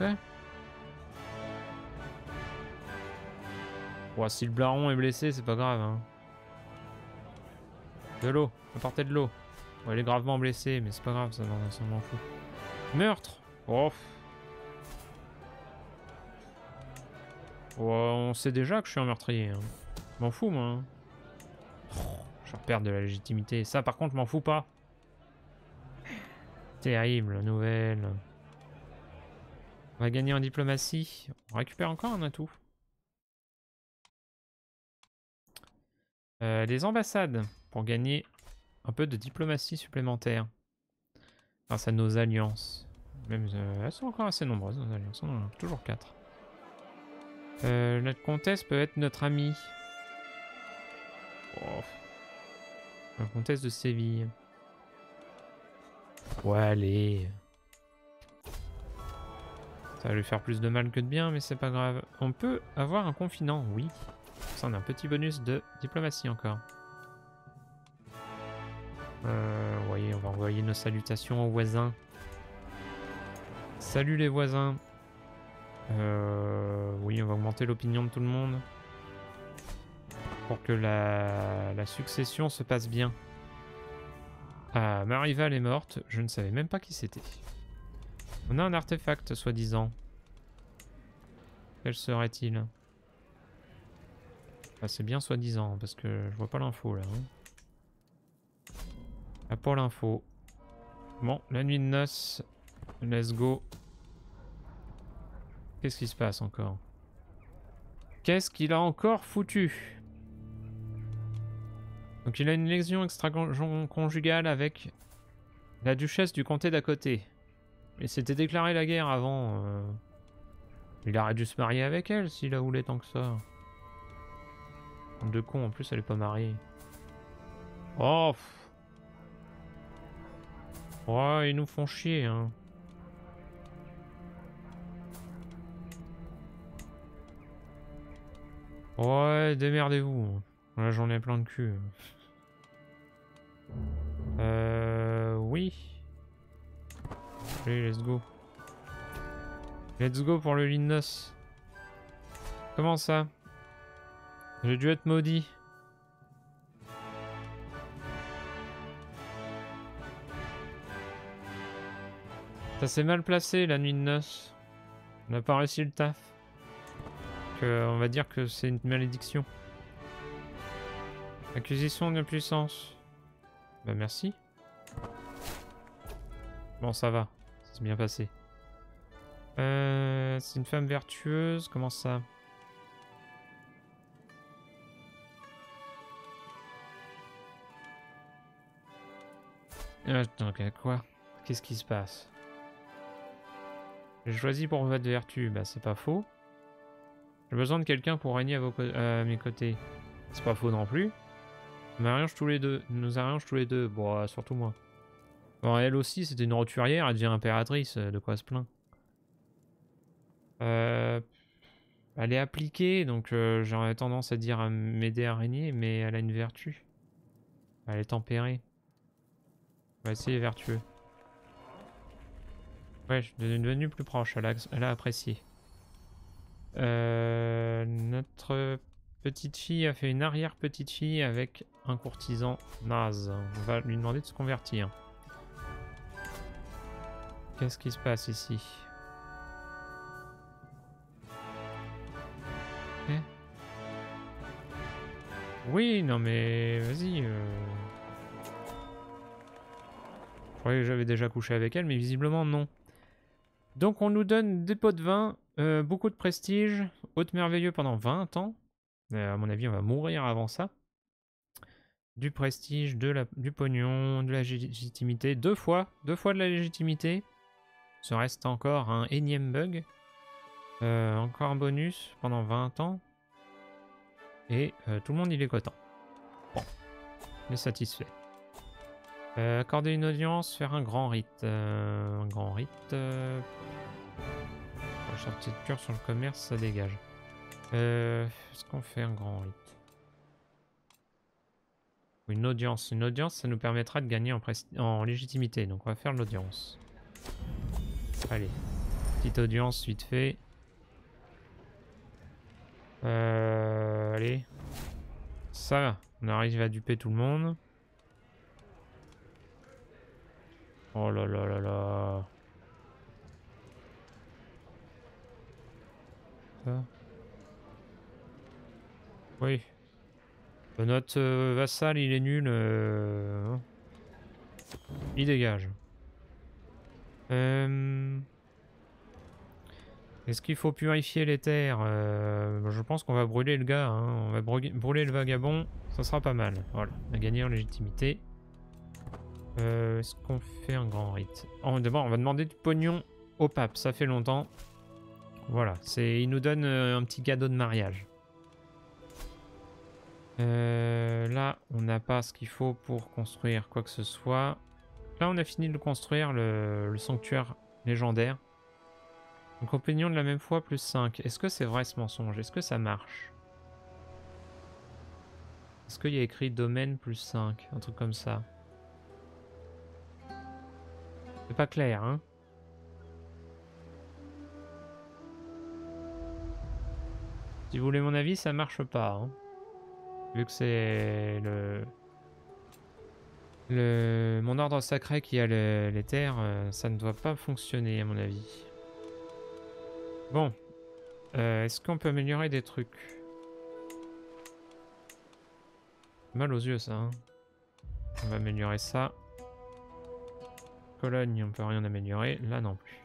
Ouais. Si le blaron est blessé, c'est pas grave. Hein. De l'eau, apportez de l'eau. Bon, il est gravement blessé, mais c'est pas grave, ça, ça m'en fout. Meurtre Oh. oh. On sait déjà que je suis un meurtrier. Hein. M'en fous, moi. Hein. Je perdre de la légitimité. Ça, par contre, je m'en fous pas. Terrible, nouvelle. On va gagner en diplomatie. On récupère encore un atout. Euh, les ambassades, pour gagner un peu de diplomatie supplémentaire. Grâce à nos alliances. Même, euh, elles sont encore assez nombreuses, nos alliances. On en a toujours 4. Euh, notre comtesse peut être notre amie. Oh. La comtesse de Séville. Ouais, allez. Ça va lui faire plus de mal que de bien, mais c'est pas grave. On peut avoir un confinant, oui. Ça, on a un petit bonus de diplomatie encore. Euh, voyez, on va envoyer nos salutations aux voisins. Salut les voisins. Euh, oui, on va augmenter l'opinion de tout le monde. Pour que la, succession se passe bien. Ah, ma rivale est morte. Je ne savais même pas qui c'était. On a un artefact, soi-disant. Quel serait-il? Ah, C'est bien soi-disant, parce que je vois pas l'info là. Hein. Ah, pour l'info. Bon, la nuit de noces. Let's go. Qu'est-ce qui se passe encore? Qu'est-ce qu'il a encore foutu? Donc il a une lésion extra-conjugale avec la duchesse du comté d'à côté. Il s'était déclaré la guerre avant. Euh. Il aurait dû se marier avec elle s'il a voulu tant que ça. De con, en plus elle est pas mariée. Oh Ouais, ils nous font chier, hein. Ouais, démerdez-vous. Là, j'en ai plein de cul. Euh... Oui. Allez, let's go. Let's go pour le Lindos. Comment ça? J'ai dû être maudit. Ça s'est mal placé la nuit de noces. On n'a pas réussi le taf. Que, on va dire que c'est une malédiction. Acquisition de puissance. Bah merci. Bon ça va. C'est bien passé. Euh, c'est une femme vertueuse, comment ça? Attends, quoi? Qu'est-ce qui se passe? J'ai choisi pour votre vertu, bah c'est pas faux. J'ai besoin de quelqu'un pour régner à, mes côtés. C'est pas faux non plus. Nous arrange tous les deux. Nous arrange tous les deux. Bon, surtout moi. Elle aussi, c'était une roturière, elle devient impératrice, de quoi se plaint. Euh, elle est appliquée, donc euh, j'aurais tendance à dire m'aider à régner, mais elle a une vertu. Elle est tempérée. On va vertueux. Ouais, je suis devenu plus proche, elle a, apprécié. Euh, notre petite fille a fait une arrière-petite fille avec un courtisan naze. On va lui demander de se convertir. Qu'est-ce qui se passe ici? Oui, non mais vas-y. Euh... Je croyais que j'avais déjà couché avec elle, mais visiblement non. Donc on nous donne des pots de vin, euh, beaucoup de prestige, hôte merveilleux pendant 20 ans. Euh, à mon avis, on va mourir avant ça. Du prestige, de la, du pognon, de la légitimité. Deux fois, deux fois de la légitimité. Ce reste encore un énième bug. Euh, encore un bonus pendant 20 ans. Et euh, tout le monde il est content. Bon, on est satisfait. Euh, accorder une audience, faire un grand rite. Un grand rite. Euh... Architecture sur le commerce, ça dégage. Est-ce qu'on fait un grand rite? Une audience. Une audience, ça nous permettra de gagner en, en légitimité. Donc on va faire l'audience. Allez. Petite audience vite fait. Euh, allez. Ça, on arrive à duper tout le monde. Oh là là là là. Ça. Oui. Euh, Notre euh, vassal, il est nul. hein. Il dégage. Euh, Est-ce qu'il faut purifier les terres? Euh, Je pense qu'on va brûler le gars. hein. On va brûler le vagabond. Ça sera pas mal. Voilà, on a gagné en légitimité. Euh, Est-ce qu'on fait un grand rite? Oh, on va demander du pognon au pape. Ça fait longtemps. Voilà, il nous donne un petit cadeau de mariage. Là, on n'a pas ce qu'il faut pour construire quoi que ce soit. Là, on a fini de construire le, sanctuaire légendaire. Donc, opinion de la même foi, plus 5. Est-ce que c'est vrai ce mensonge? Est-ce que ça marche? Est-ce qu'il y a écrit domaine plus 5 Un truc comme ça. C'est pas clair, hein? Si vous voulez mon avis, ça marche pas. hein. Vu que c'est le... Mon ordre sacré qui a le- les terres, euh, ça ne doit pas fonctionner à mon avis. Bon. Euh, Est-ce qu'on peut améliorer des trucs? Mal aux yeux ça. hein. On va améliorer ça. Cologne, on peut rien améliorer. Là non plus.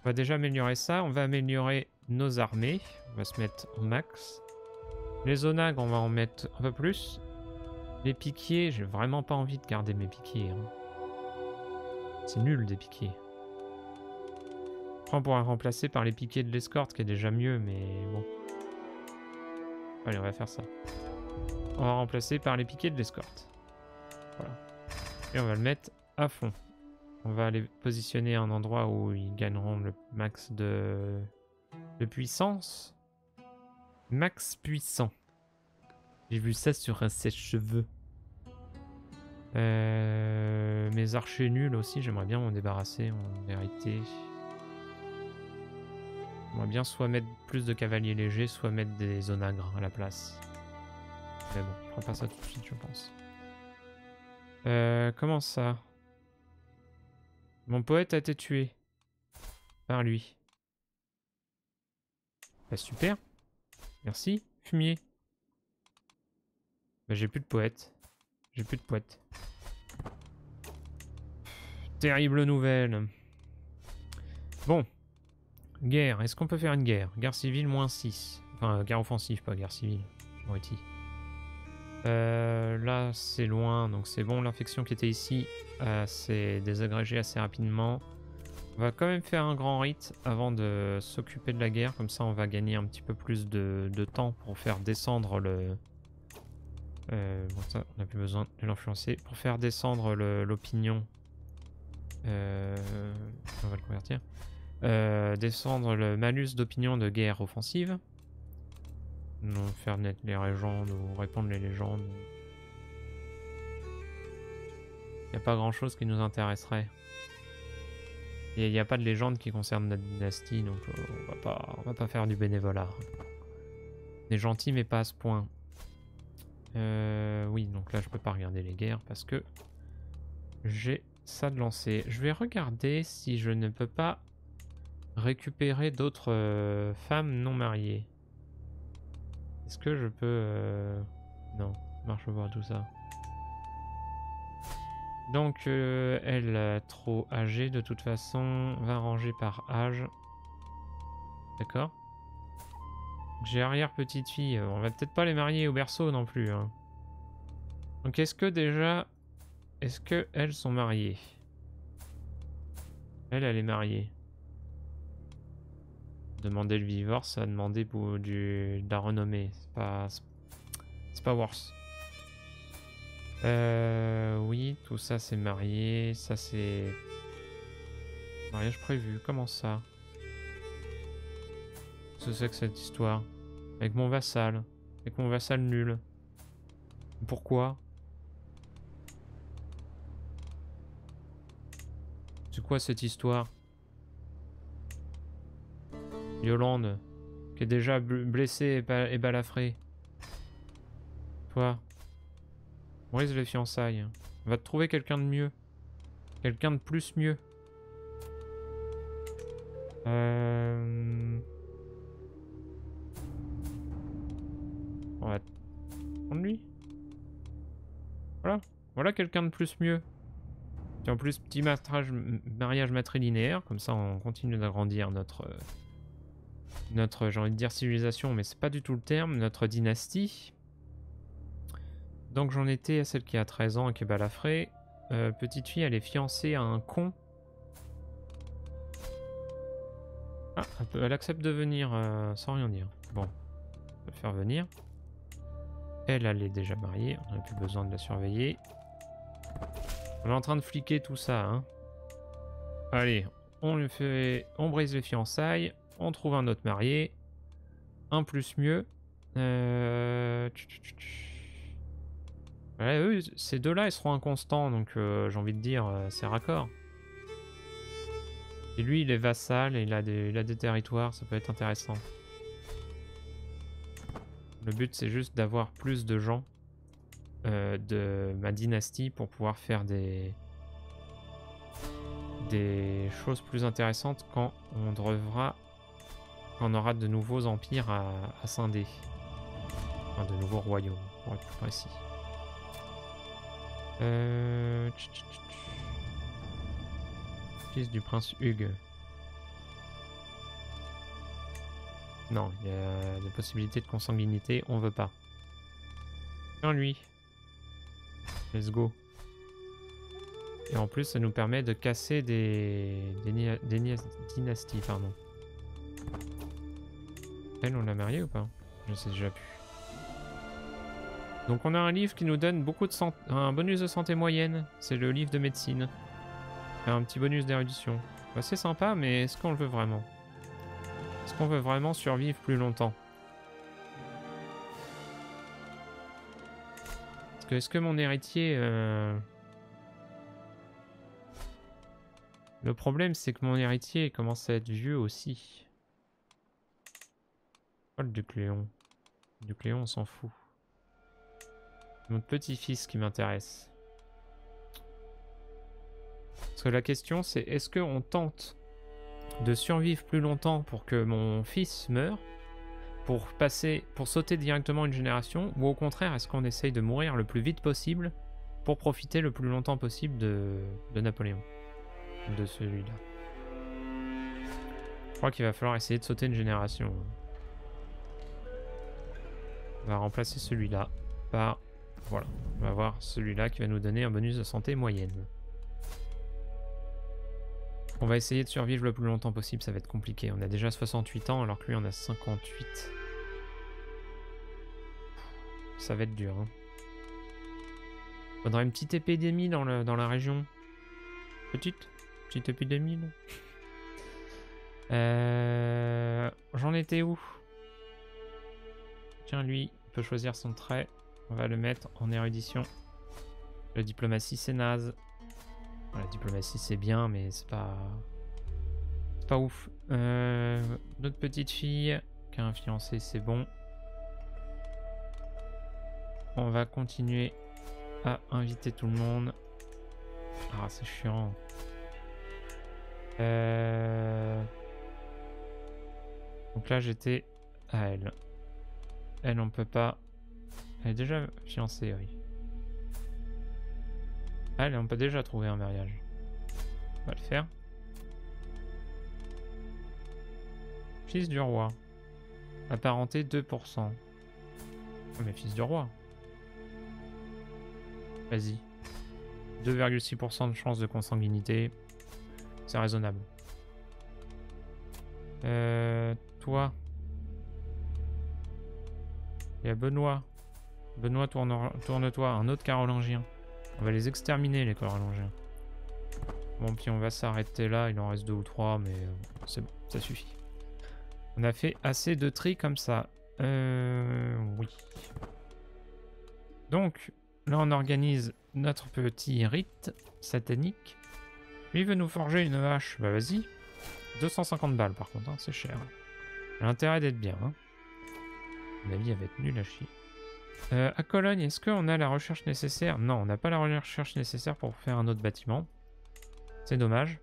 On va déjà améliorer ça. On va améliorer nos armées. On va se mettre au max. Les onagres, on va en mettre un peu plus. Les piquiers, j'ai vraiment pas envie de garder mes piquiers. hein. C'est nul des piquiers. On pourra remplacer par les piquiers de l'escorte, qui est déjà mieux, mais bon. Allez, on va faire ça. On va remplacer par les piquiers de l'escorte. Voilà. Et on va le mettre à fond. On va aller positionner à un endroit où ils gagneront le max de, de puissance. Max puissant. J'ai vu ça sur un sèche-cheveux. Euh, mes archers nuls aussi, j'aimerais bien m'en débarrasser en vérité. J'aimerais bien soit mettre plus de cavaliers légers, soit mettre des onagres à la place. Mais bon, je prends pas ça tout de suite, je pense. Euh, comment ça? Mon poète a été tué. Par lui. Bah super. Merci, fumier. Bah j'ai plus de poète. J'ai plus de poète. Terrible nouvelle. Bon. Guerre. Est-ce qu'on peut faire une guerre? Guerre civile, moins 6. Enfin, guerre offensive, pas guerre civile. Euh, là, c'est loin, donc c'est bon. L'infection qui était ici euh, s'est désagrégée assez rapidement. On va quand même faire un grand rite avant de s'occuper de la guerre. Comme ça, on va gagner un petit peu plus de temps pour faire descendre le... Euh, bon, ça, on n'a plus besoin de l'influencer. Pour faire descendre l'opinion... Euh, on va le convertir. Euh, descendre le malus d'opinion de guerre offensive. Non, faire naître les légendes ou répondre les légendes. Il n'y a pas grand chose qui nous intéresserait. Il n'y a pas de légende qui concerne notre dynastie, donc on va pas, on va pas faire du bénévolat. On est gentil, mais pas à ce point. Euh, oui, donc là je peux pas regarder les guerres parce que j'ai ça de lancer. Je vais regarder si je ne peux pas récupérer d'autres euh, femmes non mariées. Est-ce que je peux... euh, Non, marche voir tout ça. Donc, elle trop âgée de toute façon, va ranger par âge. D'accord J'ai arrière petite fille, on va peut-être pas les marier au berceau non plus. hein. Donc est-ce que déjà... Est-ce que elles sont mariées? Elle, elle est mariée. Demander le divorce, ça demander pour du, de la renommée. C'est pas... C'est pas worse. Euh, oui, tout ça c'est marié, ça c'est... Mariage prévu, comment ça? C'est que cette histoire Avec mon vassal, avec mon vassal nul. Pourquoi? C'est quoi cette histoire? Yolande, qui est déjà blessée et, et balafrée. Toi, brise les fiançailles. Va te trouver quelqu'un de mieux. Quelqu'un de plus mieux. Euh... lui. Voilà. Voilà quelqu'un de plus mieux. Et en plus, petit mariage matrilinéaire. Comme ça, on continue d'agrandir notre... Euh, notre, j'ai envie de dire civilisation, mais c'est pas du tout le terme. Notre dynastie. Donc j'en étais à celle qui a 13 ans et qui est balafrée. Euh, petite fille, elle est fiancée à un con. Ah, elle accepte de venir euh, sans rien dire. Bon, on faire venir. Elle, elle est déjà mariée, on n'a plus besoin de la surveiller. On est en train de fliquer tout ça, hein. Allez, on lui fait... On brise les fiançailles, on trouve un autre marié. Un plus mieux. Euh... Ces deux-là, ils seront inconstants, donc euh, j'ai envie de dire, euh, c'est raccord. Et lui, il est vassal et il a des territoires, ça peut être intéressant. Le but, c'est juste d'avoir plus de gens euh, de ma dynastie pour pouvoir faire des des choses plus intéressantes quand on devra on aura de nouveaux empires à, à scinder. Enfin, de nouveaux royaumes, pour être plus précis. Euh... Fils du prince Hugues. Non, il y a des possibilités de consanguinité, on veut pas. Tiens lui. Let's go. Et en plus, ça nous permet de casser des, dynasties, pardon. Elle, on l'a mariée ou pas? Je sais déjà plus. Donc on a un livre qui nous donne beaucoup de un bonus de santé moyenne. C'est le livre de médecine. Un petit bonus d'érudition. C'est sympa, mais est-ce qu'on le veut vraiment? Qu'on veut vraiment survivre plus longtemps Est-ce que, est que mon héritier... Euh, le problème, c'est que mon héritier commence à être vieux aussi. Oh, le Duc Léon. Le Duc Léon, on s'en fout. Mon petit-fils qui m'intéresse. Parce que la question c'est est-ce qu'on tente de survivre plus longtemps pour que mon fils meure pour passer, pour sauter directement une génération, ou au contraire, est-ce qu'on essaye de mourir le plus vite possible pour profiter le plus longtemps possible de, de Napoléon, de celui-là? Je crois qu'il va falloir essayer de sauter une génération. On va remplacer celui-là par voilà, on va voir celui-là qui va nous donner un bonus de santé moyenne. On va essayer de survivre le plus longtemps possible, ça va être compliqué. On a déjà 68 ans alors que lui on a 58. Ça va être dur. Hein. Faudrait une petite épidémie dans, dans la région. Petite? Petite épidémie là. Euh, J'en étais où? Tiens lui, il peut choisir son trait. On va le mettre en érudition. La diplomatie, c'est naze. La diplomatie, c'est bien, mais c'est pas... C'est pas ouf. Euh, notre petite fille qui a un fiancé, c'est bon. On va continuer à inviter tout le monde. Ah, c'est chiant. Euh, donc là, j'étais à elle. Elle, on peut pas elle est déjà fiancée, oui. Allez, on peut déjà trouver un mariage. On va le faire. Fils du roi. Apparenté 2%. mais fils du roi. Vas-y. 2,6% de chance de consanguinité. C'est raisonnable. Euh, toi. Il y a Benoît. Benoît, tourne-toi, un autre carolingien. On va les exterminer, les carolingiens. Bon, puis on va s'arrêter là. Il en reste deux ou trois, mais euh, c'est bon, ça suffit. On a fait assez de tri comme ça. Euh, oui. Donc, là, on organise notre petit rite satanique. Lui veut nous forger une vache. Bah, vas-y. 250 balles, par contre, hein, c'est cher. L'intérêt d'être bien. Hein. La vie va être nulle à chier. Euh, à Cologne, est-ce qu'on a la recherche nécessaire? Non, on n'a pas la recherche nécessaire pour faire un autre bâtiment. C'est dommage.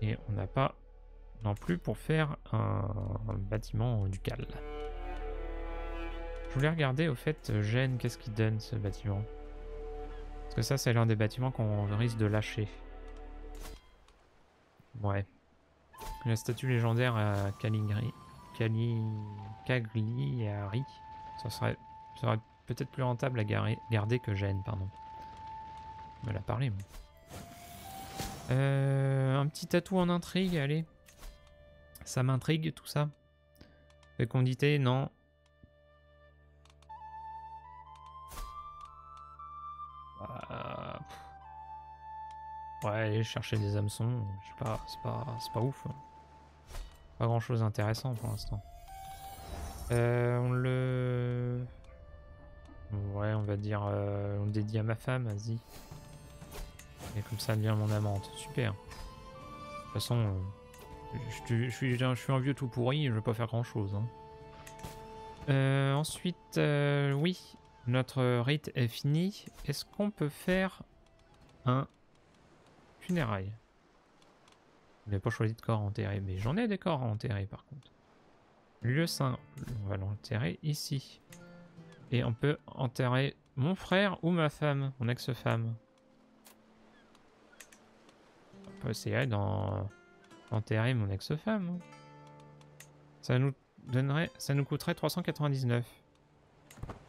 Et on n'a pas non plus pour faire un, bâtiment ducal. Je voulais regarder au fait, Gênes, qu'est-ce qu'il donne ce bâtiment? Parce que ça, c'est l'un des bâtiments qu'on risque de lâcher. Ouais. La statue légendaire à Caligari. Cali... Cagliari. Ça serait, serait peut-être plus rentable à garder que Gênes, pardon. On l'a parlé. Euh, un petit atout en intrigue, allez. Ça m'intrigue tout ça. Fécondité, non. Bah, ouais, aller chercher des hameçons, je sais pas, c'est pas, pas ouf. Hein. Pas grand chose d'intéressant pour l'instant. Euh, on le... Ouais, on va dire, euh, on le dédie à ma femme, vas-y. Et comme ça, elle devient mon amante. Super. De toute façon, euh, je, suis, un vieux tout pourri, je vais pas faire grand chose. Hein. Euh, ensuite, oui, notre rite est fini. Est-ce qu'on peut faire un funérail? Je n'ai pas choisi de corps enterré, mais j'en ai des corps enterrés par contre. Lieu saint, on va l'enterrer ici. Et on peut enterrer mon frère ou ma femme, mon ex-femme peut essayer d'enterrer mon ex-femme. Ça nous donnerait, ça nous coûterait 399.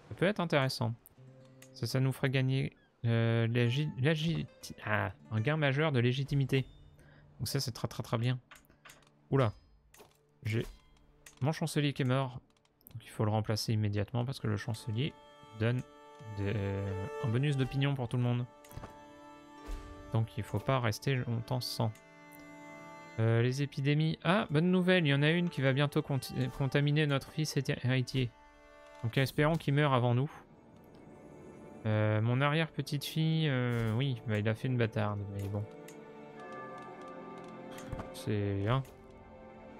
Ça peut être intéressant. Ça, ça nous ferait gagner euh, ah, un gain majeur de légitimité. Donc ça, c'est très très très bien. Oula. J'ai mon chancelier qui est mort. Donc il faut le remplacer immédiatement parce que le chancelier donne un bonus d'opinion pour tout le monde. Donc il faut pas rester longtemps sans. Euh, les épidémies. Ah, bonne nouvelle, il y en a une qui va bientôt contaminer notre fils héritier. Donc espérons qu'il meure avant nous. Euh, mon arrière-petite-fille, euh, oui, bah, il a fait une bâtarde, mais bon. C'est... Hein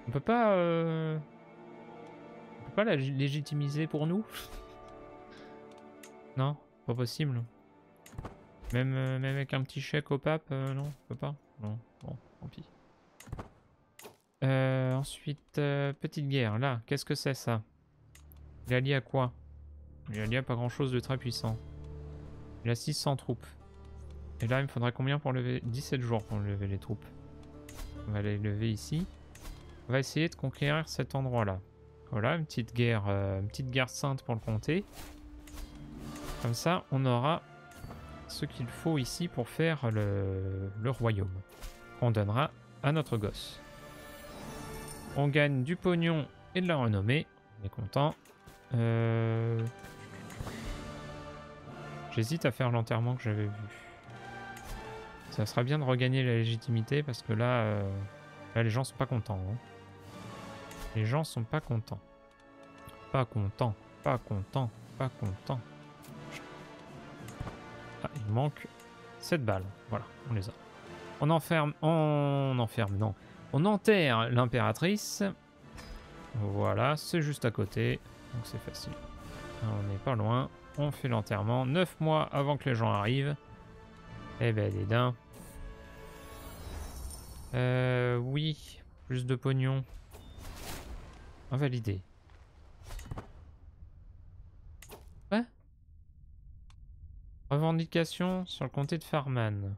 On peut pas... Pas la légitimiser pour nous? Non Pas possible. Même, euh, même avec un petit chèque au pape, euh, non, on peut pas Non, bon, tant pis. Euh, ensuite, petite guerre, là, qu'est-ce que c'est ça? Il est allié à quoi? Il est allié à pas grand-chose de très puissant. Il a 600 troupes. Et là, il me faudrait combien pour lever? 17 jours pour lever les troupes. On va les lever ici. On va essayer de conquérir cet endroit-là. Voilà, une petite guerre, une petite guerre sainte pour le comté. Comme ça, on aura ce qu'il faut ici pour faire le, royaume. On donnera à notre gosse. On gagne du pognon et de la renommée. On est content. Euh, j'hésite à faire l'enterrement que j'avais vu. Ça sera bien de regagner la légitimité parce que là, euh, les gens sont pas contents. Hein. Les gens sont pas contents. Pas contents, pas contents, pas contents. Ah, il manque 7 balles. Voilà, on les a. On enferme... On enferme, non. On enterre l'impératrice. Voilà, c'est juste à côté. Donc c'est facile. On n'est pas loin. On fait l'enterrement 9 mois avant que les gens arrivent. Eh ben, les dents. Euh, oui. Plus de pognon. Invalidé. Revendication sur le comté de Farman.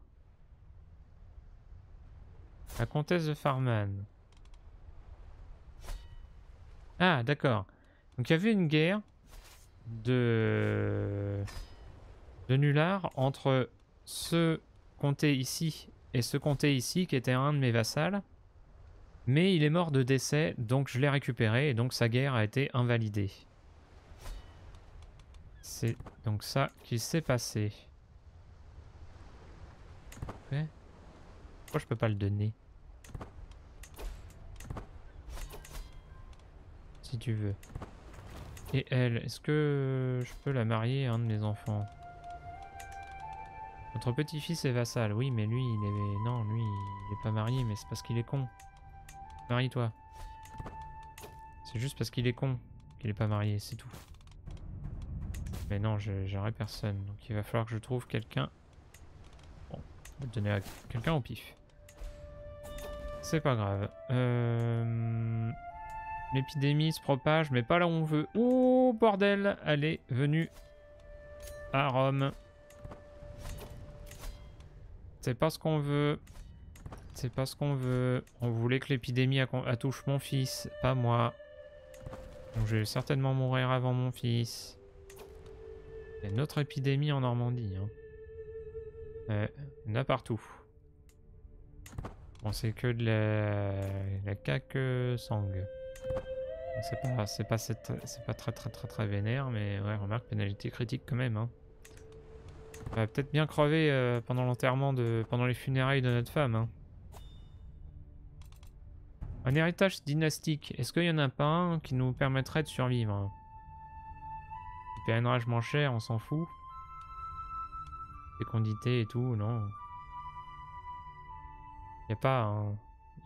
La comtesse de Farman. Ah, d'accord. Donc il y avait une guerre de... de entre ce comté ici et ce comté ici qui était un de mes vassals. Mais il est mort de décès, donc je l'ai récupéré et donc sa guerre a été invalidée. C'est donc ça qui s'est passé. Pourquoi je peux pas le donner? Si tu veux. Et elle, est-ce que je peux la marier à un de mes enfants? Notre petit-fils est vassal, oui, mais lui, il est... Non, lui, il est pas marié, mais c'est parce qu'il est con. Marie-toi. C'est juste parce qu'il est con qu'il est pas marié, c'est tout. Mais non, j'aurai personne. Donc il va falloir que je trouve quelqu'un. Bon, on va donner à quelqu'un au pif. C'est pas grave. Euh, l'épidémie se propage, mais pas là où on veut. Oh, bordel Elle est venue à Rome. C'est pas ce qu'on veut. C'est pas ce qu'on veut. On voulait que l'épidémie touche mon fils, pas moi. Donc je vais certainement mourir avant mon fils. Il y a une autre épidémie en Normandie. Hein. Euh, il y en a partout. Bon, c'est que de la, la caque sang. C'est pas, c'est pas, c'est pas très très très très vénère, mais ouais, remarque pénalité critique quand même. Hein. On va peut-être bien crever euh, pendant l'enterrement de, pendant les funérailles de notre femme. Hein. Un héritage dynastique. Est-ce qu'il y en a pas un qui nous permettrait de survivre? PNRH moins cher, on s'en fout. Fécondité et tout, non. Y a pas,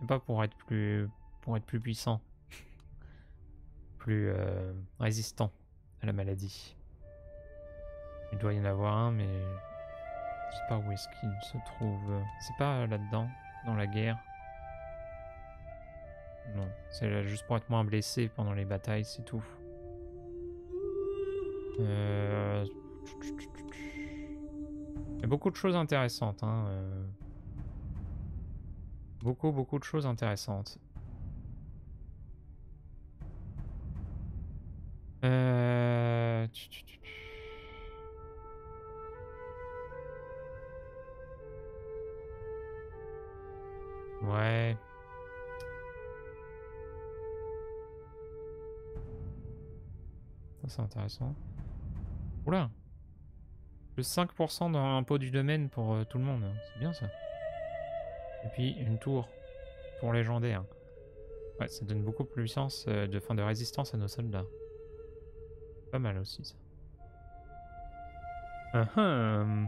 y a pas pour être plus, pour être plus puissant, plus euh, résistant à la maladie. Il doit y en avoir un, mais je sais pas où est-ce qu'il se trouve. C'est pas là-dedans, dans la guerre? Non, c'est juste pour être moins blessé pendant les batailles, c'est tout. Euh... Il y a beaucoup de choses intéressantes. Hein. Euh. Beaucoup, beaucoup de choses intéressantes. Euh... Ouais. Ça c'est intéressant. Oula Le 5% dans l'impôt du domaine pour euh, tout le monde. C'est bien ça. Et puis une tour pour légendaire. Ouais, ça donne beaucoup plus de puissance euh, de fin de résistance à nos soldats. Pas mal aussi ça. Uh.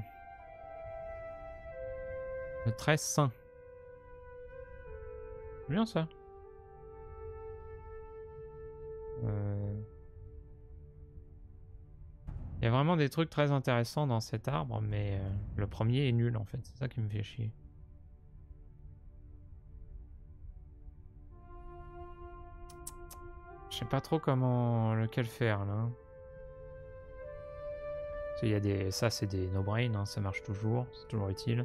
Le 13 saint. Bien ça. Vraiment des trucs très intéressants dans cet arbre, mais euh, le premier est nul en fait, c'est ça qui me fait chier. Je sais pas trop comment lequel faire là. Y a des, ça c'est des no-brain, hein, ça marche toujours, c'est toujours utile.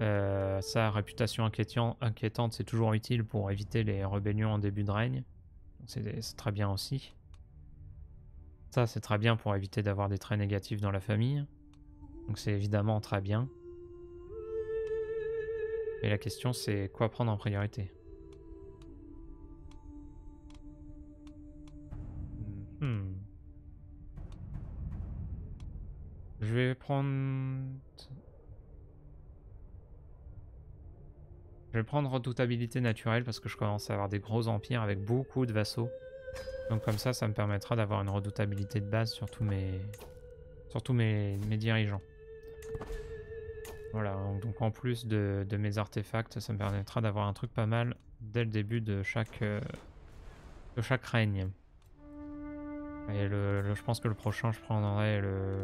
Euh, ça, réputation inquiétante, c'est toujours utile pour éviter les rébellions en début de règne. C'est très bien aussi. C'est très bien pour éviter d'avoir des traits négatifs dans la famille. Donc c'est évidemment très bien. Et la question, c'est quoi prendre en priorité? Hmm. Je vais prendre... Je vais prendre redoutabilité naturelle parce que je commence à avoir des gros empires avec beaucoup de vassaux. Donc comme ça, ça me permettra d'avoir une redoutabilité de base sur tous mes, sur mes, mes dirigeants. Voilà, donc en plus de, mes artefacts, ça me permettra d'avoir un truc pas mal dès le début de chaque, euh, de chaque règne. Et le, je pense que le prochain, je prendrai le...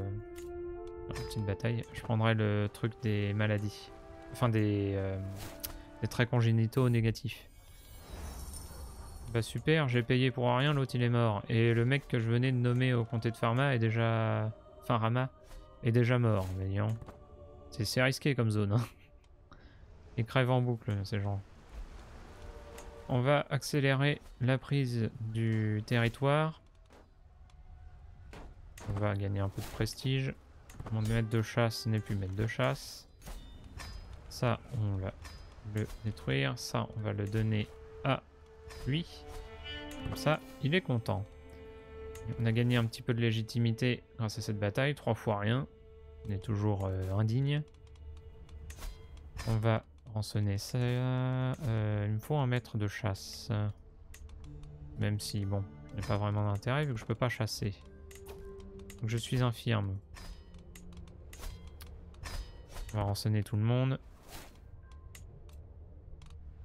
petite bataille. Je prendrai le truc des maladies. Enfin, des, euh, des traits congénitaux négatifs. Bah super, j'ai payé pour rien, l'autre il est mort. Et le mec que je venais de nommer au comté de Pharma est déjà... Enfin Rama est déjà mort, voyons. C'est risqué comme zone. Hein. Ils en boucle ces gens. On va accélérer la prise du territoire. On va gagner un peu de prestige. Mon maître de chasse n'est plus maître de chasse. Ça, on va le détruire. Ça, on va le donner à lui. Comme ça, il est content. On a gagné un petit peu de légitimité grâce à cette bataille, trois fois rien. On est toujours euh, indigne. On va rançonner ça. Euh, il me faut un maître de chasse. Même si, bon, je n'ai pas vraiment d'intérêt vu que je peux pas chasser. Donc je suis infirme. On va rançonner tout le monde.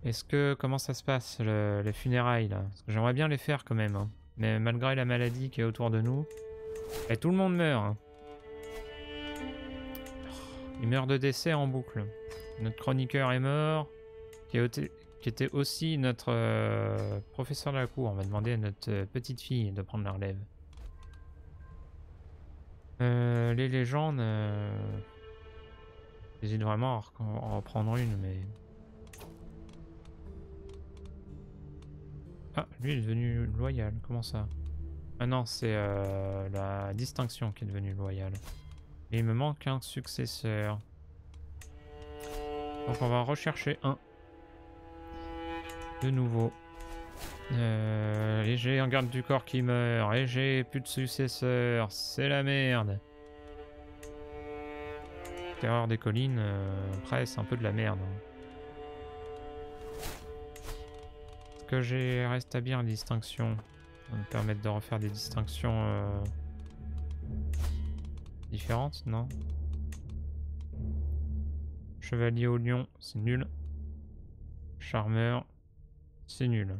Est-ce que comment ça se passe le- les funérailles j'aimerais bien les faire quand même. hein. Mais malgré la maladie qui est autour de nous, et tout le monde meurt. hein. Il meurt de décès en boucle. Notre chroniqueur est mort, qui, était aussi notre euh, professeur de la cour. On va demander à notre euh, petite fille de prendre la relève. Euh, les légendes, j'hésite vraiment à en reprendre une, mais Ah, lui est devenu loyal, comment ça? Ah non, c'est euh, la distinction qui est devenue loyale. Et il me manque un successeur. Donc on va rechercher un. De nouveau. Euh, et j'ai un garde du corps qui meurt. Et j'ai plus de successeur. C'est la merde. Terreur des collines, euh, après c'est un peu de la merde. hein. Que j'ai rétablir une distinction Ça va me permettre de refaire des distinctions euh, différentes, non? Chevalier au lion, c'est nul. Charmeur, c'est nul.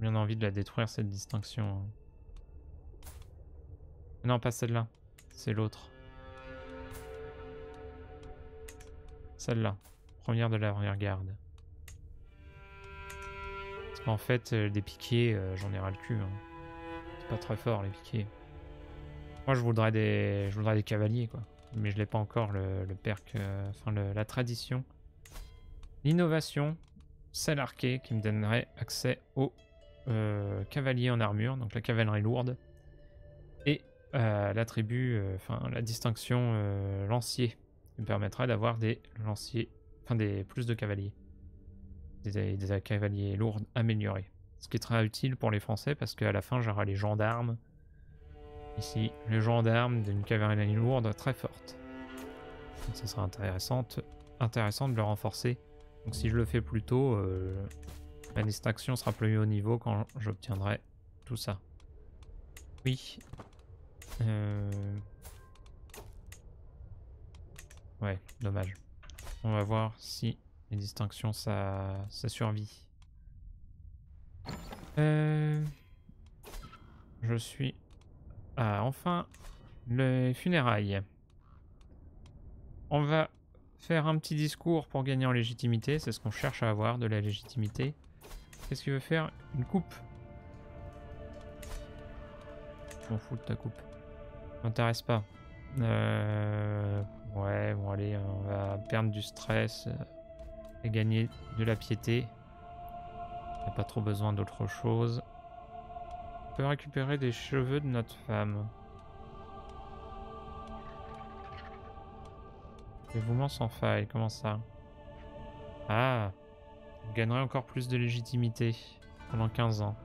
Bien envie de la détruire cette distinction. hein. Non, pas celle-là. C'est l'autre. Celle-là. Première de l'arrière-garde. Qu'en fait, euh, des piquiers, euh, j'en ai ras le cul. hein. C'est pas très fort, les piquiers. Moi, je voudrais des, je voudrais des cavaliers, quoi. Mais je l'ai pas encore, le, le perk, euh, enfin, la tradition. L'innovation, celle arquée, qui me donnerait accès aux euh, cavaliers en armure, donc la cavalerie lourde. Et euh, l'attribut, euh, enfin, la distinction euh, lancier, qui me permettrait d'avoir des lanciers, enfin, des plus de cavaliers. Des, des cavaliers lourds améliorés. Ce qui est très utile pour les Français, parce qu'à la fin, j'aurai les gendarmes. Ici, les gendarmes d'une cavalerie lourde très forte. Donc ça sera intéressant, intéressant de le renforcer. Donc si je le fais plus tôt, euh, ma distinction sera plus haut niveau quand j'obtiendrai tout ça. Oui. Euh, Ouais, dommage. On va voir si les distinctions ça, ça survit. Euh, Je suis ah, enfin, les funérailles. On va faire un petit discours pour gagner en légitimité. C'est ce qu'on cherche à avoir, de la légitimité. Qu'est-ce qu'il veut faire? Une coupe. Je m'en fous de ta coupe. M'intéresse pas. Euh... Ouais, bon allez, on va perdre du stress euh, et gagner de la piété. On pas trop besoin d'autre chose. On peut récupérer des cheveux de notre femme. Dévouement sans faille, comment ça? Ah On gagnerait encore plus de légitimité pendant 15 ans.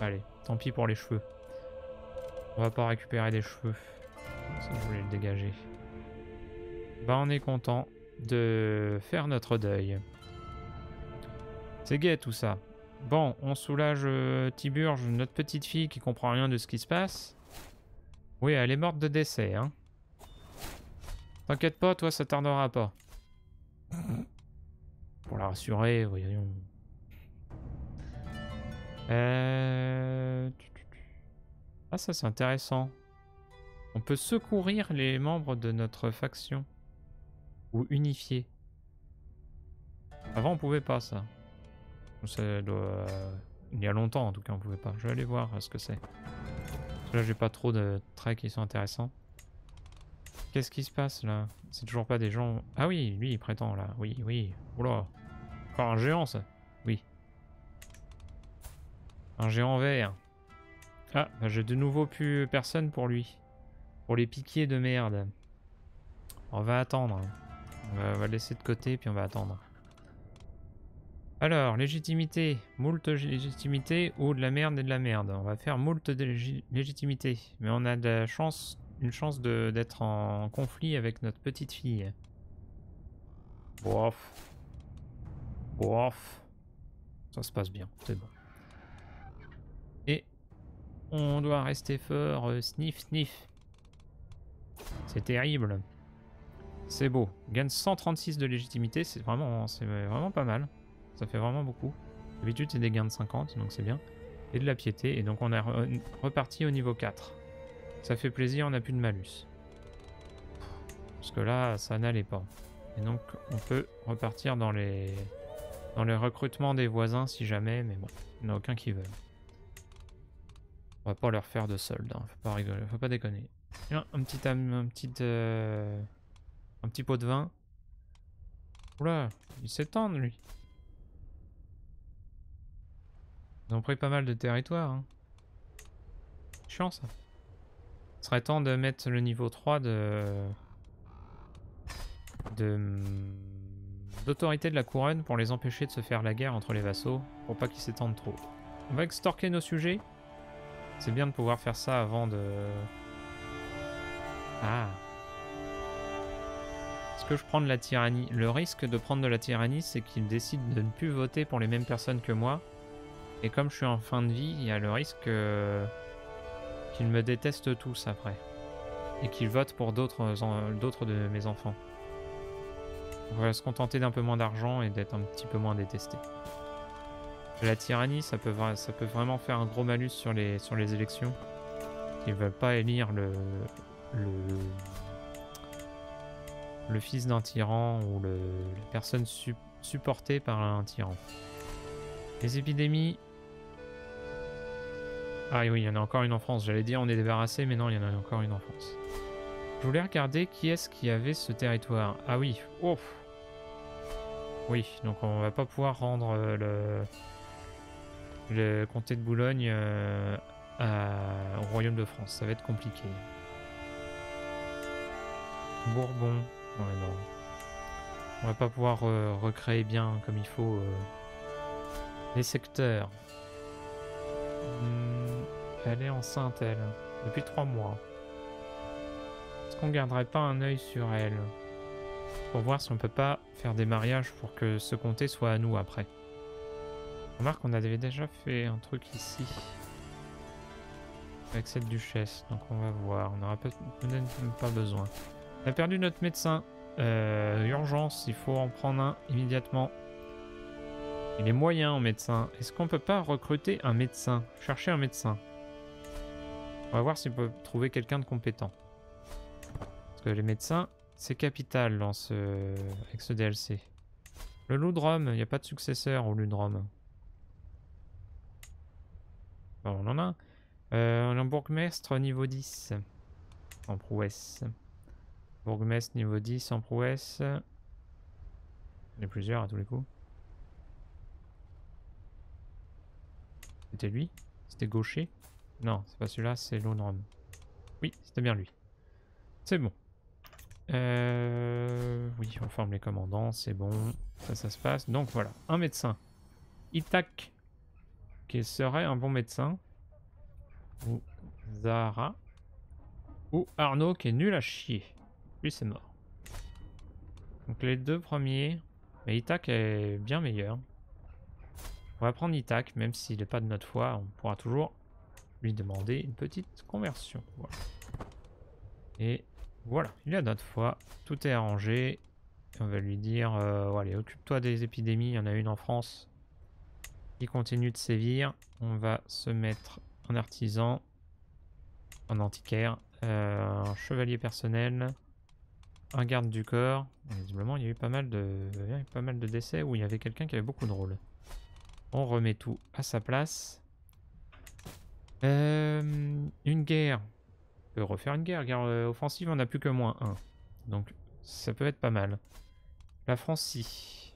Allez, tant pis pour les cheveux. On va pas récupérer des cheveux. Ça, je voulais le dégager. Bah, on est content de faire notre deuil. C'est gai tout ça. Bon, on soulage euh, Tiburge, notre petite fille qui comprend rien de ce qui se passe. Oui, elle est morte de décès, hein. T'inquiète pas, toi, ça tardera pas. Pour la rassurer, voyons. Euh... Ah, ça, c'est intéressant. On peut secourir les membres de notre faction. Ou unifier. Avant, on pouvait pas, ça. Ça doit... Il y a longtemps, en tout cas, on pouvait pas. Je vais aller voir ce que c'est. Là, j'ai pas trop de traits qui sont intéressants. Qu'est-ce qui se passe, là? C'est toujours pas des gens... Ah oui, lui, il prétend, là. Oui, oui. Oula. Encore un géant, ça. Oui. Un géant vert. Ah, bah, j'ai de nouveau plus personne pour lui. Pour les piquiers de merde. On va attendre. On va, laisser de côté, puis on va attendre. Alors, légitimité. Moult légitimité ou de la merde et de la merde. On va faire moult légitimité. Mais on a de la chance, une chance d'être en conflit avec notre petite fille. Bof. Bof. Ça se passe bien, c'est bon. Et on doit rester fort. euh, sniff, sniff. C'est terrible. C'est beau. Gagne 136 de légitimité, c'est vraiment, vraiment pas mal. Ça fait vraiment beaucoup. D'habitude, c'est des gains de 50, donc c'est bien. Et de la piété, et donc on est reparti au niveau 4. Ça fait plaisir, on n'a plus de malus. Parce que là, ça n'allait pas. Et donc, on peut repartir dans les, dans les recrutements des voisins si jamais, mais bon, il n'y en a aucun qui veut. On va pas leur faire de solde, hein. faut pas rigoler, faut pas déconner. Tiens, un petit, petit, euh, un petit pot de vin. Oula, il s'étend lui. Ils ont pris pas mal de territoire. Hein. Chiant ça. Ce serait temps de mettre le niveau 3 de... de... d'autorité de la couronne pour les empêcher de se faire la guerre entre les vassaux, pour pas qu'ils s'étendent trop. On va extorquer nos sujets. C'est bien de pouvoir faire ça avant de... Ah. Est-ce que je prends de la tyrannie Le risque de prendre de la tyrannie, c'est qu'ils décident de ne plus voter pour les mêmes personnes que moi. Et comme je suis en fin de vie, il y a le risque euh, qu'ils me détestent tous après. Et qu'ils votent pour d'autres de mes enfants. On va se contenter d'un peu moins d'argent et d'être un petit peu moins détesté. La tyrannie, ça peut, vraiment faire un gros malus sur les, sur les élections. Ils veulent pas élire le, le, le fils d'un tyran ou la personne supportée par un tyran. Les épidémies. Ah oui, il y en a encore une en France. J'allais dire on est débarrassé, mais non, il y en a encore une en France. Je voulais regarder qui est-ce qui avait ce territoire. Ah oui, ouf. Oui, donc on va pas pouvoir rendre euh, le le comté de Boulogne euh, au Royaume de France. Ça va être compliqué. Bourbon. Non. On va pas pouvoir euh, recréer bien comme il faut euh, les secteurs. Hmm, elle est enceinte, elle. Depuis trois mois. Est-ce qu'on garderait pas un œil sur elle Pour voir si on peut pas faire des mariages pour que ce comté soit à nous après? Remarque, on avait déjà fait un truc ici. Avec cette duchesse, donc on va voir. On n'aura peut-être pas besoin. On a perdu notre médecin. Euh, urgence, il faut en prendre un immédiatement. Il est moyen en médecin. Est-ce qu'on peut pas recruter un médecin Chercher un médecin? On va voir si on peut trouver quelqu'un de compétent. Parce que les médecins, c'est capital dans ce... avec ce DLC. Le Ludrum, il n'y a pas de successeur au Ludrum on en a. Euh, a un bourgmestre niveau 10 en prouesse. Bourgmestre niveau 10 en prouesse. Il y en a plusieurs à tous les coups. C'était lui? C'était gaucher? Non, c'est pas celui-là, c'est l'Onrom. Oui, c'était bien lui. C'est bon. Euh, oui, on forme les commandants, c'est bon. Ça, ça se passe. Donc voilà, un médecin. Itak qui serait un bon médecin. Ou Zahara. Ou Arnaud qui est nul à chier. Lui c'est mort. Donc les deux premiers. Mais Itak est bien meilleur. On va prendre Itak, même s'il n'est pas de notre foi, on pourra toujours lui demander une petite conversion. Et voilà, il a notre foi, tout est arrangé. On va lui dire, euh, allez, occupe-toi des épidémies, il y en a une en France il continue de sévir. On va se mettre en artisan, en antiquaire, euh, un chevalier personnel, un garde du corps. Visiblement, il y a eu pas mal de, pas mal de décès où il y avait quelqu'un qui avait beaucoup de rôles. On remet tout à sa place. Euh, une guerre. On peut refaire une guerre. Guerre euh, offensive, on n'a plus que moins 1. Donc, ça peut être pas mal. La Francie.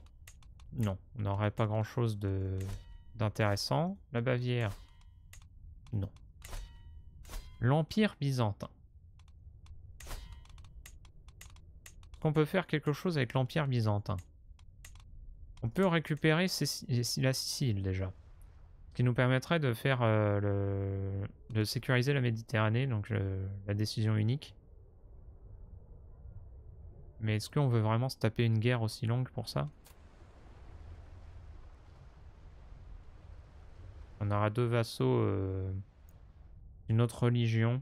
Non, on n'aurait pas grand chose de d'intéressant. La Bavière, non. L'Empire byzantin. On peut faire quelque chose avec l'Empire byzantin. On peut récupérer la Sicile déjà. Ce qui nous permettrait de faire euh, le... de sécuriser la Méditerranée, donc la décision unique. Mais est-ce qu'on veut vraiment se taper une guerre aussi longue pour ça? On aura deux vassaux euh, d'une autre religion.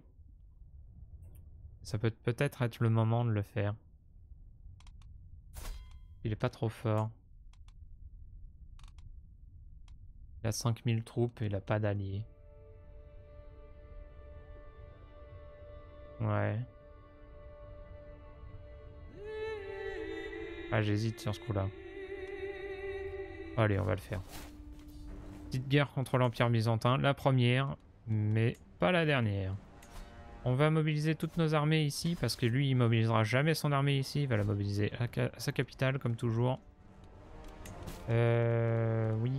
Ça peut peut-être être le moment de le faire. Il est pas trop fort. Il a 5000 troupes et il a pas d'alliés. Ouais. Ah, j'hésite sur ce coup-là. Allez, on va le faire. Petite guerre contre l'Empire byzantin, la première, mais pas la dernière. On va mobiliser toutes nos armées ici, parce que lui, il mobilisera jamais son armée ici. Il va la mobiliser à, sa capitale, comme toujours. Euh, oui,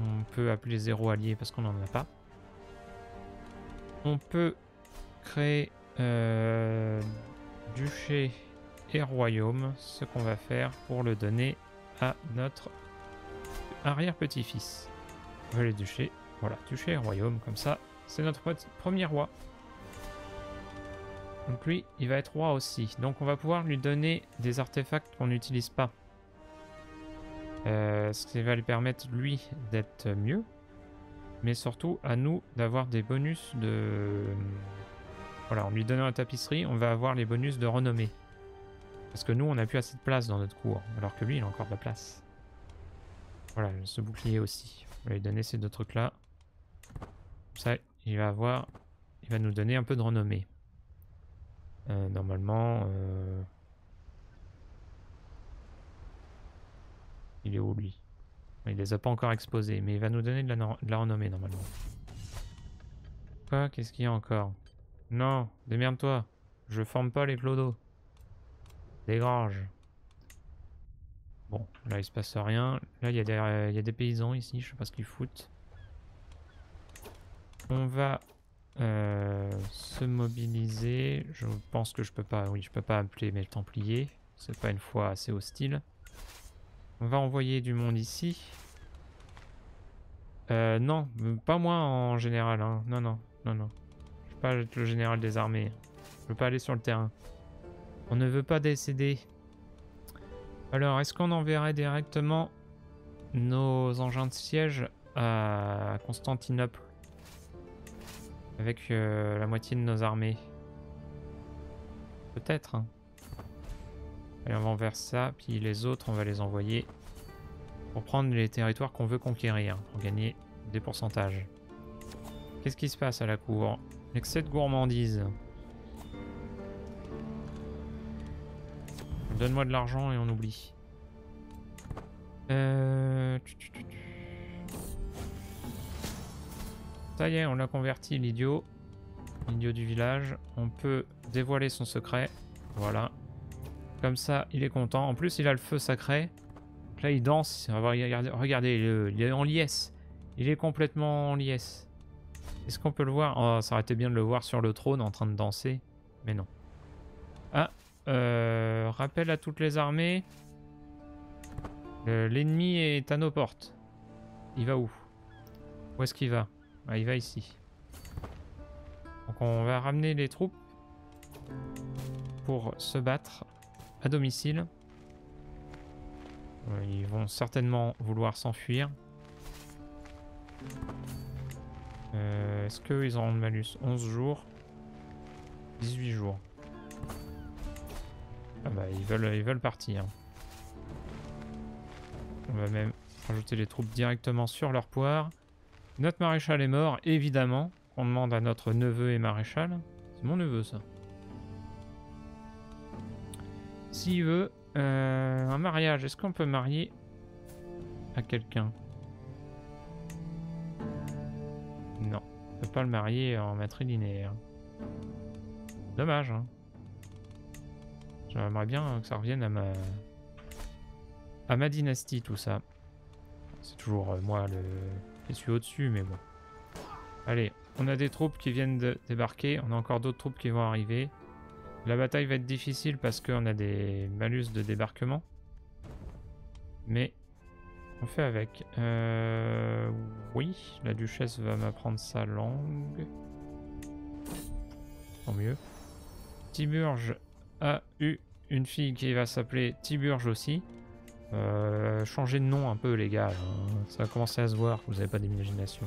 on peut appeler zéro allié parce qu'on n'en a pas. On peut créer euh, duché et royaume, ce qu'on va faire pour le donner à notre arrière-petit-fils. Les duché, voilà, duché et royaume, comme ça, c'est notre premier roi. Donc lui, il va être roi aussi. Donc on va pouvoir lui donner des artefacts qu'on n'utilise pas. Euh, ce qui va lui permettre, lui, d'être mieux. Mais surtout, à nous, d'avoir des bonus de... Voilà, en lui donnant la tapisserie, on va avoir les bonus de renommée. Parce que nous, on n'a plus assez de place dans notre cour. Alors que lui, il a encore de la place. Voilà, ce bouclier aussi. On va lui donner ces deux trucs-là. ça, il va avoir... Il va nous donner un peu de renommée. Euh, normalement... Euh, il est où lui? Il les a pas encore exposés, mais il va nous donner de la, renommée normalement. Quoi? Qu'est-ce qu'il y a encore? Non, démerde-toi. Je forme pas les clodos. Dégrange. Bon, là il se passe rien. Là il y, a des paysans ici, je sais pas ce qu'ils foutent. On va euh, se mobiliser. Je pense que je peux pas. Oui, je peux pas appeler mes Templiers. C'est pas une fois assez hostile. On va envoyer du monde ici. Euh, non, pas moi en général. Hein. Non, non, non, non. Je veux pas être le général des armées. Je veux pas aller sur le terrain. On ne veut pas décéder. Alors, est-ce qu'on enverrait directement nos engins de siège à Constantinople avec euh, la moitié de nos armées. Peut-être. Hein. Allez, on va envers ça, puis les autres, on va les envoyer pour prendre les territoires qu'on veut conquérir, pour gagner des pourcentages. Qu'est-ce qui se passe à la cour? Excès de gourmandise. Donne-moi de l'argent et on oublie. Euh... Ça y est, on l'a converti, l'idiot. L'idiot du village. On peut dévoiler son secret. Voilà. Comme ça, il est content. En plus, il a le feu sacré. Là, il danse. Regardez, il est en liesse. Il est complètement en liesse. Est-ce qu'on peut le voir? Oh, ça aurait été bien de le voir sur le trône en train de danser. Mais non. Ah, euh, rappel à toutes les armées. L'ennemi est à nos portes. Il va où? Où est-ce qu'il va? Ah, il va ici. Donc on va ramener les troupes pour se battre à domicile. Euh, ils vont certainement vouloir s'enfuir. Euh, est-ce qu'ils auront de malus 11 jours? 18 jours. Ah bah ils veulent, ils veulent partir. On va même rajouter les troupes directement sur leur poire. Notre maréchal est mort, évidemment. On demande à notre neveu et maréchal. C'est mon neveu, ça. S'il veut euh, un mariage, est-ce qu'on peut marier à quelqu'un? Non, on peut pas le marier en matrilinéaire. Dommage, hein. J'aimerais bien que ça revienne à ma... à ma dynastie, tout ça. C'est toujours euh, moi le je suis au-dessus, mais bon. Allez, on a des troupes qui viennent de débarquer. On a encore d'autres troupes qui vont arriver. La bataille va être difficile parce qu'on a des malus de débarquement. Mais on fait avec. Euh, oui, la duchesse va m'apprendre sa langue. Tant mieux. Tiburge a eu une fille qui va s'appeler Tiburge aussi. Euh, changez de nom un peu les gars, ça va commencer à se voir que vous n'avez pas d'imagination.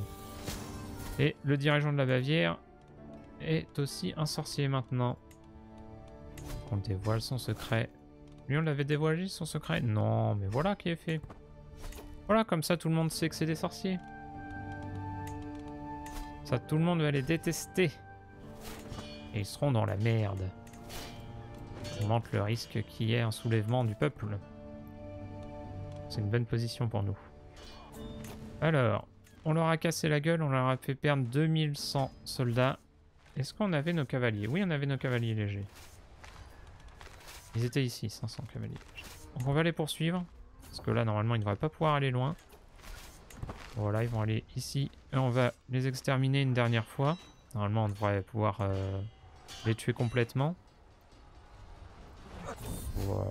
Et le dirigeant de la Bavière est aussi un sorcier maintenant. On dévoile son secret. Lui, on l'avait dévoilé son secret? Non, mais voilà qui est fait. Voilà, comme ça, tout le monde sait que c'est des sorciers. Ça, tout le monde va les détester. Et ils seront dans la merde. On montre le risque qu'il y ait un soulèvement du peuple. C'est une bonne position pour nous. Alors, on leur a cassé la gueule, on leur a fait perdre 2100 soldats. Est-ce qu'on avait nos cavaliers? Oui, on avait nos cavaliers légers. Ils étaient ici, 500 cavaliers légers. Donc on va les poursuivre. Parce que là, normalement, ils ne devraient pas pouvoir aller loin. Voilà, ils vont aller ici. Et on va les exterminer une dernière fois. Normalement, on devrait pouvoir euh, les tuer complètement. Voilà.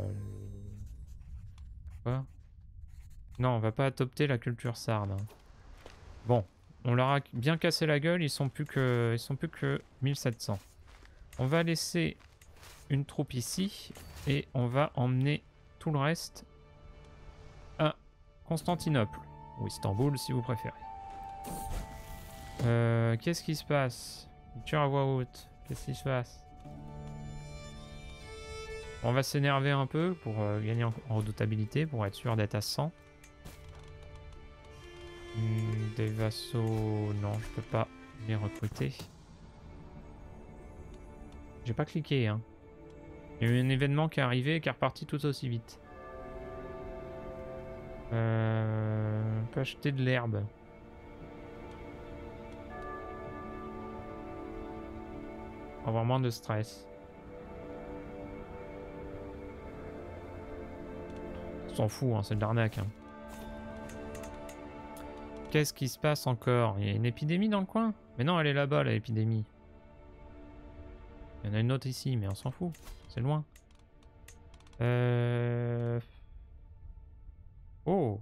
Quoi? Non, on va pas adopter la culture sarde. hein. Bon, on leur a bien cassé la gueule, ils sont plus que, ils sont plus que 1700. On va laisser une troupe ici et on va emmener tout le reste à Constantinople ou Istanbul si vous préférez. Euh, Qu'est-ce qui se passe? Lecture à voix haute. Qu'est-ce qui se passe? On va s'énerver un peu pour euh, gagner en redoutabilité, pour être sûr d'être à 100. Hmm, des vassaux, non, je peux pas les recruter. J'ai pas cliqué, hein. Il y a eu un événement qui est arrivé et qui est reparti tout aussi vite. Euh, on peut acheter de l'herbe. Avoir moins de stress. S'en fout, hein, c'est de l'arnaque. hein. Qu'est-ce qui se passe encore? Il y a une épidémie dans le coin? Mais non, elle est là-bas, la épidémie. Il y en a une autre ici, mais on s'en fout. C'est loin. Euh... Oh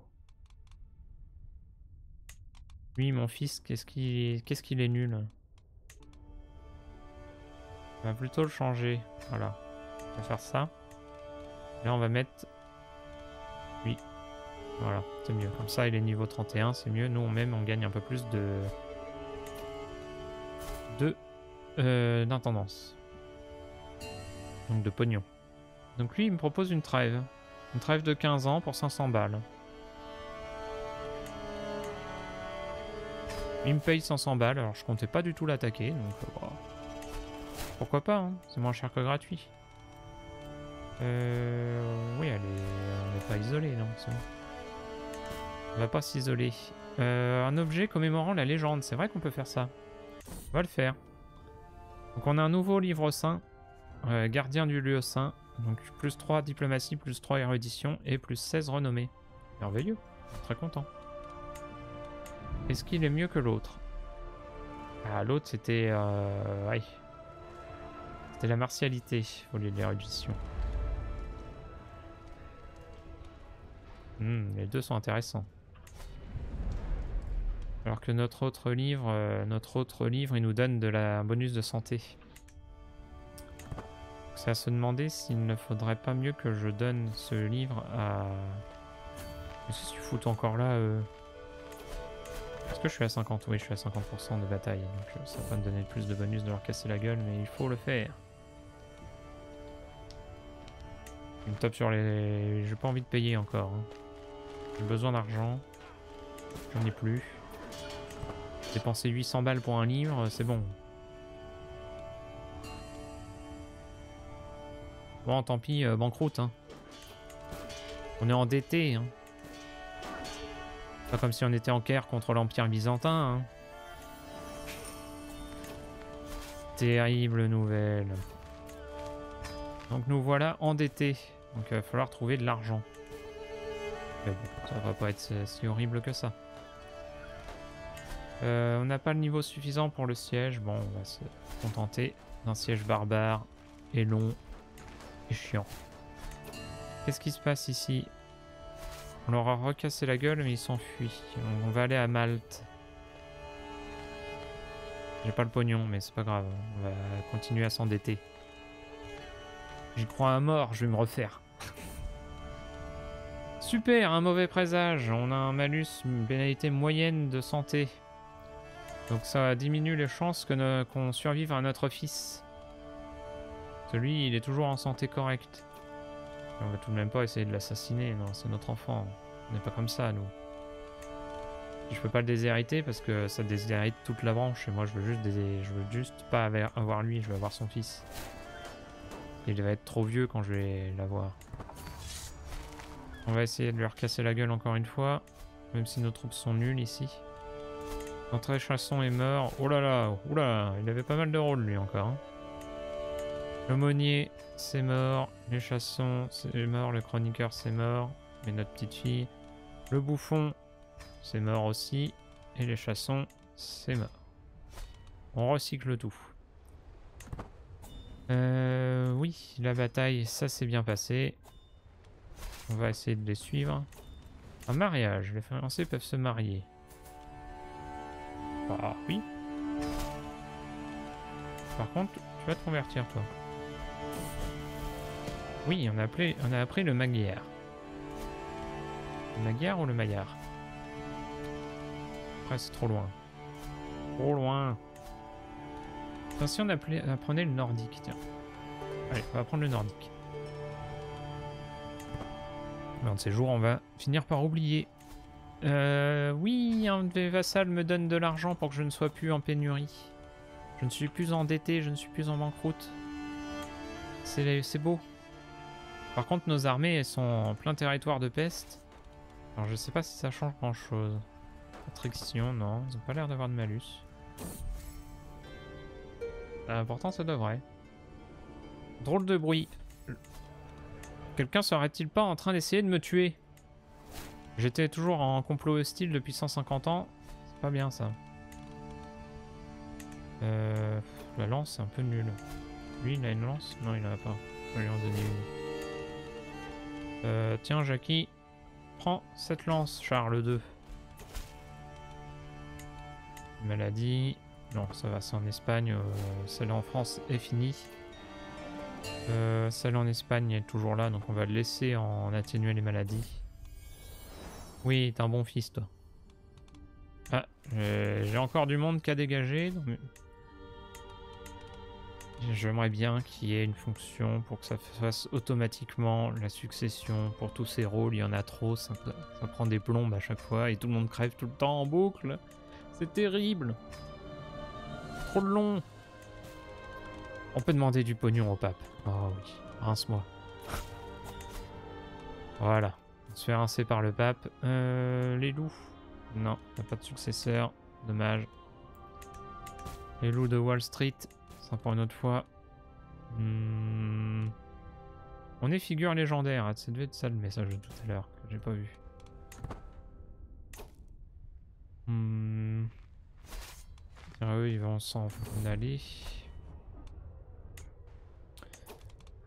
Lui, mon fils, qu'est-ce qu'il qu'est-ce qu'il est nul? On va plutôt le changer. Voilà. On va faire ça. Là, on va mettre... Voilà, c'est mieux. Comme ça, il est niveau 31, c'est mieux. Nous, on même, on gagne un peu plus de... De... Euh, d'intendance. Donc de pognon. Donc lui, il me propose une trêve. Une trêve de 15 ans pour 500 balles. Il me paye 500 balles, alors je comptais pas du tout l'attaquer, donc euh, bah, pourquoi pas, hein, c'est moins cher que gratuit. Euh, oui, elle est, on n'est pas isolé, non, c'est. On va pas s'isoler. Euh, un objet commémorant la légende, c'est vrai qu'on peut faire ça. On va le faire. Donc on a un nouveau livre saint, euh, gardien du lieu saint. Donc plus 3 diplomatie, plus 3 érudition et plus 16 renommée. Merveilleux, très content. Est-ce qu'il est mieux que l'autre? Ah, l'autre c'était... Euh, ouais. C'était la martialité au lieu de l'érudition. Hmm, les deux sont intéressants. Alors que notre autre livre, euh, notre autre livre, il nous donne de la bonus de santé. C'est à se demander s'il ne faudrait pas mieux que je donne ce livre à. Qu'est-ce que tu fous encore là euh Est-ce que je suis à 50 Oui, je suis à 50% de bataille. Donc euh, ça va me donner plus de bonus de leur casser la gueule, mais il faut le faire. Il me tape sur les. J'ai pas envie de payer encore. hein. J'ai besoin d'argent. J'en ai plus. Dépenser 800 balles pour un livre, c'est bon. Bon, tant pis, euh, banqueroute. Hein. On est endetté. Hein. Pas comme si on était en guerre contre l'Empire byzantin. Hein. Terrible nouvelle. Donc nous voilà endettés. Donc il va falloir trouver de l'argent. Ça va pas être si horrible que ça. Euh, on n'a pas le niveau suffisant pour le siège. Bon, on va se contenter d'un siège barbare et long et chiant. Qu'est-ce qui se passe ici? On leur a recassé la gueule, mais ils s'enfuient. On va aller à Malte. J'ai pas le pognon, mais c'est pas grave. On va continuer à s'endetter. J'y crois à mort, je vais me refaire. Super, un mauvais présage. On a un malus, une pénalité moyenne de santé. Donc ça diminue les chances qu'on survive à notre fils. Celui, il est toujours en santé correcte. on va tout de même pas essayer de l'assassiner, non, c'est notre enfant. On n'est pas comme ça, nous. Je peux pas le déshériter parce que ça déshérite toute la branche et moi je veux juste je veux juste pas avoir lui, je veux avoir son fils. Il va être trop vieux quand je vais l'avoir. On va essayer de lui recasser la gueule encore une fois, même si nos troupes sont nulles ici. Notre Chasson est mort. Oh là là, oh là, il avait pas mal de rôles lui encore. Hein. L'aumônier, c'est mort. Les chassons, c'est mort. Le chroniqueur, c'est mort. Mais notre petite fille. Le bouffon, c'est mort aussi. Et les chassons, c'est mort. On recycle tout. Euh, oui, la bataille, ça s'est bien passé. On va essayer de les suivre. Un mariage, les Français peuvent se marier. Bah oui. Par contre, tu vas te convertir toi. Oui, on a, appelé, on a appris le Magyar. Le Magyar ou le Maillard? Après, c'est trop loin. Trop loin. si on apprenait le nordique, tiens. Allez, on va apprendre le nordique. Un de ces jours, on va finir par oublier. Euh, oui, un des vassals me donne de l'argent pour que je ne sois plus en pénurie. Je ne suis plus endetté, je ne suis plus en banqueroute. C'est beau. Par contre, nos armées, elles sont en plein territoire de peste. Alors, je sais pas si ça change grand chose. Attraction, non. Ils ont pas l'air d'avoir de malus. Euh, pourtant, ça devrait. Drôle de bruit. Quelqu'un serait-il pas en train d'essayer de me tuer? J'étais toujours en complot hostile depuis 150 ans. C'est pas bien ça. Euh, la lance, c'est un peu nul. Lui, il a une lance? Non, il en a pas. Euh, tiens, Jackie, prends cette lance, Charles 2. Maladie. Non, ça va, c'est en Espagne. Euh, celle en France est finie. Euh, celle en Espagne est toujours là, donc on va le laisser en atténuer les maladies. Oui, t'es un bon fils, toi. Ah, j'ai encore du monde qu'à dégager. J'aimerais bien qu'il y ait une fonction pour que ça fasse automatiquement la succession pour tous ces rôles. Il y en a trop, ça, prend des plombes à chaque fois et tout le monde crève tout le temps en boucle. C'est terrible. Trop long. On peut demander du pognon au pape. Oh oui, rince-moi. voilà, se fait rincer par le pape. Euh, les loups Non, il a pas de successeur. Dommage. Les loups de Wall Street, ça pour une autre fois. Hmm. On est figure légendaire. Ça devait être ça le message de tout à l'heure que j'ai pas vu. Hmm. eux, ils vont s'en aller.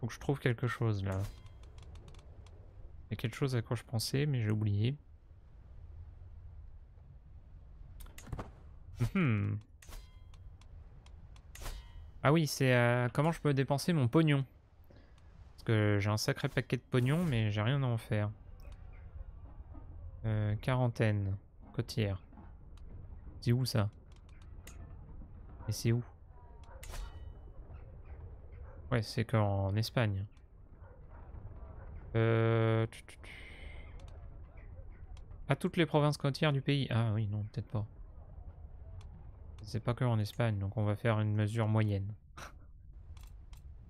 Faut que je trouve quelque chose là. Il y a quelque chose à quoi je pensais, mais j'ai oublié. Hmm. Ah oui, c'est euh, comment je peux dépenser mon pognon? Parce que j'ai un sacré paquet de pognon, mais j'ai rien à en faire. Euh, quarantaine. Côtière. C'est où ça? Et c'est où? Ouais, c'est qu'en Espagne. Euh... À toutes les provinces côtières du pays. Ah oui, non, peut-être pas. C'est pas que en Espagne, donc on va faire une mesure moyenne.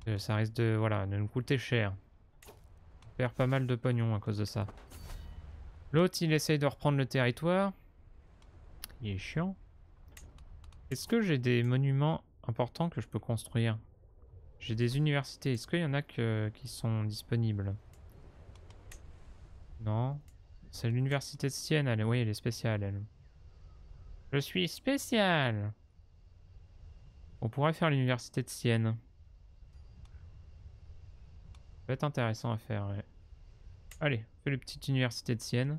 Euh, ça risque de, voilà, de nous coûter cher. On perd pas mal de pognon à cause de ça. L'autre, il essaye de reprendre le territoire. Il est chiant. Est-ce que j'ai des monuments importants que je peux construire? J'ai des universités. Est-ce qu'il y en a qui sont disponibles? Non. C'est l'université de Sienne, elle. Oui, elle est spéciale, elle. Je suis spécial. On pourrait faire l'université de Sienne. Ça va être intéressant à faire, Allez, fais le petite université de Sienne.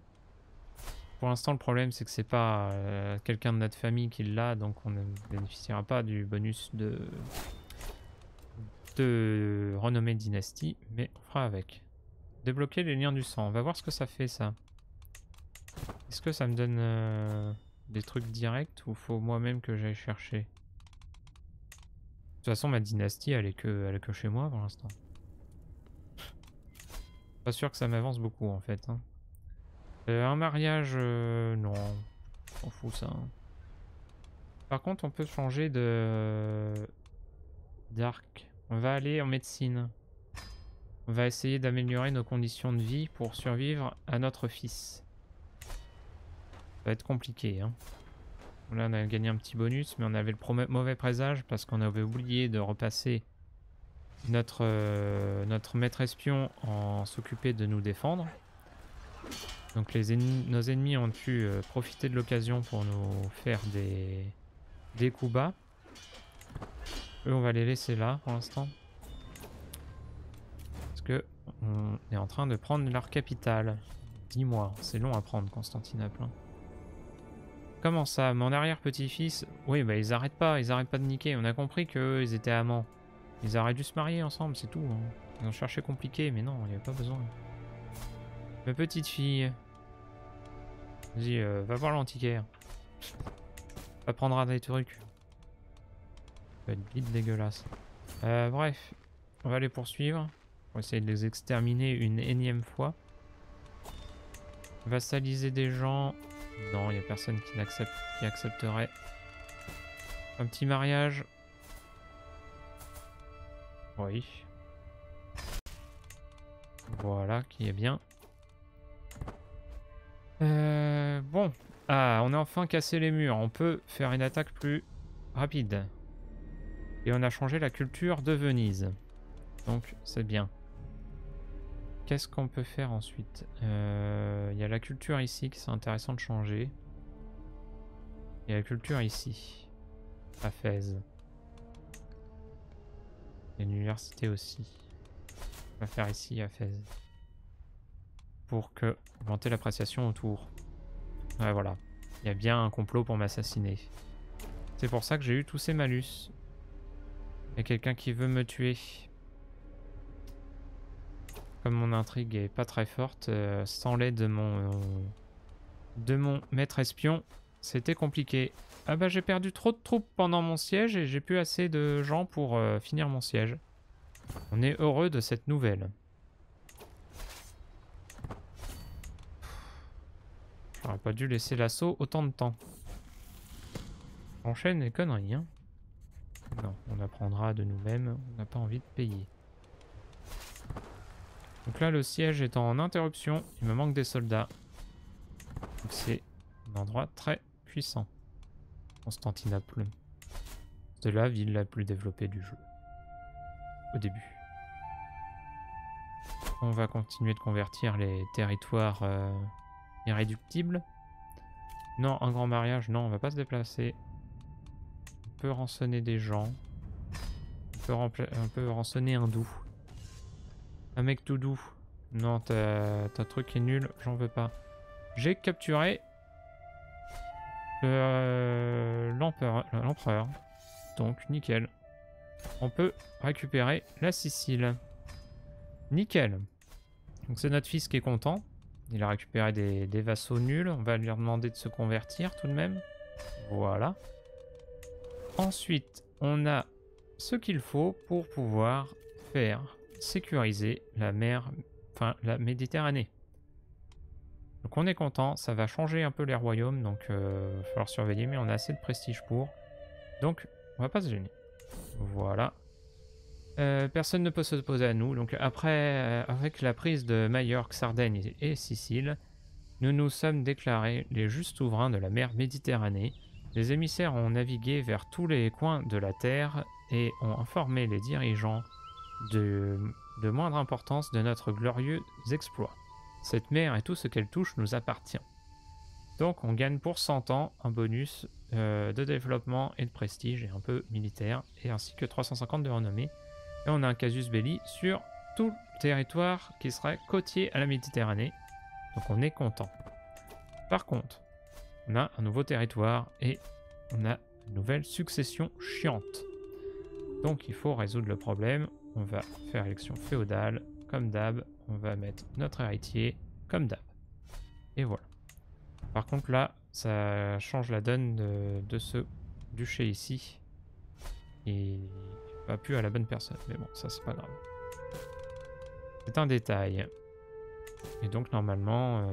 Pour l'instant, le problème, c'est que c'est pas euh, quelqu'un de notre famille qui l'a, donc on ne bénéficiera pas du bonus de, de renommée dynastie, mais on fera avec. Débloquer les liens du sang. On va voir ce que ça fait, ça. Est-ce que ça me donne... Euh, des trucs directs ou faut moi-même que j'aille chercher? De toute façon, ma dynastie, elle est que, elle est que chez moi pour l'instant. Pas sûr que ça m'avance beaucoup en fait. hein. Euh, un mariage, euh, non. On fout ça. hein. Par contre, on peut changer de d'arc. On va aller en médecine. On va essayer d'améliorer nos conditions de vie pour survivre à notre fils. Ça va être compliqué. Hein. Là, on a gagné un petit bonus, mais on avait le mauvais présage parce qu'on avait oublié de repasser notre, euh, maître espion en s'occuper de nous défendre. Donc nos ennemis ont pu euh, profiter de l'occasion pour nous faire des coups bas. Eux, on va les laisser là pour l'instant. Parce que on est en train de prendre leur capitale. Dis-moi, c'est long à prendre Constantinople. hein. Comment ça Mon arrière-petit-fils? Oui, bah ils arrêtent pas, ils arrêtent pas de niquer. On a compris qu'eux, ils étaient amants. Ils auraient dû se marier ensemble, c'est tout. hein. Ils ont cherché compliqué, mais non, il n'y avait pas besoin. Ma petite fille. Vas-y, euh, va voir l'antiquaire. Ça prendra des trucs. Ça va être vite dégueulasse. Euh, bref, on va les poursuivre. On va essayer de les exterminer une énième fois. Vassaliser des gens. Non, il n'y a personne qui, accepterait. Un petit mariage. Oui. Voilà, qui est bien. Euh, bon. Ah, on a enfin cassé les murs. On peut faire une attaque plus rapide. Et on a changé la culture de Venise. Donc, c'est bien. Qu'est-ce qu'on peut faire ensuite? Euh, Il y a la culture ici qui serait intéressant de changer. Il y a la culture ici. À Fès. L'université aussi. On va faire ici à Fès. Pour que augmenter l'appréciation autour. Ouais voilà. Il y a bien un complot pour m'assassiner. C'est pour ça que j'ai eu tous ces malus. Il y a quelqu'un qui veut me tuer. Comme mon intrigue est pas très forte, euh, sans l'aide de mon de mon maître espion, c'était compliqué. Ah bah j'ai perdu trop de troupes pendant mon siège et j'ai plus assez de gens pour euh, finir mon siège. On est heureux de cette nouvelle. J'aurais pas dû laisser l'assaut autant de temps. Enchaîne les conneries, hein. Non, on apprendra de nous-mêmes, on n'a pas envie de payer. Donc là, le siège est en interruption, il me manque des soldats. C'est un endroit très puissant. Constantinople. C'est la ville la plus développée du jeu. Au début. On va continuer de convertir les territoires euh, irréductibles. Non, un grand mariage, non, on va pas se déplacer. On peut rançonner des gens. Peut, on peut rançonner un doux. Un mec tout doux. Non, ta, truc est nul, j'en veux pas. J'ai capturé euh, l'empereur. l'empereur. Donc, nickel. On peut récupérer la Sicile. Nickel. Donc c'est notre fils qui est content. Il a récupéré des, des vassaux nuls. On va lui demander de se convertir tout de même. Voilà. Ensuite, on a ce qu'il faut pour pouvoir faire sécuriser la mer, enfin la Méditerranée. Donc on est content, ça va changer un peu les royaumes, donc euh, va falloir surveiller, mais on a assez de prestige pour. Donc on va pas se gêner. Voilà. Euh, personne ne peut s'opposer à nous, donc après, euh, avec la prise de Majorque, Sardaigne et Sicile, nous nous sommes déclarés les justes souverains de la mer Méditerranée. Les émissaires ont navigué vers tous les coins de la terre et ont informé les dirigeants de, moindre importance de notre glorieux exploit. Cette mer et tout ce qu'elle touche nous appartient. Donc on gagne pour 100 ans un bonus euh, de développement et de prestige et un peu militaire, et ainsi que 350 de renommée. Et on a un casus belli sur tout le territoire qui serait côtier à la Méditerranée. Donc on est content. Par contre, on a un nouveau territoire et on a une nouvelle succession chiante. Donc il faut résoudre le problème. On va faire élection féodale, comme d'hab. On va mettre notre héritier, comme d'hab. Et voilà. Par contre là, ça change la donne de, ce duché ici. Et pas plus à la bonne personne. Mais bon, ça c'est pas grave. C'est un détail. Et donc normalement, euh,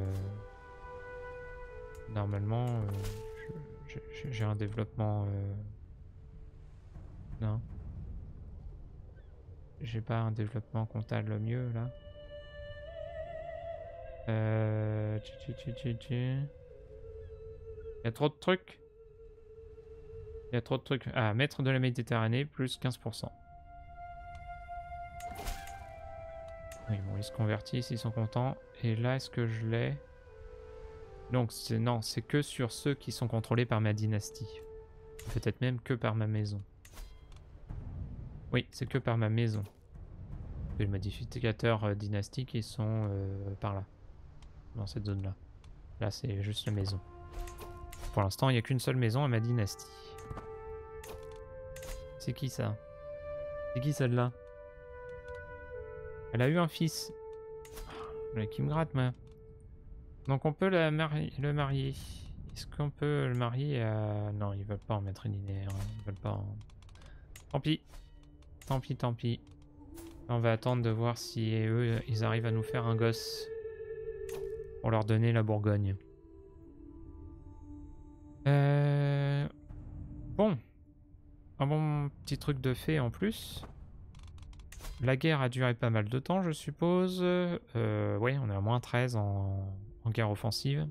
normalement, euh, j'ai un développement. euh, Non. J'ai pas un développement comptable mieux là. Euh... Il y a trop de trucs? Il y a trop de trucs. Ah, maître de la Méditerranée, plus 15%. Oui, bon, ils se convertissent, ils sont contents. Et là, est-ce que je l'ai? Donc, non, c'est que sur ceux qui sont contrôlés par ma dynastie. Peut-être même que par ma maison. Oui, c'est que par ma maison. Et les modificateurs euh, dynastiques, ils sont euh, par là. Dans cette zone-là. Là, c'est juste la maison. Pour l'instant, il n'y a qu'une seule maison à ma dynastie. C'est qui ça? C'est qui celle-là? Elle a eu un fils. Le qui me gratte, moi. Donc on peut la mari- le marier. Est-ce qu'on peut le marier à... Non, ils veulent pas en mettre linéaire. hein. Ils veulent pas en... Tant pis. Tant pis, tant pis. On va attendre de voir si eux, ils arrivent à nous faire un gosse. Pour leur donner la Bourgogne. Euh... Bon. Un bon petit truc de fait en plus. La guerre a duré pas mal de temps, je suppose. Euh, ouais, on est à moins 13 en, en guerre offensive.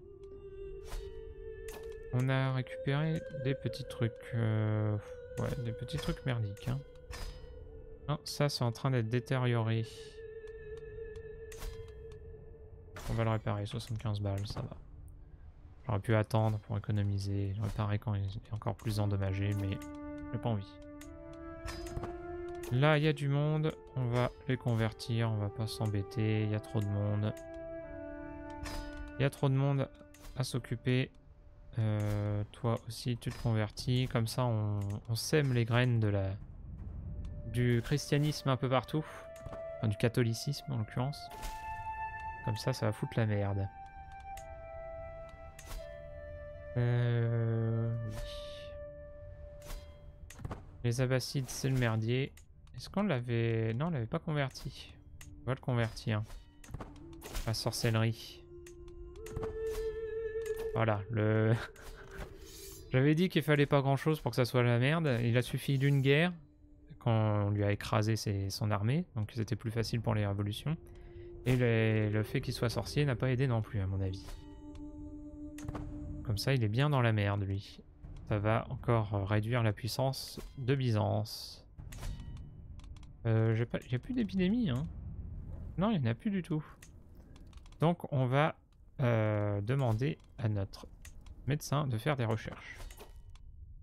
On a récupéré des petits trucs. euh, ouais, des petits trucs merdiques. Hein. Ça c'est en train d'être détérioré. On va le réparer, 75 balles, ça va. J'aurais pu attendre pour économiser, le réparer quand il est encore plus endommagé, mais j'ai pas envie. Là, il y a du monde, on va les convertir, on va pas s'embêter, il y a trop de monde. Il y a trop de monde à s'occuper. Euh, toi aussi, tu te convertis, comme ça on sème les graines de la du christianisme un peu partout, enfin du catholicisme en l'occurrence. Comme ça, ça va foutre la merde. Euh... Les Abbassides, c'est le merdier. Est-ce qu'on l'avait... Non, on l'avait pas converti. On va le convertir. La sorcellerie. Voilà, le... J'avais dit qu'il fallait pas grand-chose pour que ça soit la merde. Il a suffi d'une guerre quand on lui a écrasé son armée, donc c'était plus facile pour les révolutions. Et le, fait qu'il soit sorcier n'a pas aidé non plus, à mon avis. Comme ça, il est bien dans la merde, lui. Ça va encore réduire la puissance de Byzance. Euh, j'ai plus d'épidémie, hein. Non, il n'y en a plus du tout. Donc, on va euh, demander à notre médecin de faire des recherches.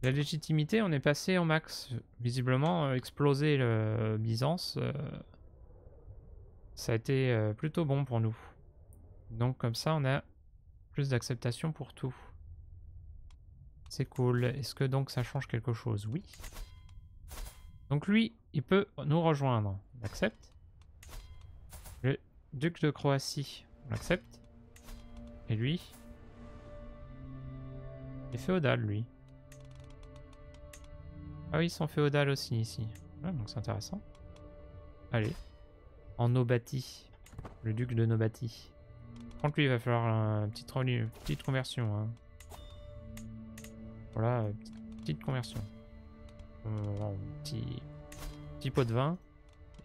La légitimité, on est passé en max. Visiblement, euh, exploser le Byzance, euh, ça a été euh, plutôt bon pour nous. Donc comme ça, on a plus d'acceptation pour tout. C'est cool. Est-ce que donc ça change quelque chose? Oui. Donc lui, il peut nous rejoindre. On accepte. Le duc de Croatie, on accepte. Et lui? Il est féodal, lui. Ah oui, ils sont féodales aussi ici. Ouais, donc c'est intéressant. Allez. En Nobati. Le duc de Nobati. Contre lui, il va falloir une petite, une petite conversion. hein. Voilà, petite, conversion. Euh, petit, pot de vin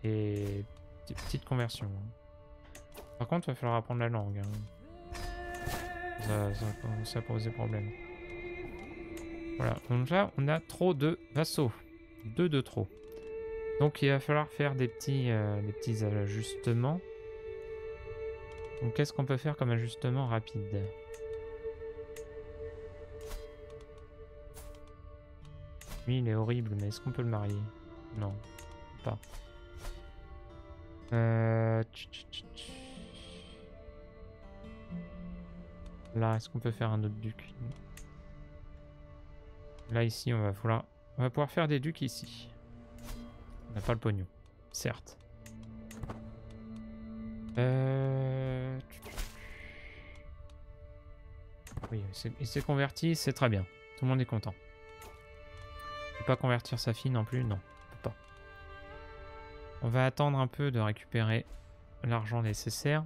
et petite, conversion. hein. Par contre, il va falloir apprendre la langue. hein. Ça, ça commence à poser problème. Voilà, donc là, on a trop de vassaux. Deux de trop. Donc il va falloir faire des petits, euh, ajustements. Donc qu'est-ce qu'on peut faire comme ajustement rapide? Lui, il est horrible, mais est-ce qu'on peut le marier? Non, pas. Euh... Là, est-ce qu'on peut faire un autre duc? Là, ici, on va. On pouvoir faire des ducs ici. On n'a pas le pognon. Certes. Euh... Oui, il s'est- converti, c'est très bien. Tout le monde est content. Il peut pas convertir sa fille non plus Non, on pas. On va attendre un peu de récupérer l'argent nécessaire.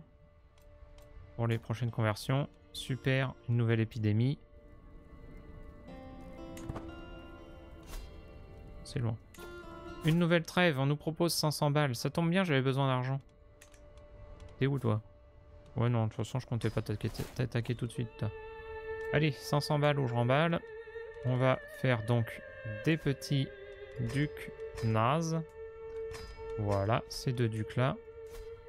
pour les prochaines conversions. Super, une nouvelle épidémie. Loin. Une nouvelle trêve, on nous propose 500 balles. Ça tombe bien, j'avais besoin d'argent. T'es où toi? Ouais non, de toute façon je comptais pas t'attaquer tout de suite. Allez, 500 balles ou je remballe. On va faire donc des petits ducs nazes. Voilà, ces deux ducs là.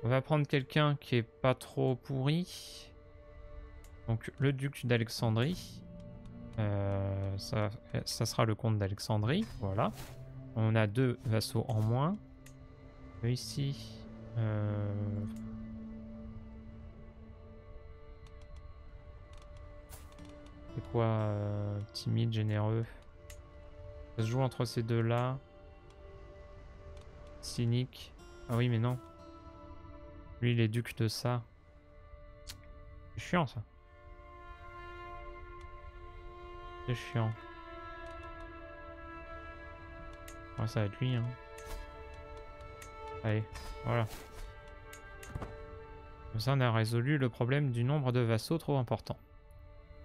On va prendre quelqu'un qui est pas trop pourri. Donc le duc d'Alexandrie. Euh, ça, ça sera le comte d'Alexandrie. Voilà. On a deux vassaux en moins. Ici. Euh... C'est quoi euh, Timide, généreux? Ça se joue entre ces deux-là. Cynique. Ah oui, mais non. Lui, il est duc de ça. C'est chiant, ça. C'est chiant. ça va être lui, hein. Allez, voilà. Comme ça, on a résolu le problème du nombre de vassaux trop important.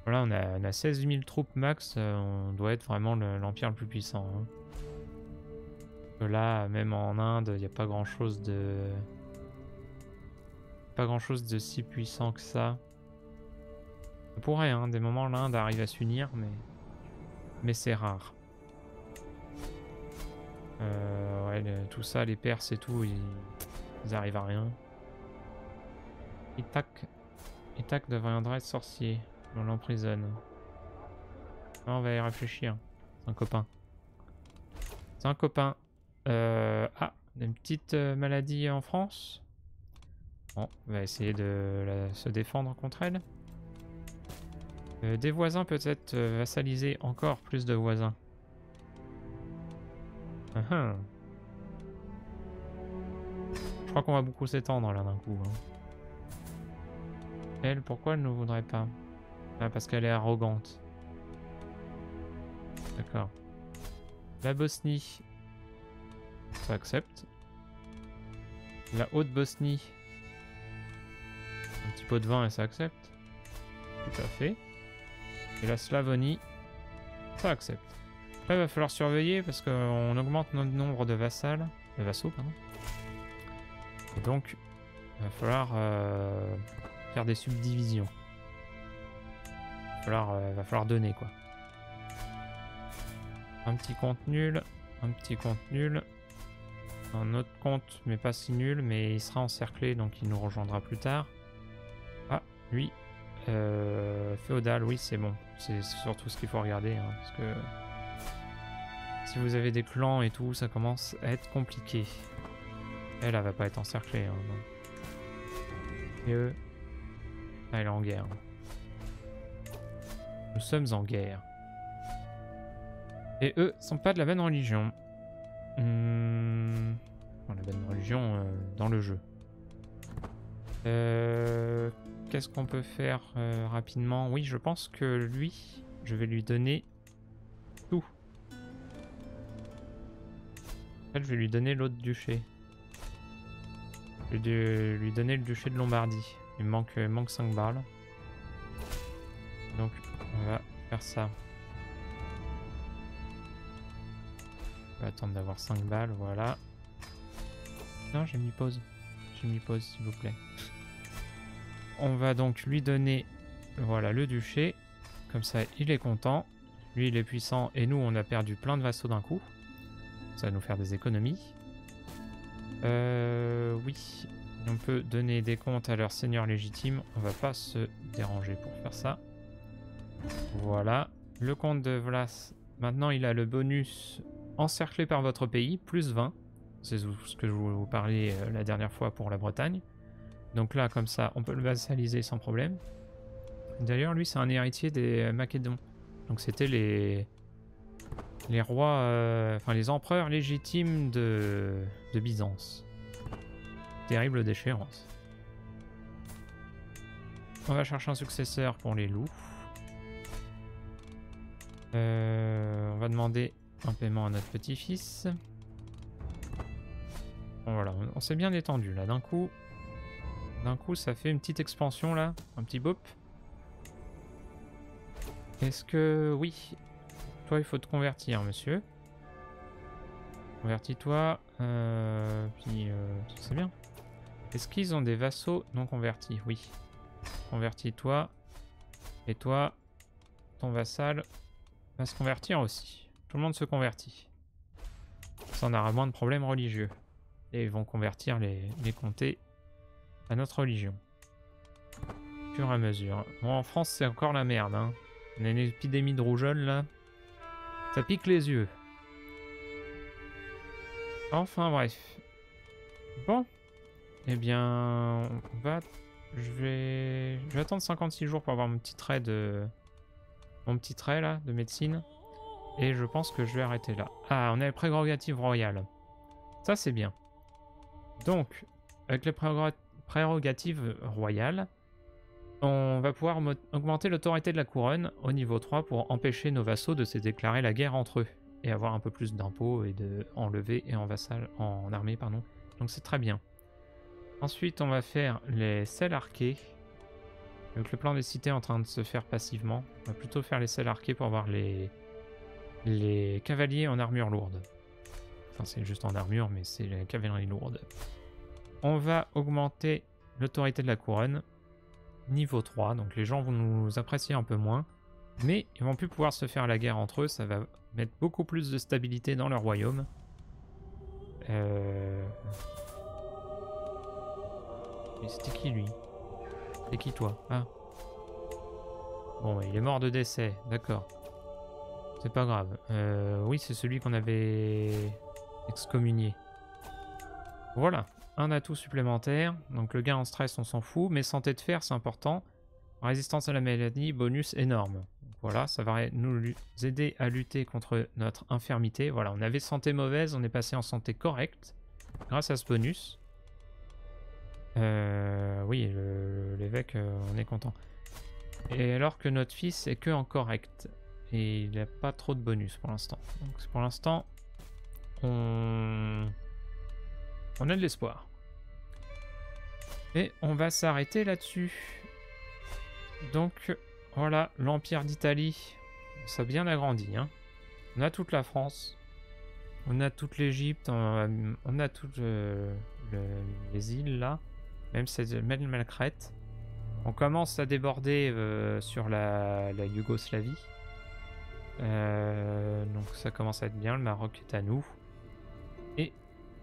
Voilà, on a, on a 16 000 troupes max. Euh, on doit être vraiment l'empire le, plus puissant. Hein. Là, même en Inde, il n'y a pas grand chose de... Pas grand chose de si puissant que ça. Ça pourrait, hein, des moments l'Inde arrive à s'unir, mais... Mais c'est rare. Euh, ouais, tout ça, les Perses et tout, ils, arrivent à rien. Itak, Itak deviendra sorcier. On l'emprisonne. On va y réfléchir. C'est un copain. C'est un copain. Euh, ah, une petite euh, maladie en France. Bon, on va essayer de se défendre contre elle. Euh, des voisins peut-être vassaliser encore plus de voisins. Uh -huh. Je crois qu'on va beaucoup s'étendre là d'un coup. Hein. Elle, pourquoi elle ne voudrait pas? Ah, parce qu'elle est arrogante. D'accord. La Bosnie, ça accepte. La Haute-Bosnie, un petit pot de vin et ça accepte. Tout à fait. Et la Slavonie, ça accepte. Là, il va falloir surveiller parce qu'on augmente notre nombre de vassaux, pardon. Et donc, il va falloir euh, faire des subdivisions. Il euh, va falloir donner quoi. Un petit compte nul, un petit compte nul. Un autre compte, mais pas si nul, mais il sera encerclé, donc il nous rejoindra plus tard. Ah, lui. Euh, féodal, oui, c'est bon. C'est surtout ce qu'il faut regarder, hein, parce que... Si vous avez des clans et tout, ça commence à être compliqué. Elle, elle va pas être encerclée. Hein, et eux... Ah, elle est en guerre. Nous sommes en guerre. Et eux sont pas de la bonne religion. Hmm... la bonne religion euh, dans le jeu. Euh, Qu'est-ce qu'on peut faire euh, rapidement? Oui, je pense que lui, je vais lui donner tout. En fait, je vais lui donner l'autre duché. Je vais lui donner le duché de Lombardie. Il manque, il manque 5 balles. Donc, on va faire ça. On va attendre d'avoir 5 balles, voilà. Non, j'ai mis pause. J'ai mis pause, s'il vous plaît. On va donc lui donner, voilà, le duché. Comme ça, il est content. Lui, il est puissant et nous, on a perdu plein de vassaux d'un coup. Ça va nous faire des économies. Euh, oui, on peut donner des comptes à leur seigneur légitime. On va pas se déranger pour faire ça. Voilà. Le comte de Vlas, maintenant il a le bonus encerclé par votre pays, plus 20. C'est ce que je vous parlais euh, la dernière fois pour la Bretagne. Donc là, comme ça, on peut le vassaliser sans problème. D'ailleurs, lui, c'est un héritier des Macédons. Donc c'était les les rois, euh, enfin les empereurs légitimes de, de Byzance. Terrible déchéance. On va chercher un successeur pour les loups. Euh, on va demander un paiement à notre petit-fils. Voilà, on, s'est bien détendu là d'un coup. D'un coup, ça fait une petite expansion là, un petit bop. Est-ce que... Oui. Toi, il faut te convertir, monsieur. Convertis-toi. Euh, puis, euh, c'est bien. Est-ce qu'ils ont des vassaux non convertis? Oui. Convertis-toi. Et toi, ton vassal va se convertir aussi. Tout le monde se convertit. Ça, on aura moins de problèmes religieux. Et ils vont convertir les, les comtés à notre religion. Pur à mesure. Bon, en France, c'est encore la merde. Hein. On a une épidémie de rougeole, là. Ça pique les yeux. Enfin, bref. Bon. Eh bien, on va... Je vais... Je vais attendre 56 jours pour avoir mon petit trait de... Mon petit trait, là, de médecine. Et je pense que je vais arrêter là. Ah, on a les prérogatives royales. Ça, c'est bien. Donc, avec les prérogatives royales, on va pouvoir augmenter l'autorité de la couronne au niveau 3 pour empêcher nos vassaux de se déclarer la guerre entre eux et avoir un peu plus d'impôts et de enlever et en vassal, en armée pardon. Donc c'est très bien. Ensuite, on va faire les selles arquées. Donc le plan des cités est en train de se faire passivement. On va plutôt faire les selles arquées pour avoir les les cavaliers en armure lourde. Enfin, c'est juste en armure, mais c'est la cavalerie lourde. On va augmenter l'autorité de la couronne niveau 3, donc les gens vont nous apprécier un peu moins, mais ils vont plus pouvoir se faire la guerre entre eux, ça va mettre beaucoup plus de stabilité dans leur royaume. Euh... Mais c'était qui lui? C'est qui toi? Ah. Bon, il est mort de décès, d'accord. C'est pas grave. Euh, oui, c'est celui qu'on avait excommunié. Voilà, un atout supplémentaire. Donc le gain en stress, on s'en fout. Mais santé de fer, c'est important. Résistance à la maladie, bonus énorme. Voilà, ça va nous aider à lutter contre notre infirmité. Voilà, on avait santé mauvaise, on est passé en santé correcte grâce à ce bonus. Euh, oui, l'évêque, euh, on est content. Et alors que notre fils est que en correct. Et il n'a pas trop de bonus pour l'instant. Donc pour l'instant, on... on a de l'espoir. Et on va s'arrêter là-dessus. Donc voilà, l'Empire d'Italie, ça a bien agrandi. Hein. On a toute la France, on a toute l'Égypte, on, a toutes les îles là, même, même la. On commence à déborder euh, sur la Yougoslavie. Euh, donc ça commence à être bien, le Maroc est à nous.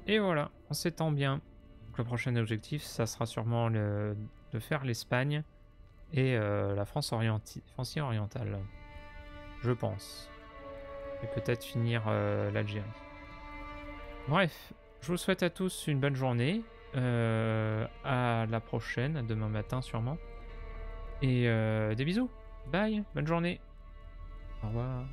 Et voilà, on s'étend bien. Le prochain objectif, ça sera sûrement le, de faire l'Espagne et euh, la France, France orientale. Je pense. Et peut-être finir euh, l'Algérie. Bref, je vous souhaite à tous une bonne journée. à la prochaine, demain matin sûrement. Et des bisous. Bye, bonne journée. Au revoir.